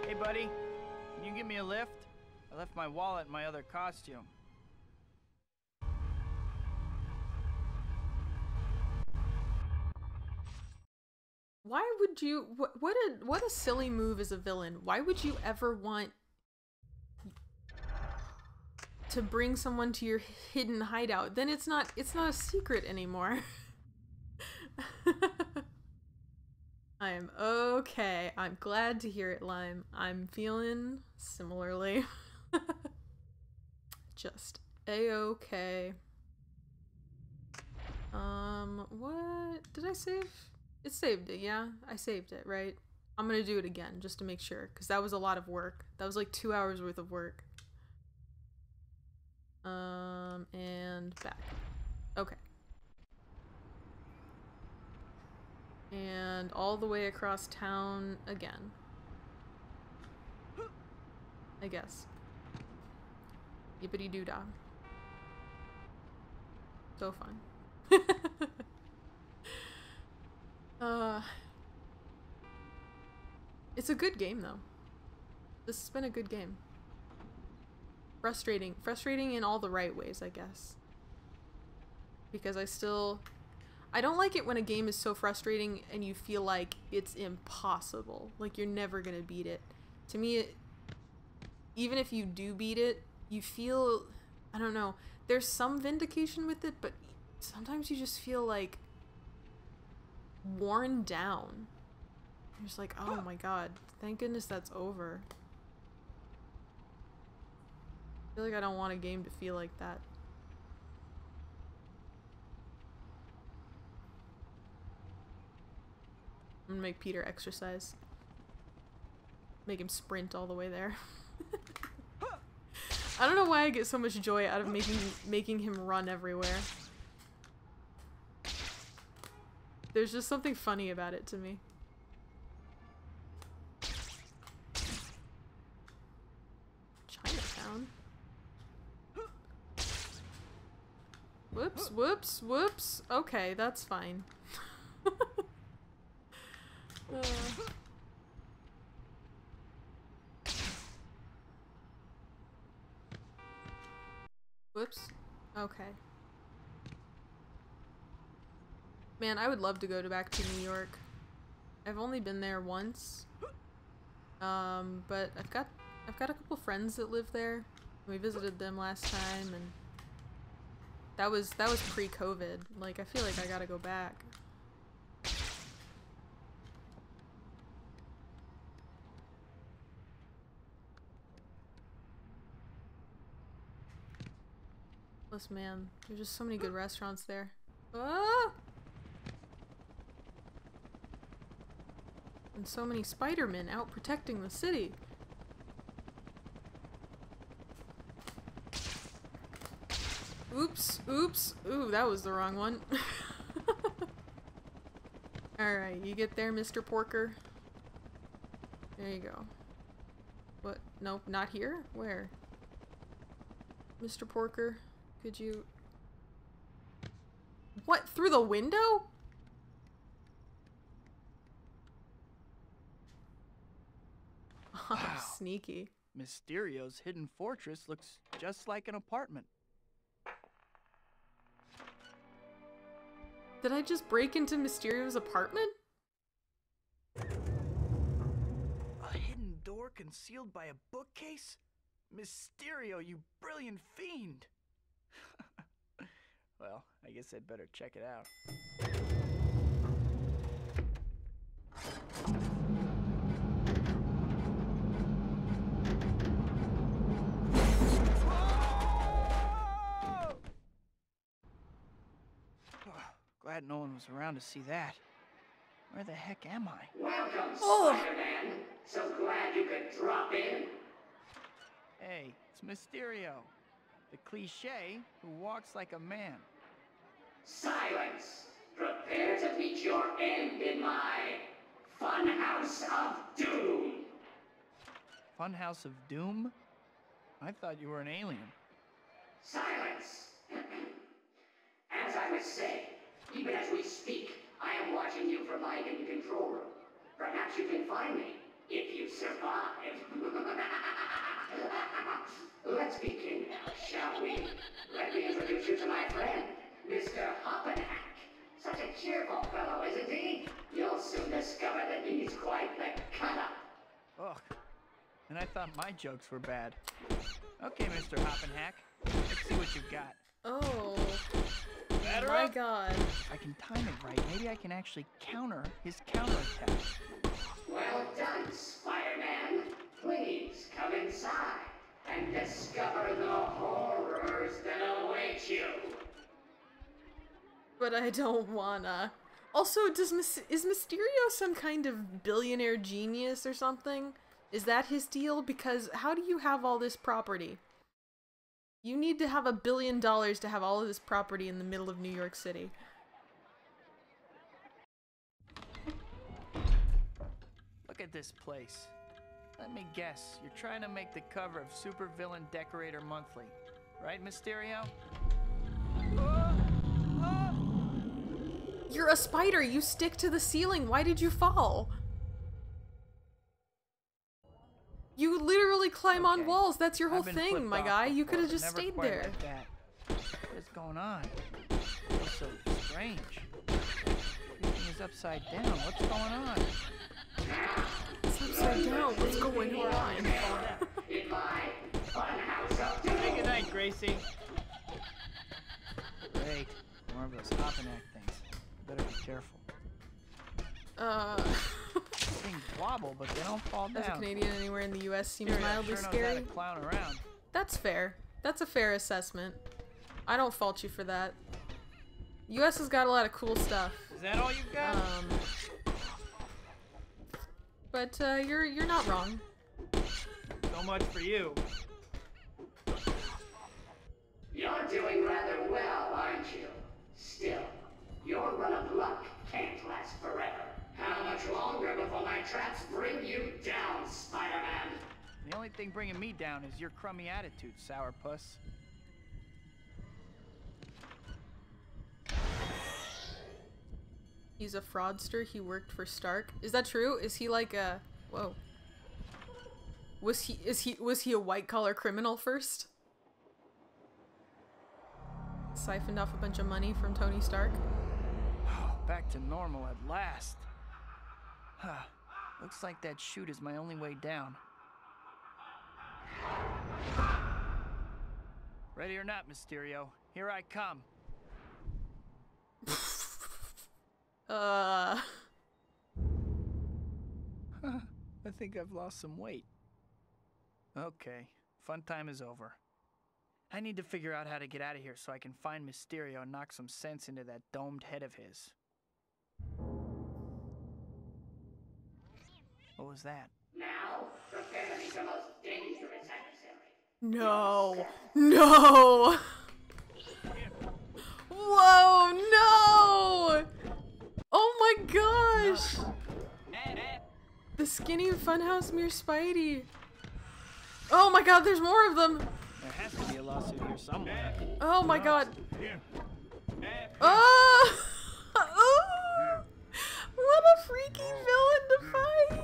Hey, buddy. Can you give me a lift? I left my wallet in my other costume. Why would you what what a what a silly move as a villain. Why would you ever want to bring someone to your hidden hideout? Then it's not it's not a secret anymore. I am okay. I'm glad to hear it, Lime. I'm feeling similarly. Just a-okay. Um, what? Did I save? It saved it, yeah? I saved it, right? I'm gonna do it again, just to make sure, because that was a lot of work. That was like two hours worth of work. Um, and back. Okay. And all the way across town again. I guess. Yippity doo dah. So fun. uh, it's a good game though. This has been a good game. Frustrating. Frustrating in all the right ways, I guess. Because I still I don't like it when a game is so frustrating and you feel like it's impossible. Like you're never going to beat it. To me, it, even if you do beat it, you feel, I don't know, there's some vindication with it, but sometimes you just feel like worn down. You're just like, oh my god, thank goodness that's over. I feel like I don't want a game to feel like that. I'm gonna make Peter exercise. Make him sprint all the way there. I don't know why I get so much joy out of making making him run everywhere. There's just something funny about it to me. Whoops, whoops, whoops. Okay, that's fine. Uh. Whoops. Okay. Man, I would love to go to back to New York. I've only been there once. Um, but I've got I've got a couple friends that live there. We visited them last time, and that was that was pre-COVID. Like I feel like I gotta go back. Plus, man, there's just so many good restaurants there. Ah! And so many Spider-Men out protecting the city. Oops, oops. Ooh, that was the wrong one. Alright, you get there, Mr. Porker. There you go. What? Nope, not here? Where? Mr. Porker, could you... What? Through the window? Oh, sneaky. Mysterio's hidden fortress looks just like an apartment. Did I just break into Mysterio's apartment? A hidden door concealed by a bookcase? Mysterio, you brilliant fiend! well, I guess I'd better check it out. Glad no one was around to see that. Where the heck am I? Welcome, Oh. Spider-Man. So glad you could drop in. Hey, it's Mysterio. The cliche who walks like a man. Silence. Prepare to meet your end in my funhouse of doom. Funhouse of Doom? I thought you were an alien. Silence. as I was saying, even as we speak, I am watching you from my hidden control room. Perhaps you can find me if you survive. Let's begin now, shall we? Let me introduce you to my friend, Mr. Hoppenhack. Such a cheerful fellow, isn't he? You'll soon discover that he's quite the cut-up. Ugh. And I thought my jokes were bad. Okay, Mr. Hoppenhack. Let's see what you've got. Oh. Batter my god. I can time it right. Maybe I can actually counter his counterattack. Well done, Spider-Man. Please come inside and discover the horrors that await you. But I don't wanna. Also, does Mys- is Mysterio some kind of billionaire genius or something? Is that his deal? Because how do you have all this property? You need to have a billion dollars to have all of this property in the middle of New York City. Look at this place. Let me guess, you're trying to make the cover of Supervillain Decorator Monthly, right, Mysterio? You're a spider. You stick to the ceiling. Why did you fall? You literally climb on walls. That's your whole thing, my guy. You could have just stayed there. like that. What is going on? It's so strange. Everything is upside down. What's going on? It's upside down. What's going on? In my funhouse of good night, Gracie. Great. More of those Hoppenhack things. Better be careful. Uh, Things wobble, but they don't fall down. as a Canadian anywhere in the U.S. seems Mysterio mildly sure scary. to clown around. That's fair. That's a fair assessment. I don't fault you for that. U.S. has got a lot of cool stuff. Is that all you've got? Um, but uh, you're you're not wrong. So much for you. You're doing rather well, aren't you? Still, your run of luck can't last forever. How much longer before my traps bring you down, Spider-Man? The only thing bringing me down is your crummy attitude, sourpuss. He's a fraudster. He worked for Stark. Is that true? Is he like a whoa? Was he is he was he a white collar criminal first? Siphoned off a bunch of money from Tony Stark. Back to normal at last. Huh. Looks like that chute is my only way down. Ready or not, Mysterio, here I come. Uh. I think I've lost some weight. Okay, fun time is over. I need to figure out how to get out of here so I can find Mysterio and knock some sense into that domed head of his. What was that? Now, prepare to meet the most dangerous adversary. No. No. Whoa, no! Oh my gosh! The skinny funhouse mirror Spidey. Oh my god, there's more of them! There has to be a lawsuit here somewhere. Oh my god. Oh! oh! What a freaky villain to fight!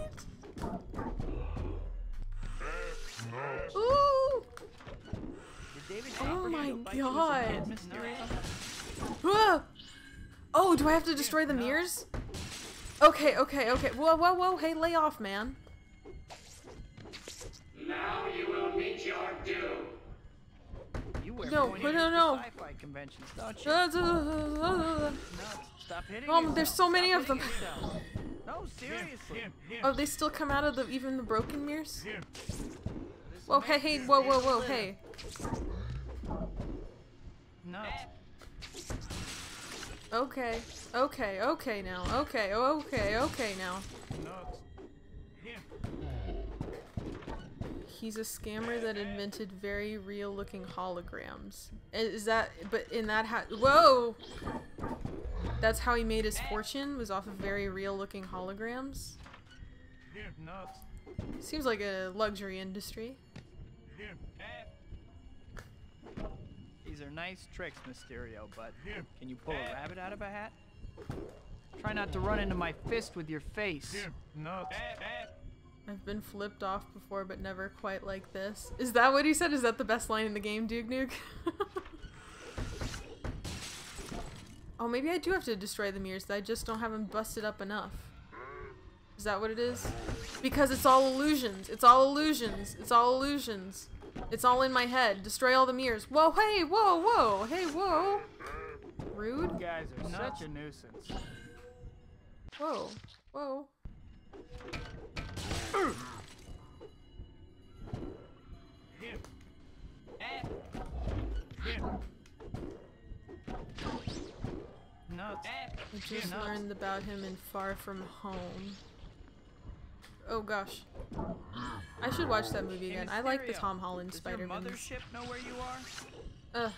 Ooh! Oh my god! Ah! Oh, do I have to destroy the mirrors? Okay, okay, okay. Whoa, whoa, whoa. Hey, lay off, man. Now you will meet your doom. You wear No, no, no, to no. Sci-fi conventions, don't you? Uh. No, stop hitting Um, there's so many Stop of them. hitting yourself. No, seriously. Oh, they still come out of the even the broken mirrors? Whoa, hey, hey, whoa, whoa, whoa, hey. No. Okay, okay, okay now. Okay, okay, okay now. He's a scammer that invented very real looking holograms. Is that, but in that ha- whoa! That's how he made his fortune, was off of very real looking holograms? No. Seems like a luxury industry. These are nice tricks, Mysterio, but can you pull a rabbit out of a hat? Try not to run into my fist with your face. No. I've been flipped off before, but never quite like this. Is that what he said? Is that the best line in the game, Duke Nuke? oh, maybe I do have to destroy the mirrors. I just don't have them busted up enough. Is that what it is? Because it's all illusions. It's all illusions. It's all illusions. It's all in my head. Destroy all the mirrors. Whoa, hey, whoa, whoa, hey, whoa. Rude. You guys are such a nuisance. Whoa, whoa. No. I just learned about him in Far From Home. Oh gosh. I should watch that movie again. I like the Tom Holland Spider-Man. Does your mothership know where you are? Ugh.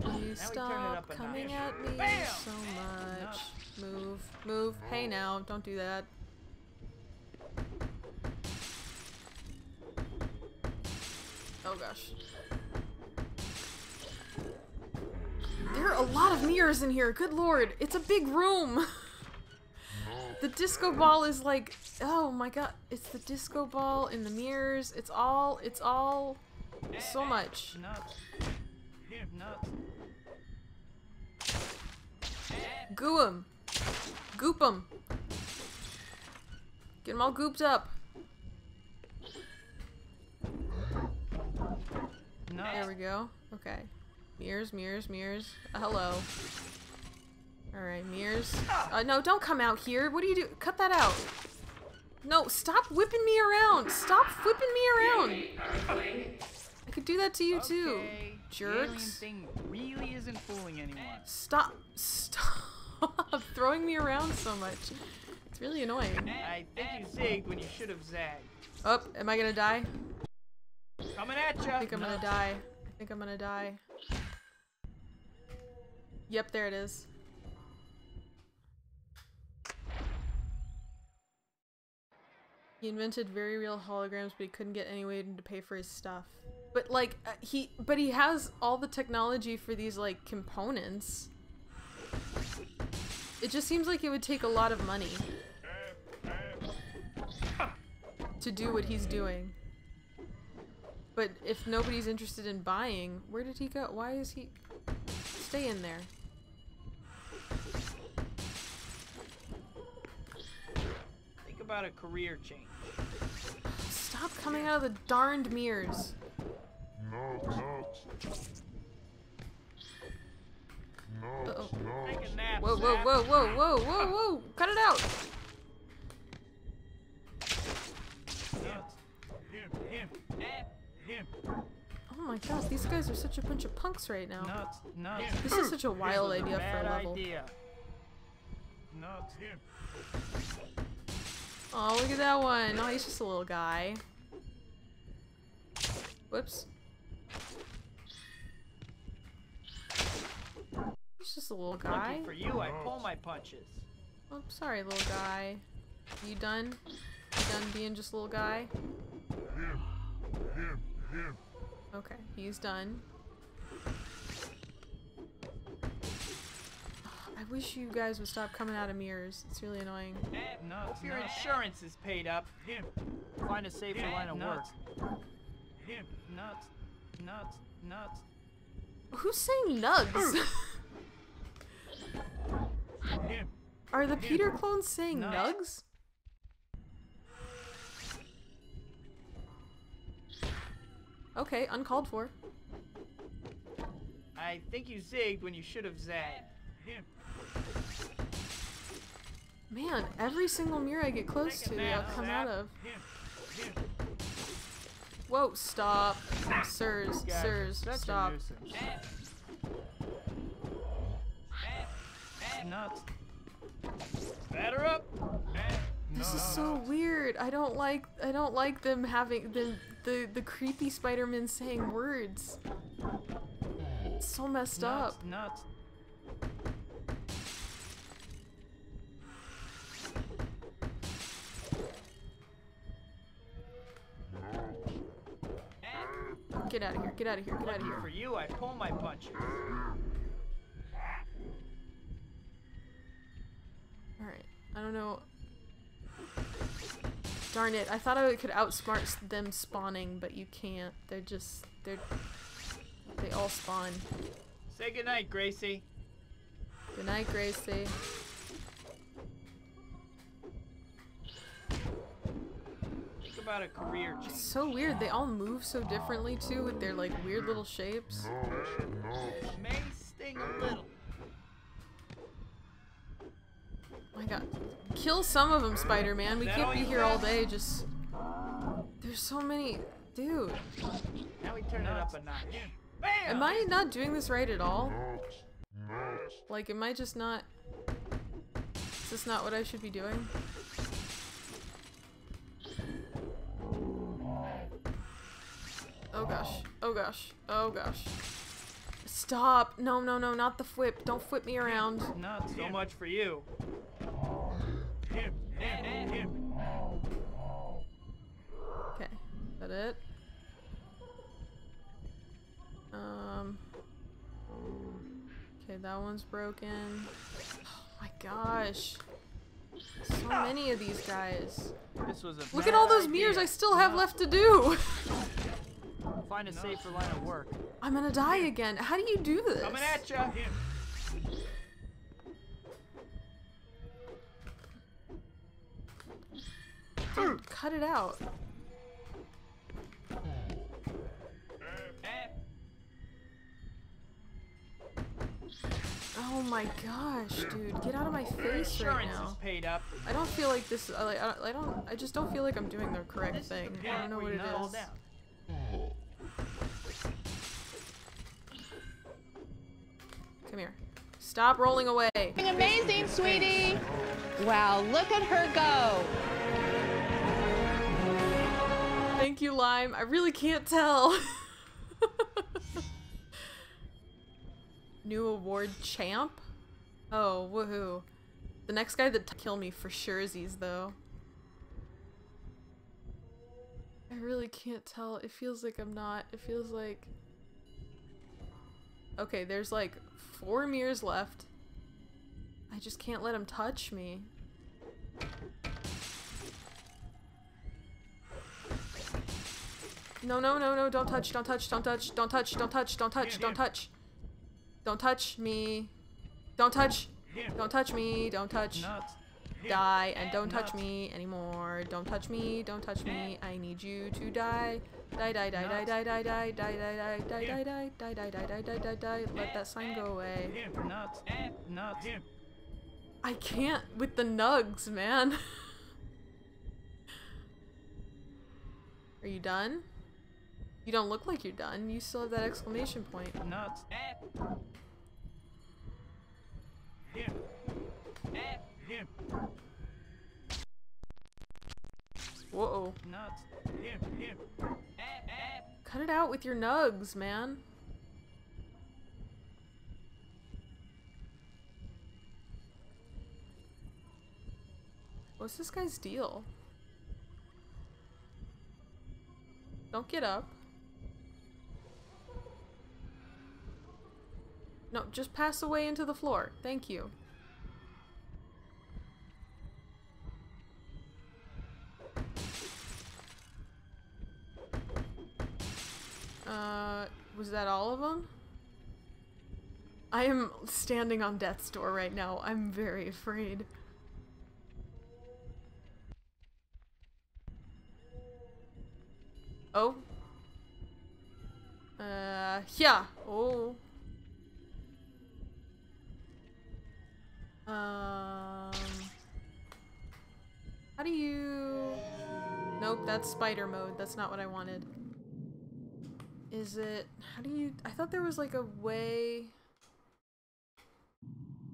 You Now we turn it stop coming at me Bam! so much. Move, move. Hey now, don't do that. Oh gosh. There are a lot of mirrors in here. Good lord, it's a big room. The disco ball is like, oh my god, it's the disco ball in the mirrors. It's all, it's all, so much. Goo 'em. Goop 'em. Get 'em all gooped up. There we go. Okay. Mirrors, mirrors, mirrors. Uh, hello. Alright, mirrors. Uh, no, don't come out here. What do you do? Cut that out. No, stop whipping me around. Stop whipping me around. I could do that to you too. Okay, alien Jerks. thing really isn't fooling anyone. Stop. Stop throwing me around so much. It's really annoying. I think you zigged when you should have zagged. Oh, am I gonna die? Coming at ya. I think I'm gonna die. I think I'm gonna die. Yep, there it is. He invented very real holograms, but he couldn't get any way to pay for his stuff. But like uh, he, but he has all the technology for these like components. It just seems like it would take a lot of money to do what he's doing. But if nobody's interested in buying, where did he go? Why is he... Stay in there. About a career change? Stop coming out of the darned mirrors. No, no. No, Uh-oh. no. Take Whoa, whoa, whoa, whoa, whoa, whoa, whoa! Cut it out! Nuts. Him, him, him. Oh my gosh, these guys are such a bunch of punks right now. Nuts, nuts. This is such a wild This was idea for a level. idea. Nuts. Him. Oh, look at that one. Oh, he's just a little guy. Whoops. He's just a little guy. Lucky for you, I pull my punches. Oh, sorry, little guy. You done? You done being just a little guy? Him, him, him. Okay, he's done. I wish you guys would stop coming out of mirrors. It's really annoying. Nuts. Hope your insurance is paid up. Him. Find a safer line of work. Him. Nuts. Nuts. Nuts. Who's saying nugs? Are the Peter clones saying Nuts. nugs? Okay, uncalled for. I think you zigged when you should have zagged. Him. Man, every single mirror I get close to, I'll come out of. Him. Him. Whoa, stop. Sirs, sirs, stop. nuisance. Eh. Nuts. Batter up. This is so weird. I don't like I don't like them having the the the creepy Spider-Man saying words. It's so messed up. Nuts. Get out of here. Get out of here. Get out of here. for you, I pull my punches. Alright. I don't know. Darn it. I thought I could outsmart them spawning, but you can't. They're just they're they all spawn. Say goodnight, Gracie. Good night, Gracie. Think about a career change. It's so weird. They all move so differently too with their like weird little shapes. It may sting a little. my god. Kill some of them, Spider-Man. We can't be here all day just... There's so many... Dude. Now we turn it up a notch. Bam! Am I not doing this right at all? Like, am I just not... Is this not what I should be doing? Oh gosh. Oh gosh. Oh gosh. Stop! No, no, no, not the flip. Don't flip me around. Not so much for you. Okay, is that it? Um. Okay, that one's broken. Oh my gosh. So many of these guys. This was a Look at all those idea. mirrors I still have left to do! Find a safer line of work. I'm gonna die again. How do you do this? Coming at ya. Dude, cut it out. Oh my gosh, dude, get out of my Your face right insurance now. is paid up. I don't feel like this. I, I don't- I don't. I just don't feel like I'm doing the correct This is the thing. I don't know what you it fall is. Come here. Stop rolling away. Amazing, sweetie. Wow, look at her go. Thank you, Lime. I really can't tell. New award champ? Oh, woohoo. The next guy that kill me for sure is he's, though. I really can't tell. It feels like I'm not. It feels like... Okay, there's like four mirrors left. I just can't let him touch me. No, no, no, no, don't touch, don't touch, don't touch, don't touch, don't touch, don't touch, don't touch. Don't touch me. Don't touch. Don't touch me. Don't touch. Die and don't touch me anymore. Don't touch me. Don't touch me. I need you to die. Die, die, die, die, die, die, die, die, die, die, die, die, die, die, die, die, die, die, die, die. Let that sign go away. Nuts. Nuts. I can't with the nugs, man. Are you done? You don't look like you're done. You still have that exclamation point. Nuts. Whoa. Nuts. Cut it out with your nugs, man. What's this guy's deal? Don't get up. No, just pass away into the floor. Thank you. Uh, was that all of them? I am standing on death's door right now. I'm very afraid. Oh. Uh, yeah. Oh. Um. How do you... Nope, that's spider mode. That's not what I wanted. Is it... How do you... I thought there was like a way...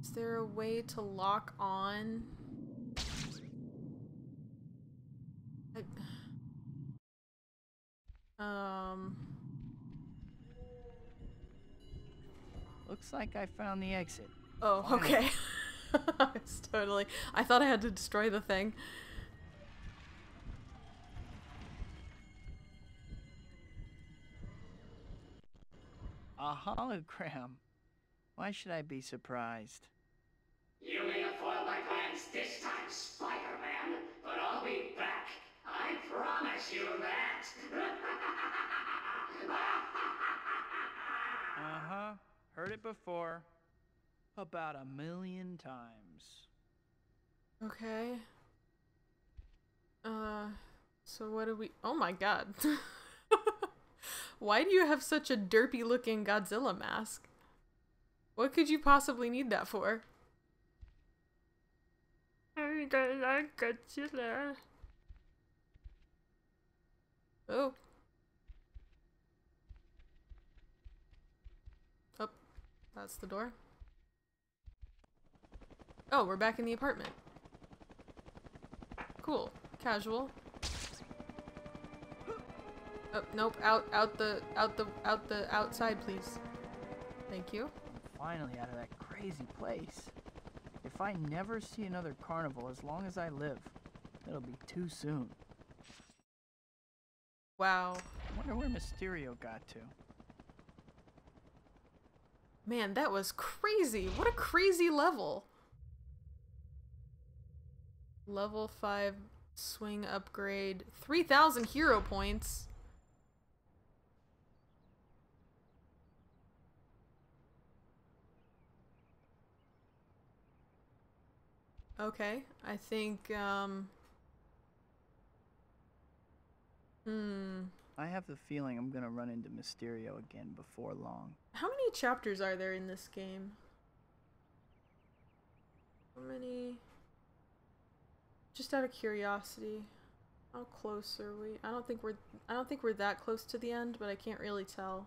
Is there a way to lock on? I... Um... Looks like I found the exit. Oh, Finally. okay. it's totally... I thought I had to destroy the thing. A hologram. Why should I be surprised? You may have foiled my plans this time, Spider-Man, but I'll be back. I promise you that. Uh-huh. Heard it before. About a million times. Okay. Uh, so what do we- Oh my god. Why do you have such a derpy looking Godzilla mask? What could you possibly need that for? I don't like Godzilla. Oh. Oh, that's the door. Oh, we're back in the apartment. Cool. Casual. Oh, nope, out, out the, out the, out the, outside, please. Thank you. Finally out of that crazy place. If I never see another carnival as long as I live, it'll be too soon. Wow. I Wonder where Mysterio got to. Man, that was crazy. What a crazy level. Level 5 swing upgrade. 3,000 hero points. Okay, I think, um... Hmm. I have the feeling I'm gonna run into Mysterio again before long. How many chapters are there in this game? How many? Just out of curiosity, how close are we? I don't think we're I don't think we're that close to the end, but I can't really tell.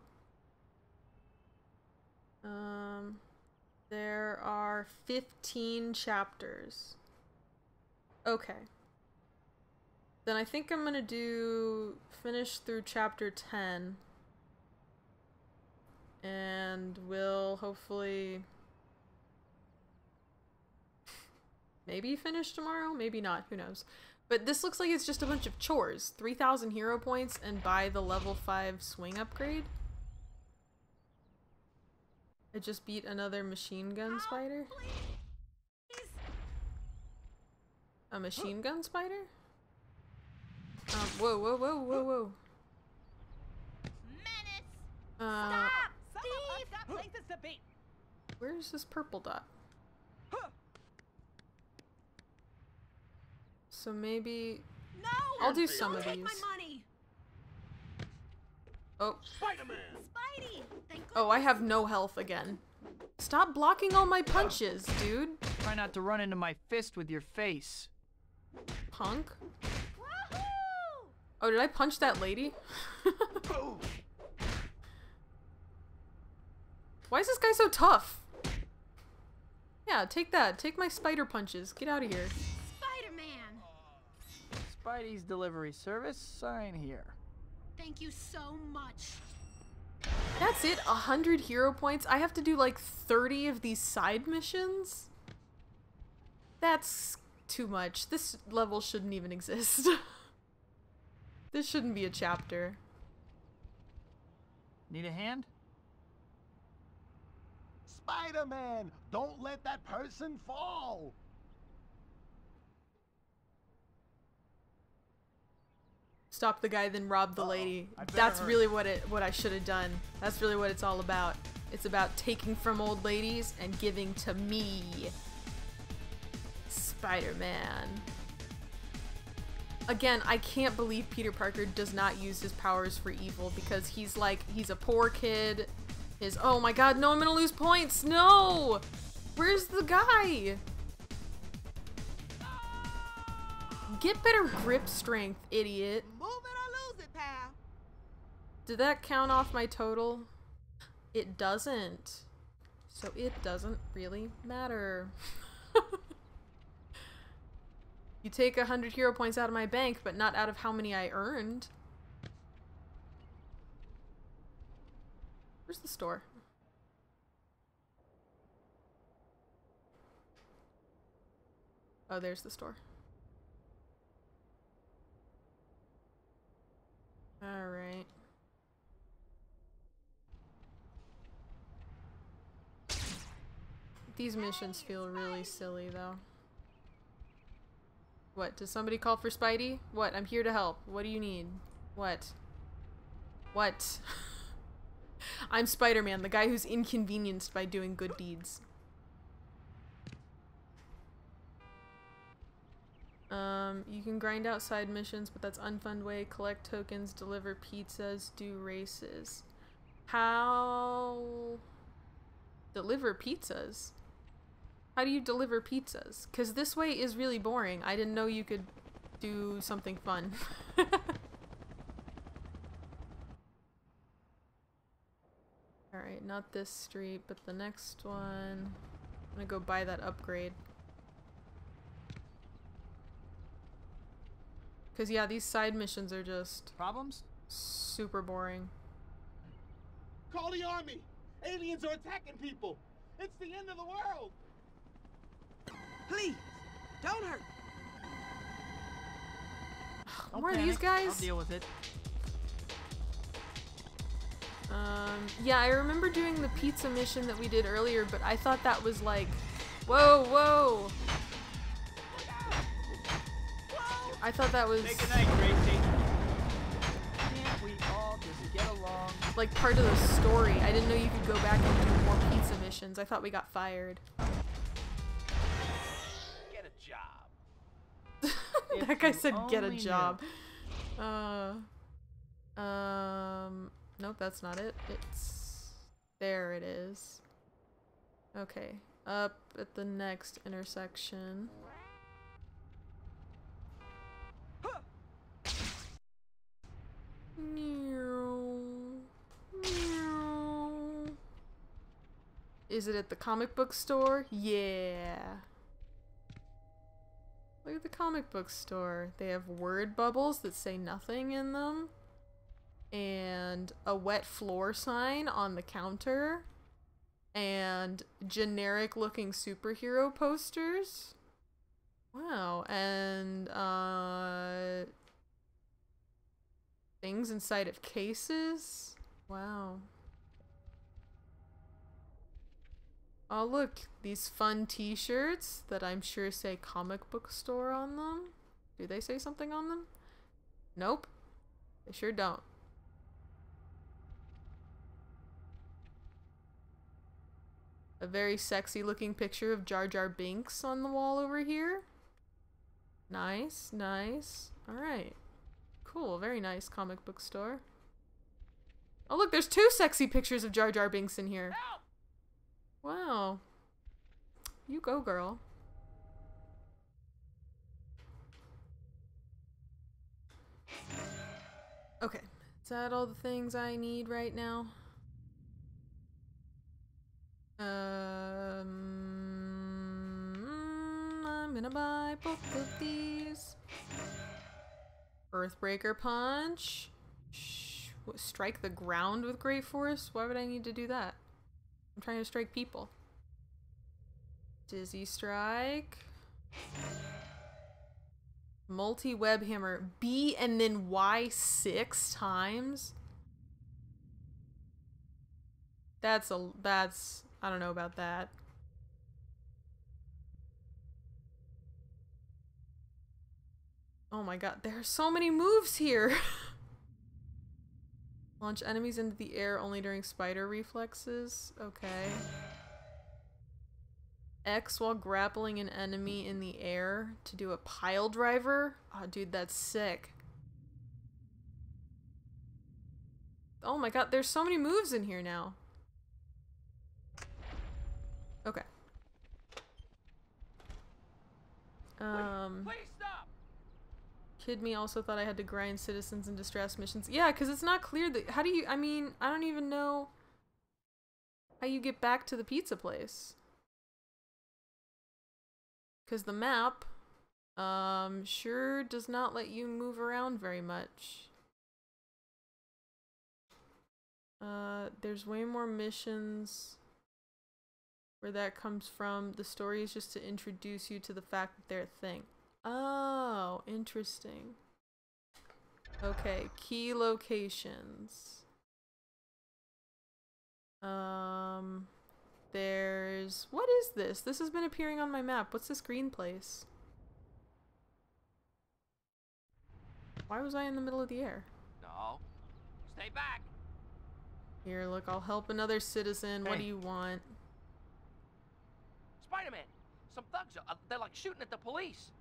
Um there are 15 chapters. Okay. Then I think I'm gonna do finish through chapter 10. And we'll hopefully maybe finish tomorrow, maybe not, who knows. But this looks like it's just a bunch of chores. 3,000 hero points and buy the level 5 swing upgrade. I just beat another machine gun spider. A machine gun spider? Um, whoa, whoa, whoa, whoa, whoa. Uh, Stop! Steve! got places to be. where's this purple dot? So maybe No! I'll do Don't some of take these. My money! Oh. Spider-Man! Spidey! Thank Oh, I have no health again. Stop blocking all my punches, dude. Try not to run into my fist with your face. Punk. Oh, did I punch that lady? Why is this guy so tough? Yeah, take that. Take my spider punches. Get out of here. Spider-Man! Spidey's delivery service, sign here. Thank you so much. That's it? A hundred hero points? I have to do like 30 of these side missions? That's too much. This level shouldn't even exist. this shouldn't be a chapter. Need a hand? Spider-Man, don't let that person fall. Stop the guy, then rob the lady. I better That's hurry. really what it what I should have done. That's really what it's all about. It's about taking from old ladies and giving to me. Spider-Man. Again, I can't believe Peter Parker does not use his powers for evil because he's like he's a poor kid. His oh my god, no, I'm gonna lose points. No! Where's the guy? Get better grip strength, idiot. Move it or lose it, pal. Did that count off my total? It doesn't. So it doesn't really matter. you take a hundred hero points out of my bank, but not out of how many I earned. Where's the store? Oh, there's the store. Alright. These missions feel really silly, though. What? Does somebody call for Spidey? What? I'm here to help. What do you need? What? What? I'm Spider-Man, the guy who's inconvenienced by doing good deeds. Um, you can grind out side missions, but that's unfun way. Collect tokens, deliver pizzas, do races. How... Deliver pizzas? How do you deliver pizzas? Because this way is really boring. I didn't know you could do something fun. Alright, not this street, but the next one. I'm gonna go buy that upgrade. Because, yeah, these side missions are just... Problems? Super boring. Call the army! Aliens are attacking people! It's the end of the world! Please, don't hurt. Don't More of panic. these guys? I'll deal with it. Um, yeah, I remember doing the pizza mission that we did earlier, but I thought that was like, whoa, whoa. I thought that was Say goodnight, Gracie. Can't we all just get along? like part of the story. I didn't know you could go back and do more pizza missions. I thought we got fired. Get a job. that guy said get a only knew. job. Uh, um, nope, that's not it. It's there. It is. Okay, up at the next intersection. Is it at the comic book store? Yeah. Look at the comic book store. They have word bubbles that say nothing in them. And a wet floor sign on the counter. And generic looking superhero posters. Wow. And, uh. Things inside of cases. Wow. Oh, look, these fun t shirts that I'm sure say comic book store on them. Do they say something on them? Nope. They sure don't. A very sexy looking picture of Jar Jar Binks on the wall over here. Nice, nice. Alright. Cool, very nice comic book store. Oh look, there's two sexy pictures of Jar Jar Binks in here. Wow. You go, girl. Okay. Is that all the things I need right now? Um, I'm gonna buy both of these. Earthbreaker Punch. Strike the ground with Great Force? Why would I need to do that? I'm trying to strike people. Dizzy Strike. Multi web hammer. B and then Y six times. That's a that's I don't know about that. Oh my god, there are so many moves here. Launch enemies into the air only during spider reflexes. Okay. X while grappling an enemy in the air to do a pile driver. Oh, dude, that's sick. Oh my god, there's so many moves in here now. Okay. Um. Stop. Kid me also thought I had to grind citizens in distress missions. Yeah, because it's not clear that. How do you. I mean, I don't even know how you get back to the pizza place. Because the map um, sure does not let you move around very much. Uh, there's way more missions where that comes from. The story is just to introduce you to the fact that they're a thing. Oh, interesting. Okay, key locations. Um, there's... What is this? This has been appearing on my map. What's this green place? Why was I in the middle of the air? No. Stay back. Here, look, I'll help another citizen. What do you want? Spider-Man. Some thugs. Are, they're like shooting at the police.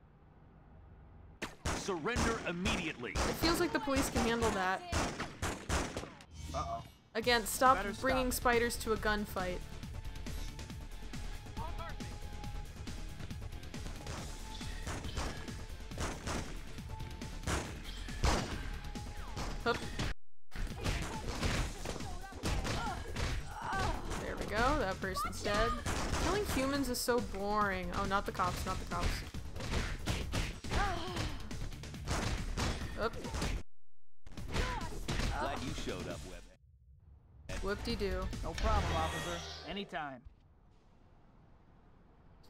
Surrender immediately. It feels like the police can handle that. Uh-oh. Again, stop Better stop bringing it. spiders to a gunfight. Hup. There we go, that person's dead. Killing humans is so boring. Oh, not the cops, not the cops. Up. Glad you showed up, Web. Whoop-de-doo. No problem, officer. Anytime.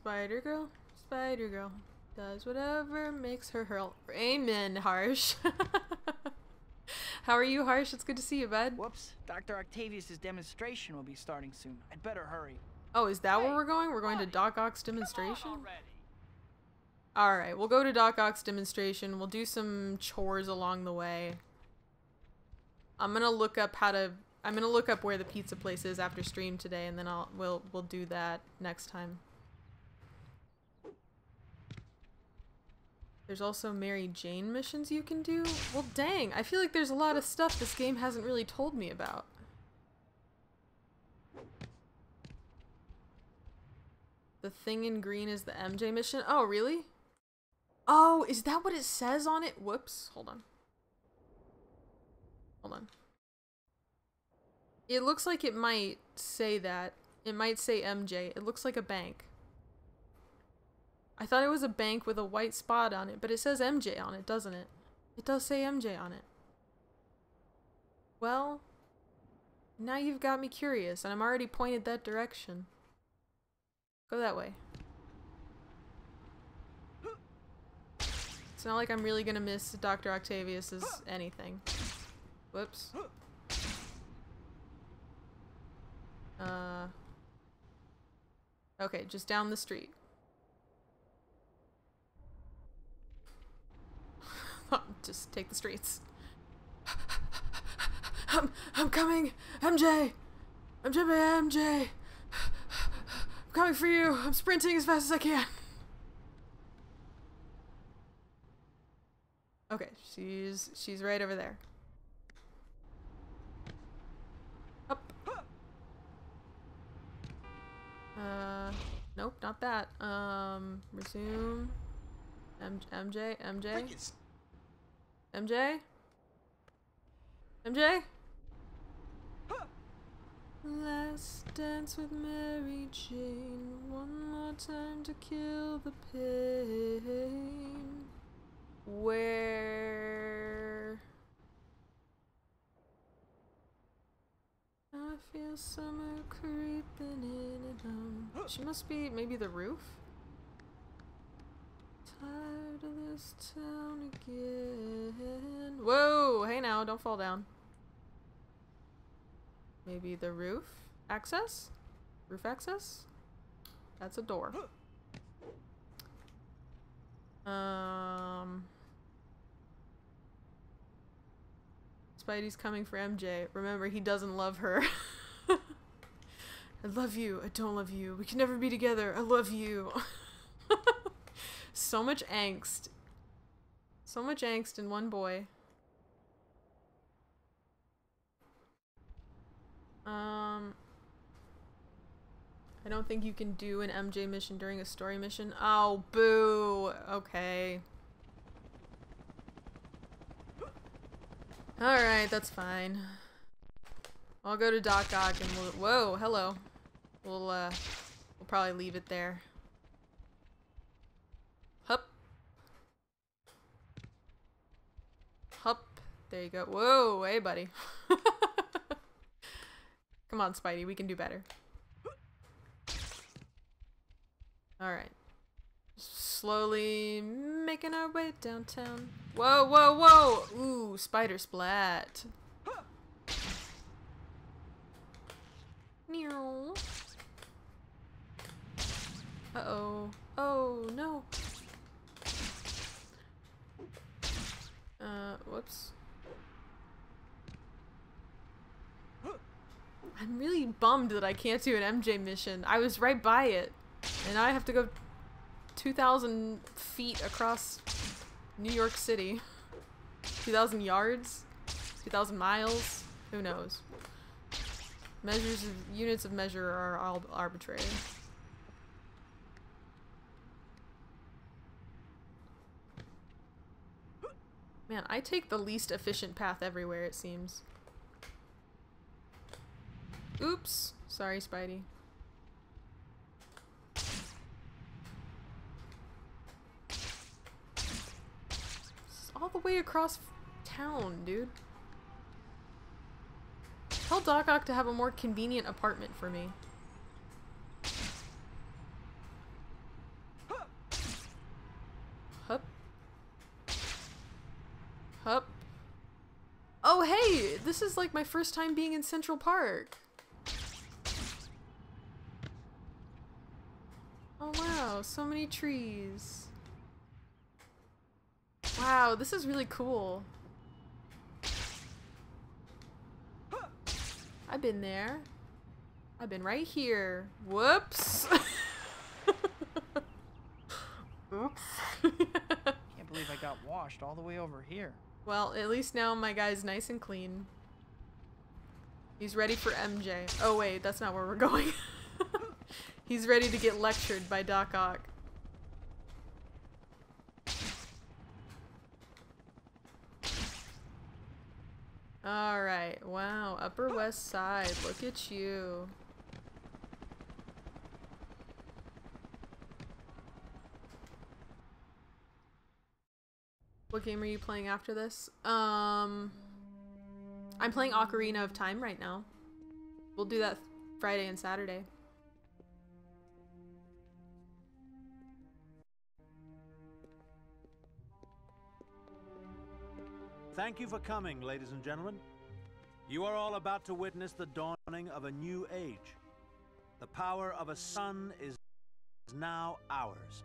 Spider Girl, Spider Girl, does whatever makes her hurl. Amen, Harsh. How are you, Harsh? It's good to see you, bud. Whoops. Dr. Octavius' demonstration will be starting soon. I'd better hurry. Oh, is that where we're going? We're going to Doc Ock's demonstration? Alright, we'll go to Doc Ock's demonstration. We'll do some chores along the way. I'm gonna look up how to I'm gonna look up where the pizza place is after stream today and then I'll we'll we'll do that next time. There's also Mary Jane missions you can do. Well, dang, I feel like there's a lot of stuff this game hasn't really told me about. The thing in green is the MJ mission. Oh, really? Oh, is that what it says on it? Whoops. Hold on. Hold on. It looks like it might say that. It might say MJ. It looks like a bank. I thought it was a bank with a white spot on it, but it says MJ on it, doesn't it? It does say MJ on it. Well, now you've got me curious, and I'm already pointed that direction. Go that way. Not like I'm really gonna miss Dr. Octavius's anything. Whoops. Uh. Okay, just down the street. just take the streets. I'm, I'm coming! MJ! Jimmy MJ! I'm coming for you! I'm sprinting as fast as I can! Okay, she's she's right over there. Up. Uh, nope, not that. Um, resume. M MJ, MJ, MJ, MJ. Last dance with Mary Jane. One more time to kill the pain. Where I feel summer creeping in and She must be maybe the roof? Tired of this town again. Whoa, hey now, don't fall down. Maybe the roof access? Roof access? That's a door. Um Spidey's coming for MJ. Remember, he doesn't love her. I love you. I don't love you. We can never be together. I love you. so much angst. So much angst in one boy. Um, I don't think you can do an MJ mission during a story mission. Oh, boo. Okay. Alright, that's fine. I'll go to Doc Ock and we'll- whoa, hello. We'll, uh, we'll probably leave it there. Hup. Hup. There you go. Whoa, hey buddy. Come on, Spidey, we can do better. Alright. Slowly making our way downtown. Whoa, whoa, whoa! Ooh, spider splat. Uh-oh. Oh, no. Uh, whoops. I'm really bummed that I can't do an MJ mission. I was right by it. And I have to go 2,000 feet across New York City. 2,000 yards? 2,000 miles? Who knows? Measures of units of measure are all arbitrary. Man, I take the least efficient path everywhere, it seems. Oops. Sorry, Spidey. It's all the way across town, dude. Tell Doc Ock to have a more convenient apartment for me. Hup. Hup. Oh, hey! This is like my first time being in Central Park. Oh wow, so many trees. Wow, this is really cool. I've been there. I've been right here. Whoops. Oops. Can't believe I got washed all the way over here. Well, at least now my guy's nice and clean. He's ready for MJ. Oh wait, that's not where we're going. He's ready to get lectured by Doc Ock. Alright, wow, Upper West Side, look at you. What game are you playing after this? Um, I'm playing Ocarina of Time right now. We'll do that Friday and Saturday. Thank you for coming, ladies and gentlemen. You are all about to witness the dawning of a new age. The power of a sun is now ours.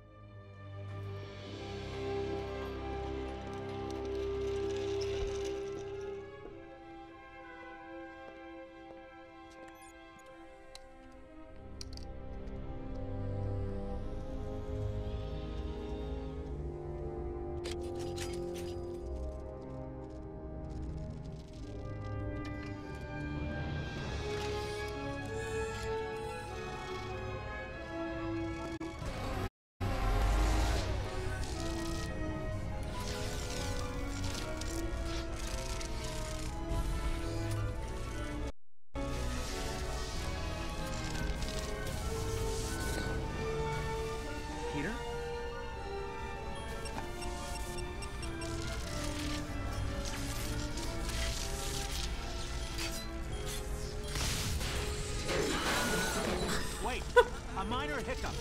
Minor hiccup.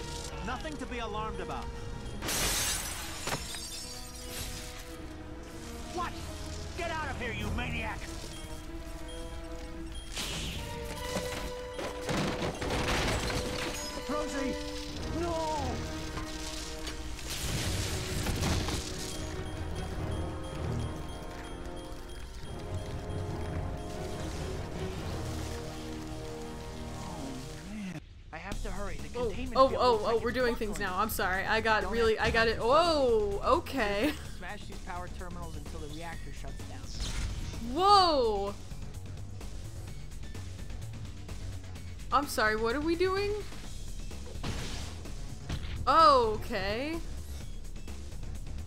Nothing to be alarmed about. Oh, oh, oh, oh, oh, we're doing things now. I'm sorry. I got really, I got it. Oh, okay. Smash these power terminals until the reactor shuts down. Whoa! I'm sorry, what are we doing? Okay.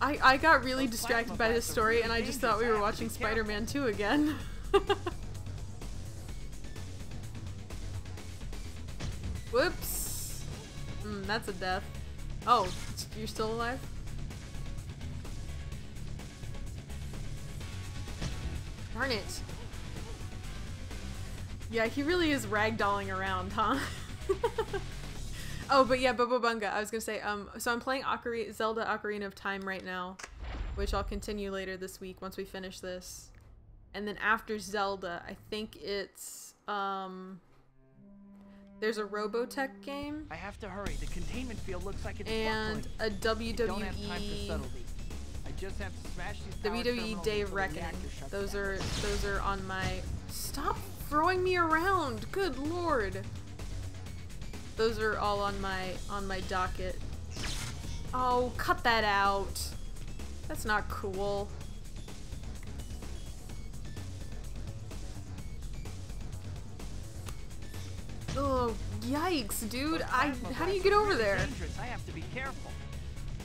I I got really distracted by this story and I just thought we were watching Spider-Man 2 again. that's a death. Oh, you're still alive? Darn it. Yeah, he really is ragdolling around, huh? oh, but yeah, Bobo Bunga, I was gonna say, um, so I'm playing Ocari- Zelda Ocarina of Time right now, which I'll continue later this week once we finish this. And then after Zelda, I think it's, um, there's a Robotech game I have to hurry. The containment field looks like it's and a I don't have time for WWE subtlety. I just have to smash these WWE Day of Reckoning. Those down. are those are on my Stop throwing me around. Good lord. Those are all on my on my docket. Oh, cut that out. That's not cool. Oh, yikes, dude. I how do you get over there? Dangerous. I have to be careful.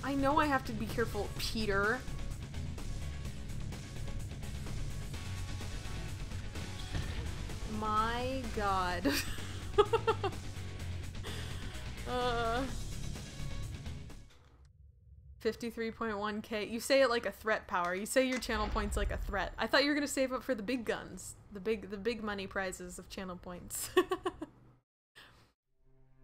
I know I have to be careful, Peter. My god. uh 53.1k. You say it like a threat power. You say your channel points like a threat. I thought you were going to save up for the big guns. The big the big money prizes of channel points.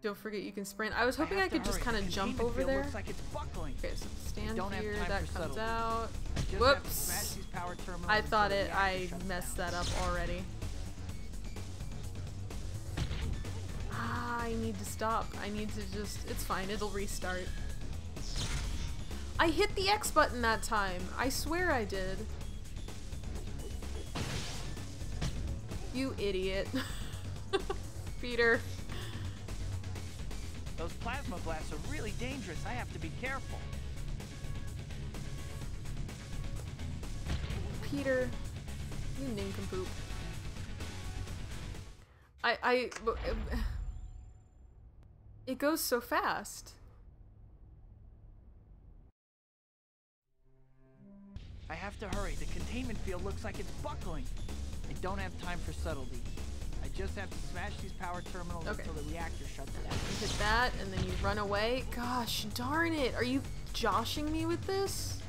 Don't forget you can sprint. I was hoping I, to could just kind of jump over there. Looks like it's buckling. Okay, so stand don't here, that comes out. I just have to Whoops. power I thought it, I messed down. that up already. Ah, I need to stop. I need to just, it's fine, it'll restart. I hit the X button that time. I swear I did. You idiot. Peter. Those plasma blasts are really dangerous. I have to be careful. Peter, you nincompoop. I, I, it goes so fast. I have to hurry. The containment field looks like it's buckling. I don't have time for subtlety. I just have to smash these power terminals Okay. until the reactor shuts down. You hit that, and then you run away. Gosh, darn it. Are you joshing me with this?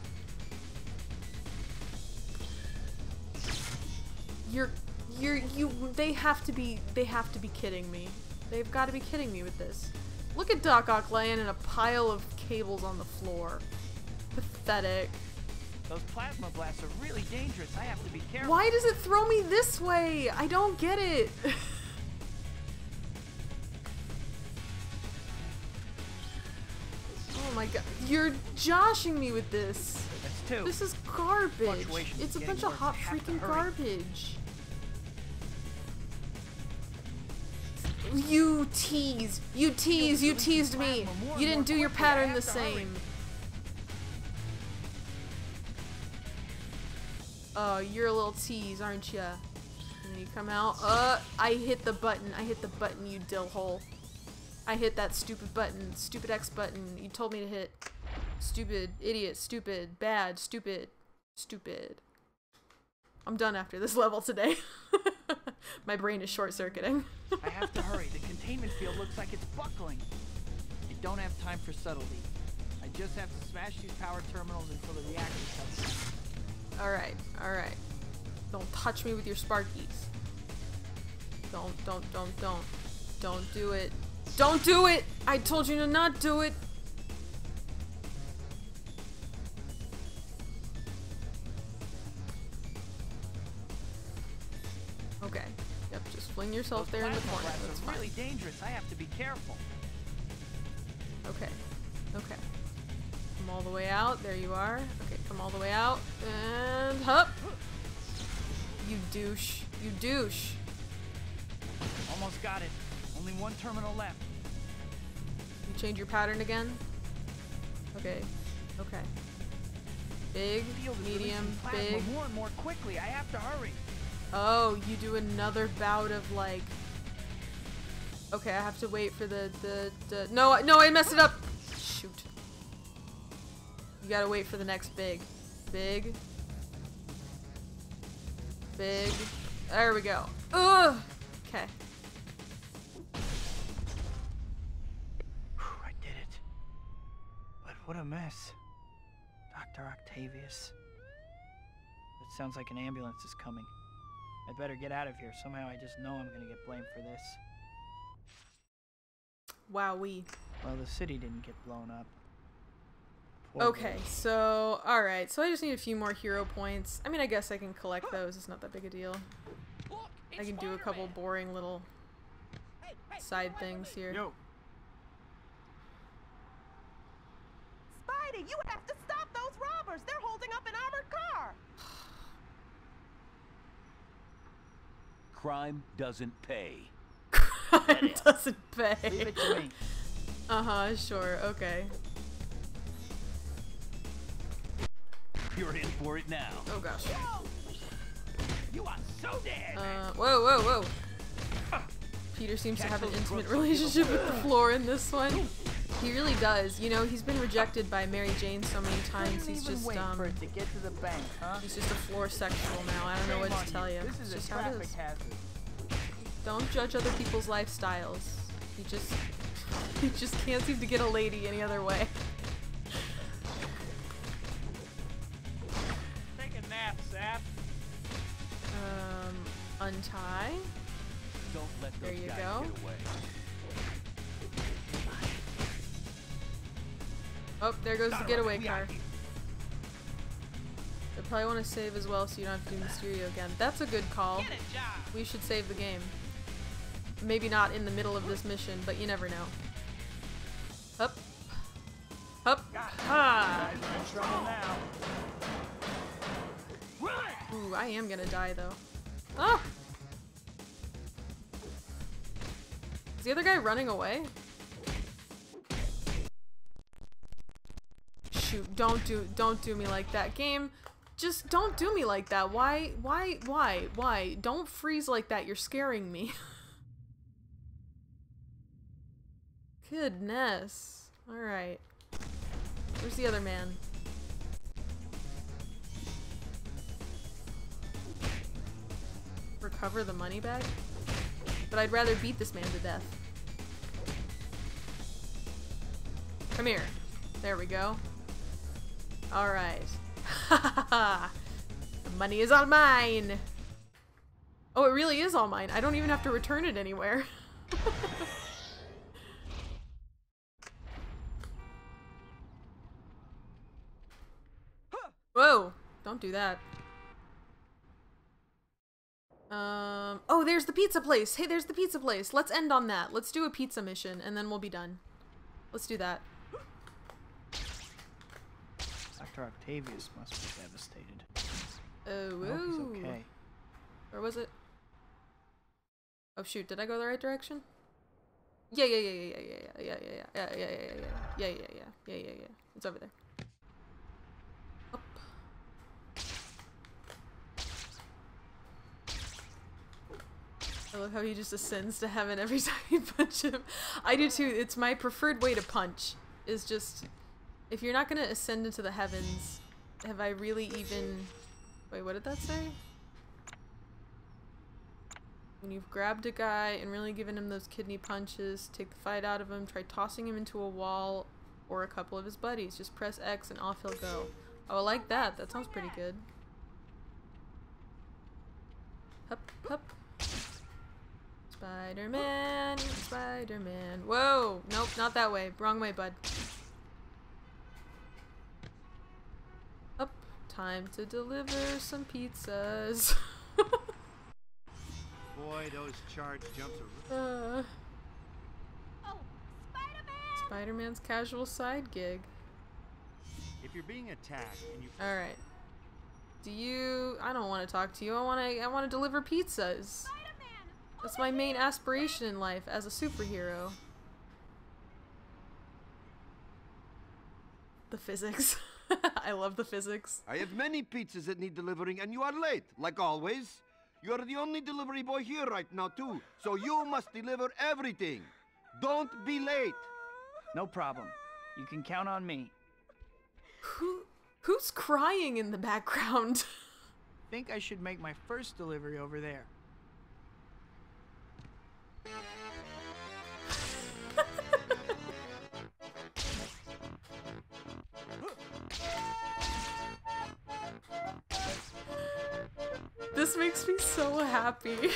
You're, you're, you, they have to be, they have to be kidding me. They've got to be kidding me with this. Look at Doc Ock laying in a pile of cables on the floor. Pathetic. Those plasma blasts are really dangerous. I have to be careful. Why does it throw me this way? I don't get it. oh my god. You're joshing me with this. That's two. This is garbage. It's a bunch of hot I have to freaking garbage. You tease. You tease. You teased me. You didn't do your pattern the same. Oh, you're a little tease, aren't ya? And you come out. Uh, I hit the button. I hit the button, you dill hole. I hit that stupid button. Stupid X button. You told me to hit. Stupid. Idiot. Stupid. Bad. Stupid. Stupid. I'm done after this level today. My brain is short circuiting. I have to hurry. The containment field looks like it's buckling. I don't have time for subtlety. I just have to smash these power terminals until the reactor down. Alright, alright. Don't touch me with your sparkies. Don't, don't, don't, don't. Don't do it. Don't do it! I told you to not do it! Okay. Yep, just fling yourself there in the corner. That's blasts fine. are really dangerous. I have to be careful. Okay. Okay. Come all the way out. There you are. Okay, come all the way out. And hup! You douche. You douche. Almost got it. Only one terminal left. You change your pattern again? Okay. Okay. Big, medium, big. more and more quickly. I have to hurry. Oh, you do another bout of like. Okay, I have to wait for the the the. No, no, I messed it up. Shoot. You gotta wait for the next big, big, big. There we go. Ugh. Okay. I did it. But what a mess. Dr. Octavius. It sounds like an ambulance is coming. I better get out of here. Somehow I just know I'm gonna get blamed for this. Wow, we. Well, the city didn't get blown up. Poor Okay, so alright, so I just need a few more hero points. I mean, I guess I can collect those. It's not that big a deal. I can do a couple boring little side things here. Yo. Spidey, you have to stop those robbers. They're holding up an armored car. Crime doesn't pay. it doesn't pay. Leave it to me. Uh huh, sure, okay. You're in for it now. Oh gosh. You are so dead. Uh, whoa, whoa, whoa. Peter seems to have an intimate relationship with the floor in this one. He really does. You know, he's been rejected by Mary Jane so many times. He's just um, to get to the bank, huh? he's just a floor sexual now. I don't know what to tell you. This is just a how it traffic is. hazard. Don't judge other people's lifestyles. He just he just can't seem to get a lady any other way. Untie. Don't let There you go. get away. Oh, there goes the getaway car. They probably want to save as well so you don't have to do Mysterio again. That's a good call. We should save the game. Maybe not in the middle of this mission, but you never know. Up. Up. Guys are in trouble now. Ooh, I am gonna die though. Oh! Is the other guy running away? Shoot, don't do don't do me like that. Game, just don't do me like that. Why why why why? Don't freeze like that. You're scaring me. Goodness. Alright. Where's the other man? Recover the money back? But I'd rather beat this man to death. Come here. There we go. Alright. the money is all mine! Oh, it really is all mine. I don't even have to return it anywhere. Whoa! Don't do that. Um, oh, there's the pizza place. Hey, there's the pizza place. Let's end on that. Let's do a pizza mission and then we'll be done. Let's do that. Dr. Octavius must be devastated. Oh, hope he's okay. Where was it? Oh shoot, did I go the right direction? Yeah, yeah, yeah, yeah, yeah, yeah, yeah, yeah, yeah, yeah, yeah, yeah, yeah, yeah, yeah, yeah, yeah, yeah, yeah. It's over there. I love how he just ascends to heaven every time you punch him. I do too. It's my preferred way to punch. Is just if you're not gonna ascend into the heavens, have I really even? Wait, what did that say? When you've grabbed a guy and really given him those kidney punches, take the fight out of him, try tossing him into a wall or a couple of his buddies. Just press X and off he'll go. Oh, I like that. That sounds pretty good. Hup, hup. It's Spider-Man, Spider-Man. Whoa! Nope, not that way. Wrong way, bud. Up. Time to deliver some pizzas. Boy, those charge jumps are. uh, Oh, Spider-Man's casual side gig. If you're being attacked and you. All right. Do you? I don't want to talk to you. I want to. I want to deliver pizzas. That's my main aspiration in life as a superhero. The physics. I love the physics. I have many pizzas that need delivering, and you are late, like always. You are the only delivery boy here right now, too, so you must deliver everything. Don't be late. No problem. You can count on me. Who? Who's crying in the background? Think I should make my first delivery over there. This makes me so happy.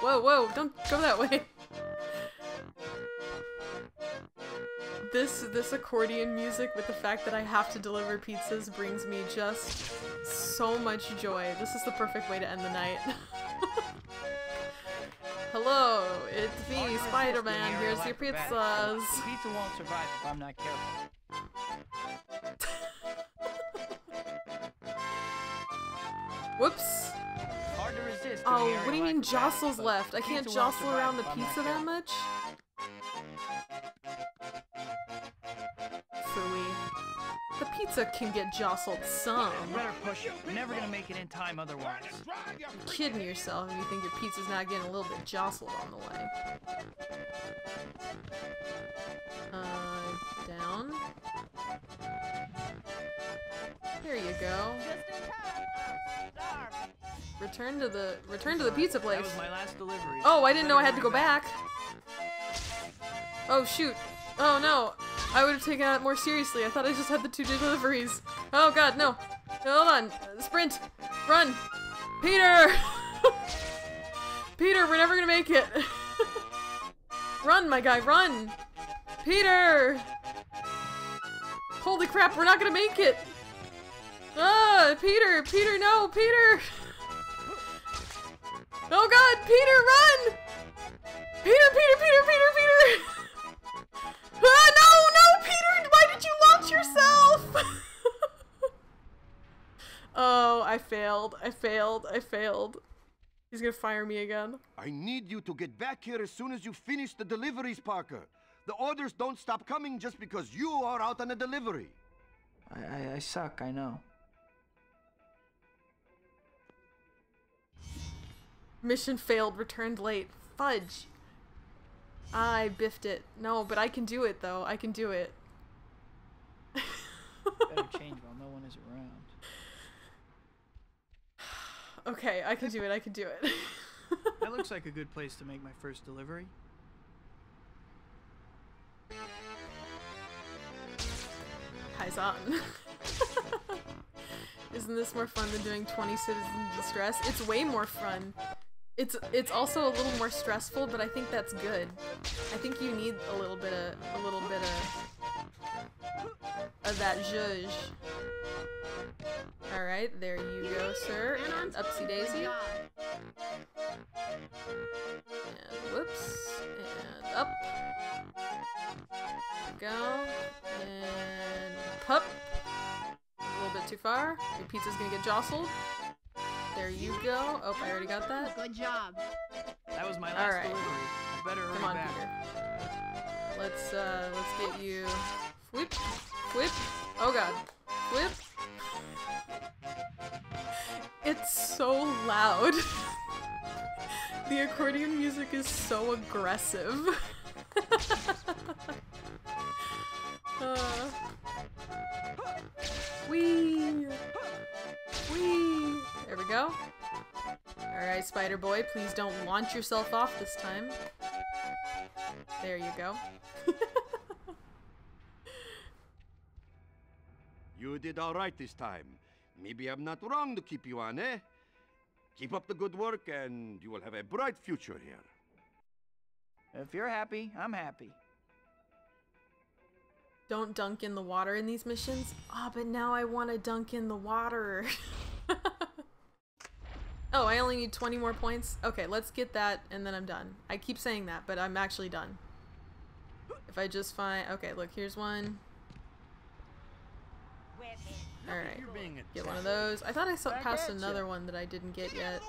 whoa, whoa, don't go that way. This this accordion music with the fact that I have to deliver pizzas brings me just so much joy. This is the perfect way to end the night. Hello, it's me, Spider-Man. Here's your pizzas. The pizza won't survive if I'm not careful. Whoops. Hard to resist. Oh, what do you mean jostles left? I can't jostle around the survive if I'm pizza that much? Phooey. The pizza can get jostled some. Better push it. Never gonna make it in time otherwise. You're kidding yourself if you think your pizza's not getting a little bit jostled on the way. Uh, down. There you go. Return to the return to the pizza place. That was my last delivery. Oh, I didn't know I had to go back. Oh shoot. Oh no. I would have taken that more seriously. I thought I just had the two deliveries. Oh god, no. Hold on. Sprint. Run. Peter! Peter, we're never gonna make it. run, my guy, run! Peter! Holy crap, we're not gonna make it! Ah, Peter, Peter, no, Peter! Oh god, Peter, run! Peter, Peter, Peter, Peter, Peter! Ah, no, no, Peter! Why did you launch yourself? oh, I failed. I failed. I failed. He's gonna fire me again. I need you to get back here as soon as you finish the deliveries, Parker. The orders don't stop coming just because you are out on a delivery. I, I, I suck, I know. Mission failed, returned late. Fudge. I biffed it. No, but I can do it though. I can do it. Better change while no one is around. Okay, I can do it. I can do it. That looks like a good place to make my first delivery. Kaizen. Isn't this more fun than doing 20 Citizens of Distress? It's way more fun. It's it's also a little more stressful, but I think that's good. I think you need a little bit of a little bit of of that zhuzh. All right, there you go, sir. And upsy daisy. And whoops. And up. Go. And pup. A little bit too far. Your pizza's gonna get jostled. There you go. Oh, I already got that. Good job. That was my last All right. delivery. I better Come on, back. Peter. Let's uh, let's get you. Whip, whip. Oh god, whip. It's so loud. the accordion music is so aggressive. uh, wee, wee. There we go. Alright, Spider Boy, please don't launch yourself off this time. There you go. You did all right this time. Maybe I'm not wrong to keep you on, eh? Keep up the good work, and you will have a bright future here. If you're happy, I'm happy. Don't dunk in the water in these missions. Ah, but now I want to dunk in the water. oh, I only need 20 more points? Okay, let's get that and then I'm done. I keep saying that, but I'm actually done. If I just find... Okay, look, here's one. Alright, get one of those. I thought I saw passed another one that I didn't get yet.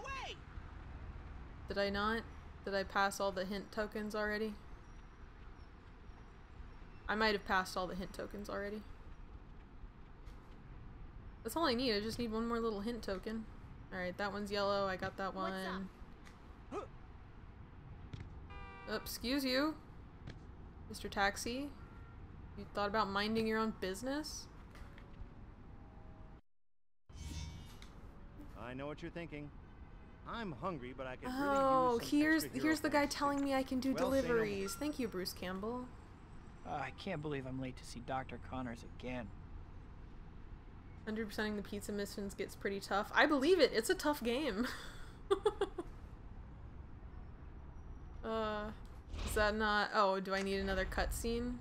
Did I not? Did I pass all the hint tokens already? I might have passed all the hint tokens already. That's all I need. I just need one more little hint token. Alright, that one's yellow. I got that one. Oh, excuse you, Mr. Taxi. You thought about minding your own business? I know what you're thinking. I'm hungry, but I could really Oh, use some here's extra here's the guy telling me I can do Well, say no deliveries. Thank you, Bruce Campbell. Uh, I can't believe I'm late to see Dr. Connors again. 100%ing the pizza missions gets pretty tough. I believe it. It's a tough game. uh, is that not? Oh, do I need another cutscene?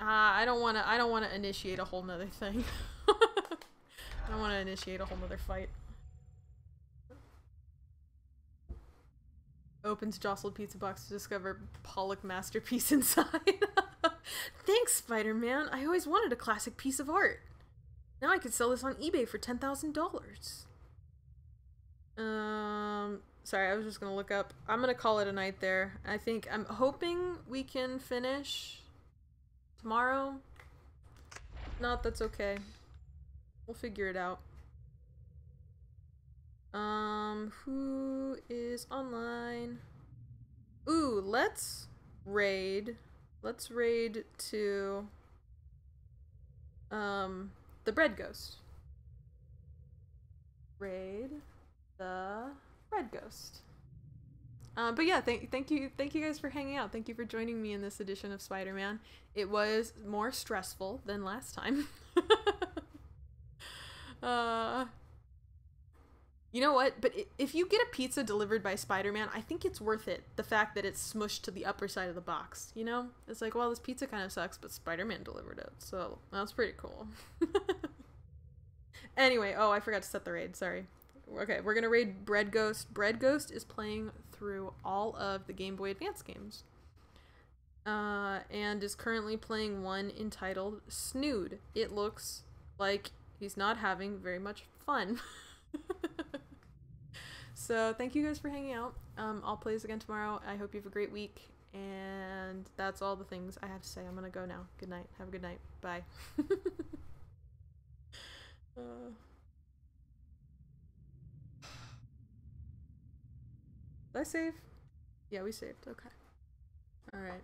Ah, I don't want to. I don't want to initiate a whole nother thing. I don't want to initiate a whole nother fight. Opens jostled pizza box to discover Pollock masterpiece inside. Thanks, Spider-Man. I always wanted a classic piece of art. Now I could sell this on eBay for ten thousand dollars. Um, sorry, I was just gonna look up. I'm gonna call it a night there. I think I'm hoping we can finish tomorrow. Not that's okay. We'll figure it out. Um, who is online? Ooh, let's raid. Let's raid to um the bread ghost. Raid the bread ghost. Um, but yeah, thank thank you thank you guys for hanging out. Thank you for joining me in this edition of Spider-Man. It was more stressful than last time. uh you know what? But if you get a pizza delivered by Spider-Man, I think it's worth it. The fact that it's smushed to the upper side of the box, you know? It's like, well, this pizza kind of sucks, but Spider-Man delivered it. So, that's pretty cool. anyway, oh, I forgot to set the raid. Sorry. Okay, we're going to raid Bread Ghost. Bread Ghost is playing through all of the Game Boy Advance games. Uh, and is currently playing one entitled Snood. It looks like he's not having very much fun. so thank you guys for hanging out. Um, I'll play this again tomorrow. I hope you have a great week. And that's all the things I have to say. I'm gonna go now. Good night. Have a good night. Bye. uh, did I save? Yeah, we saved. Okay. All right.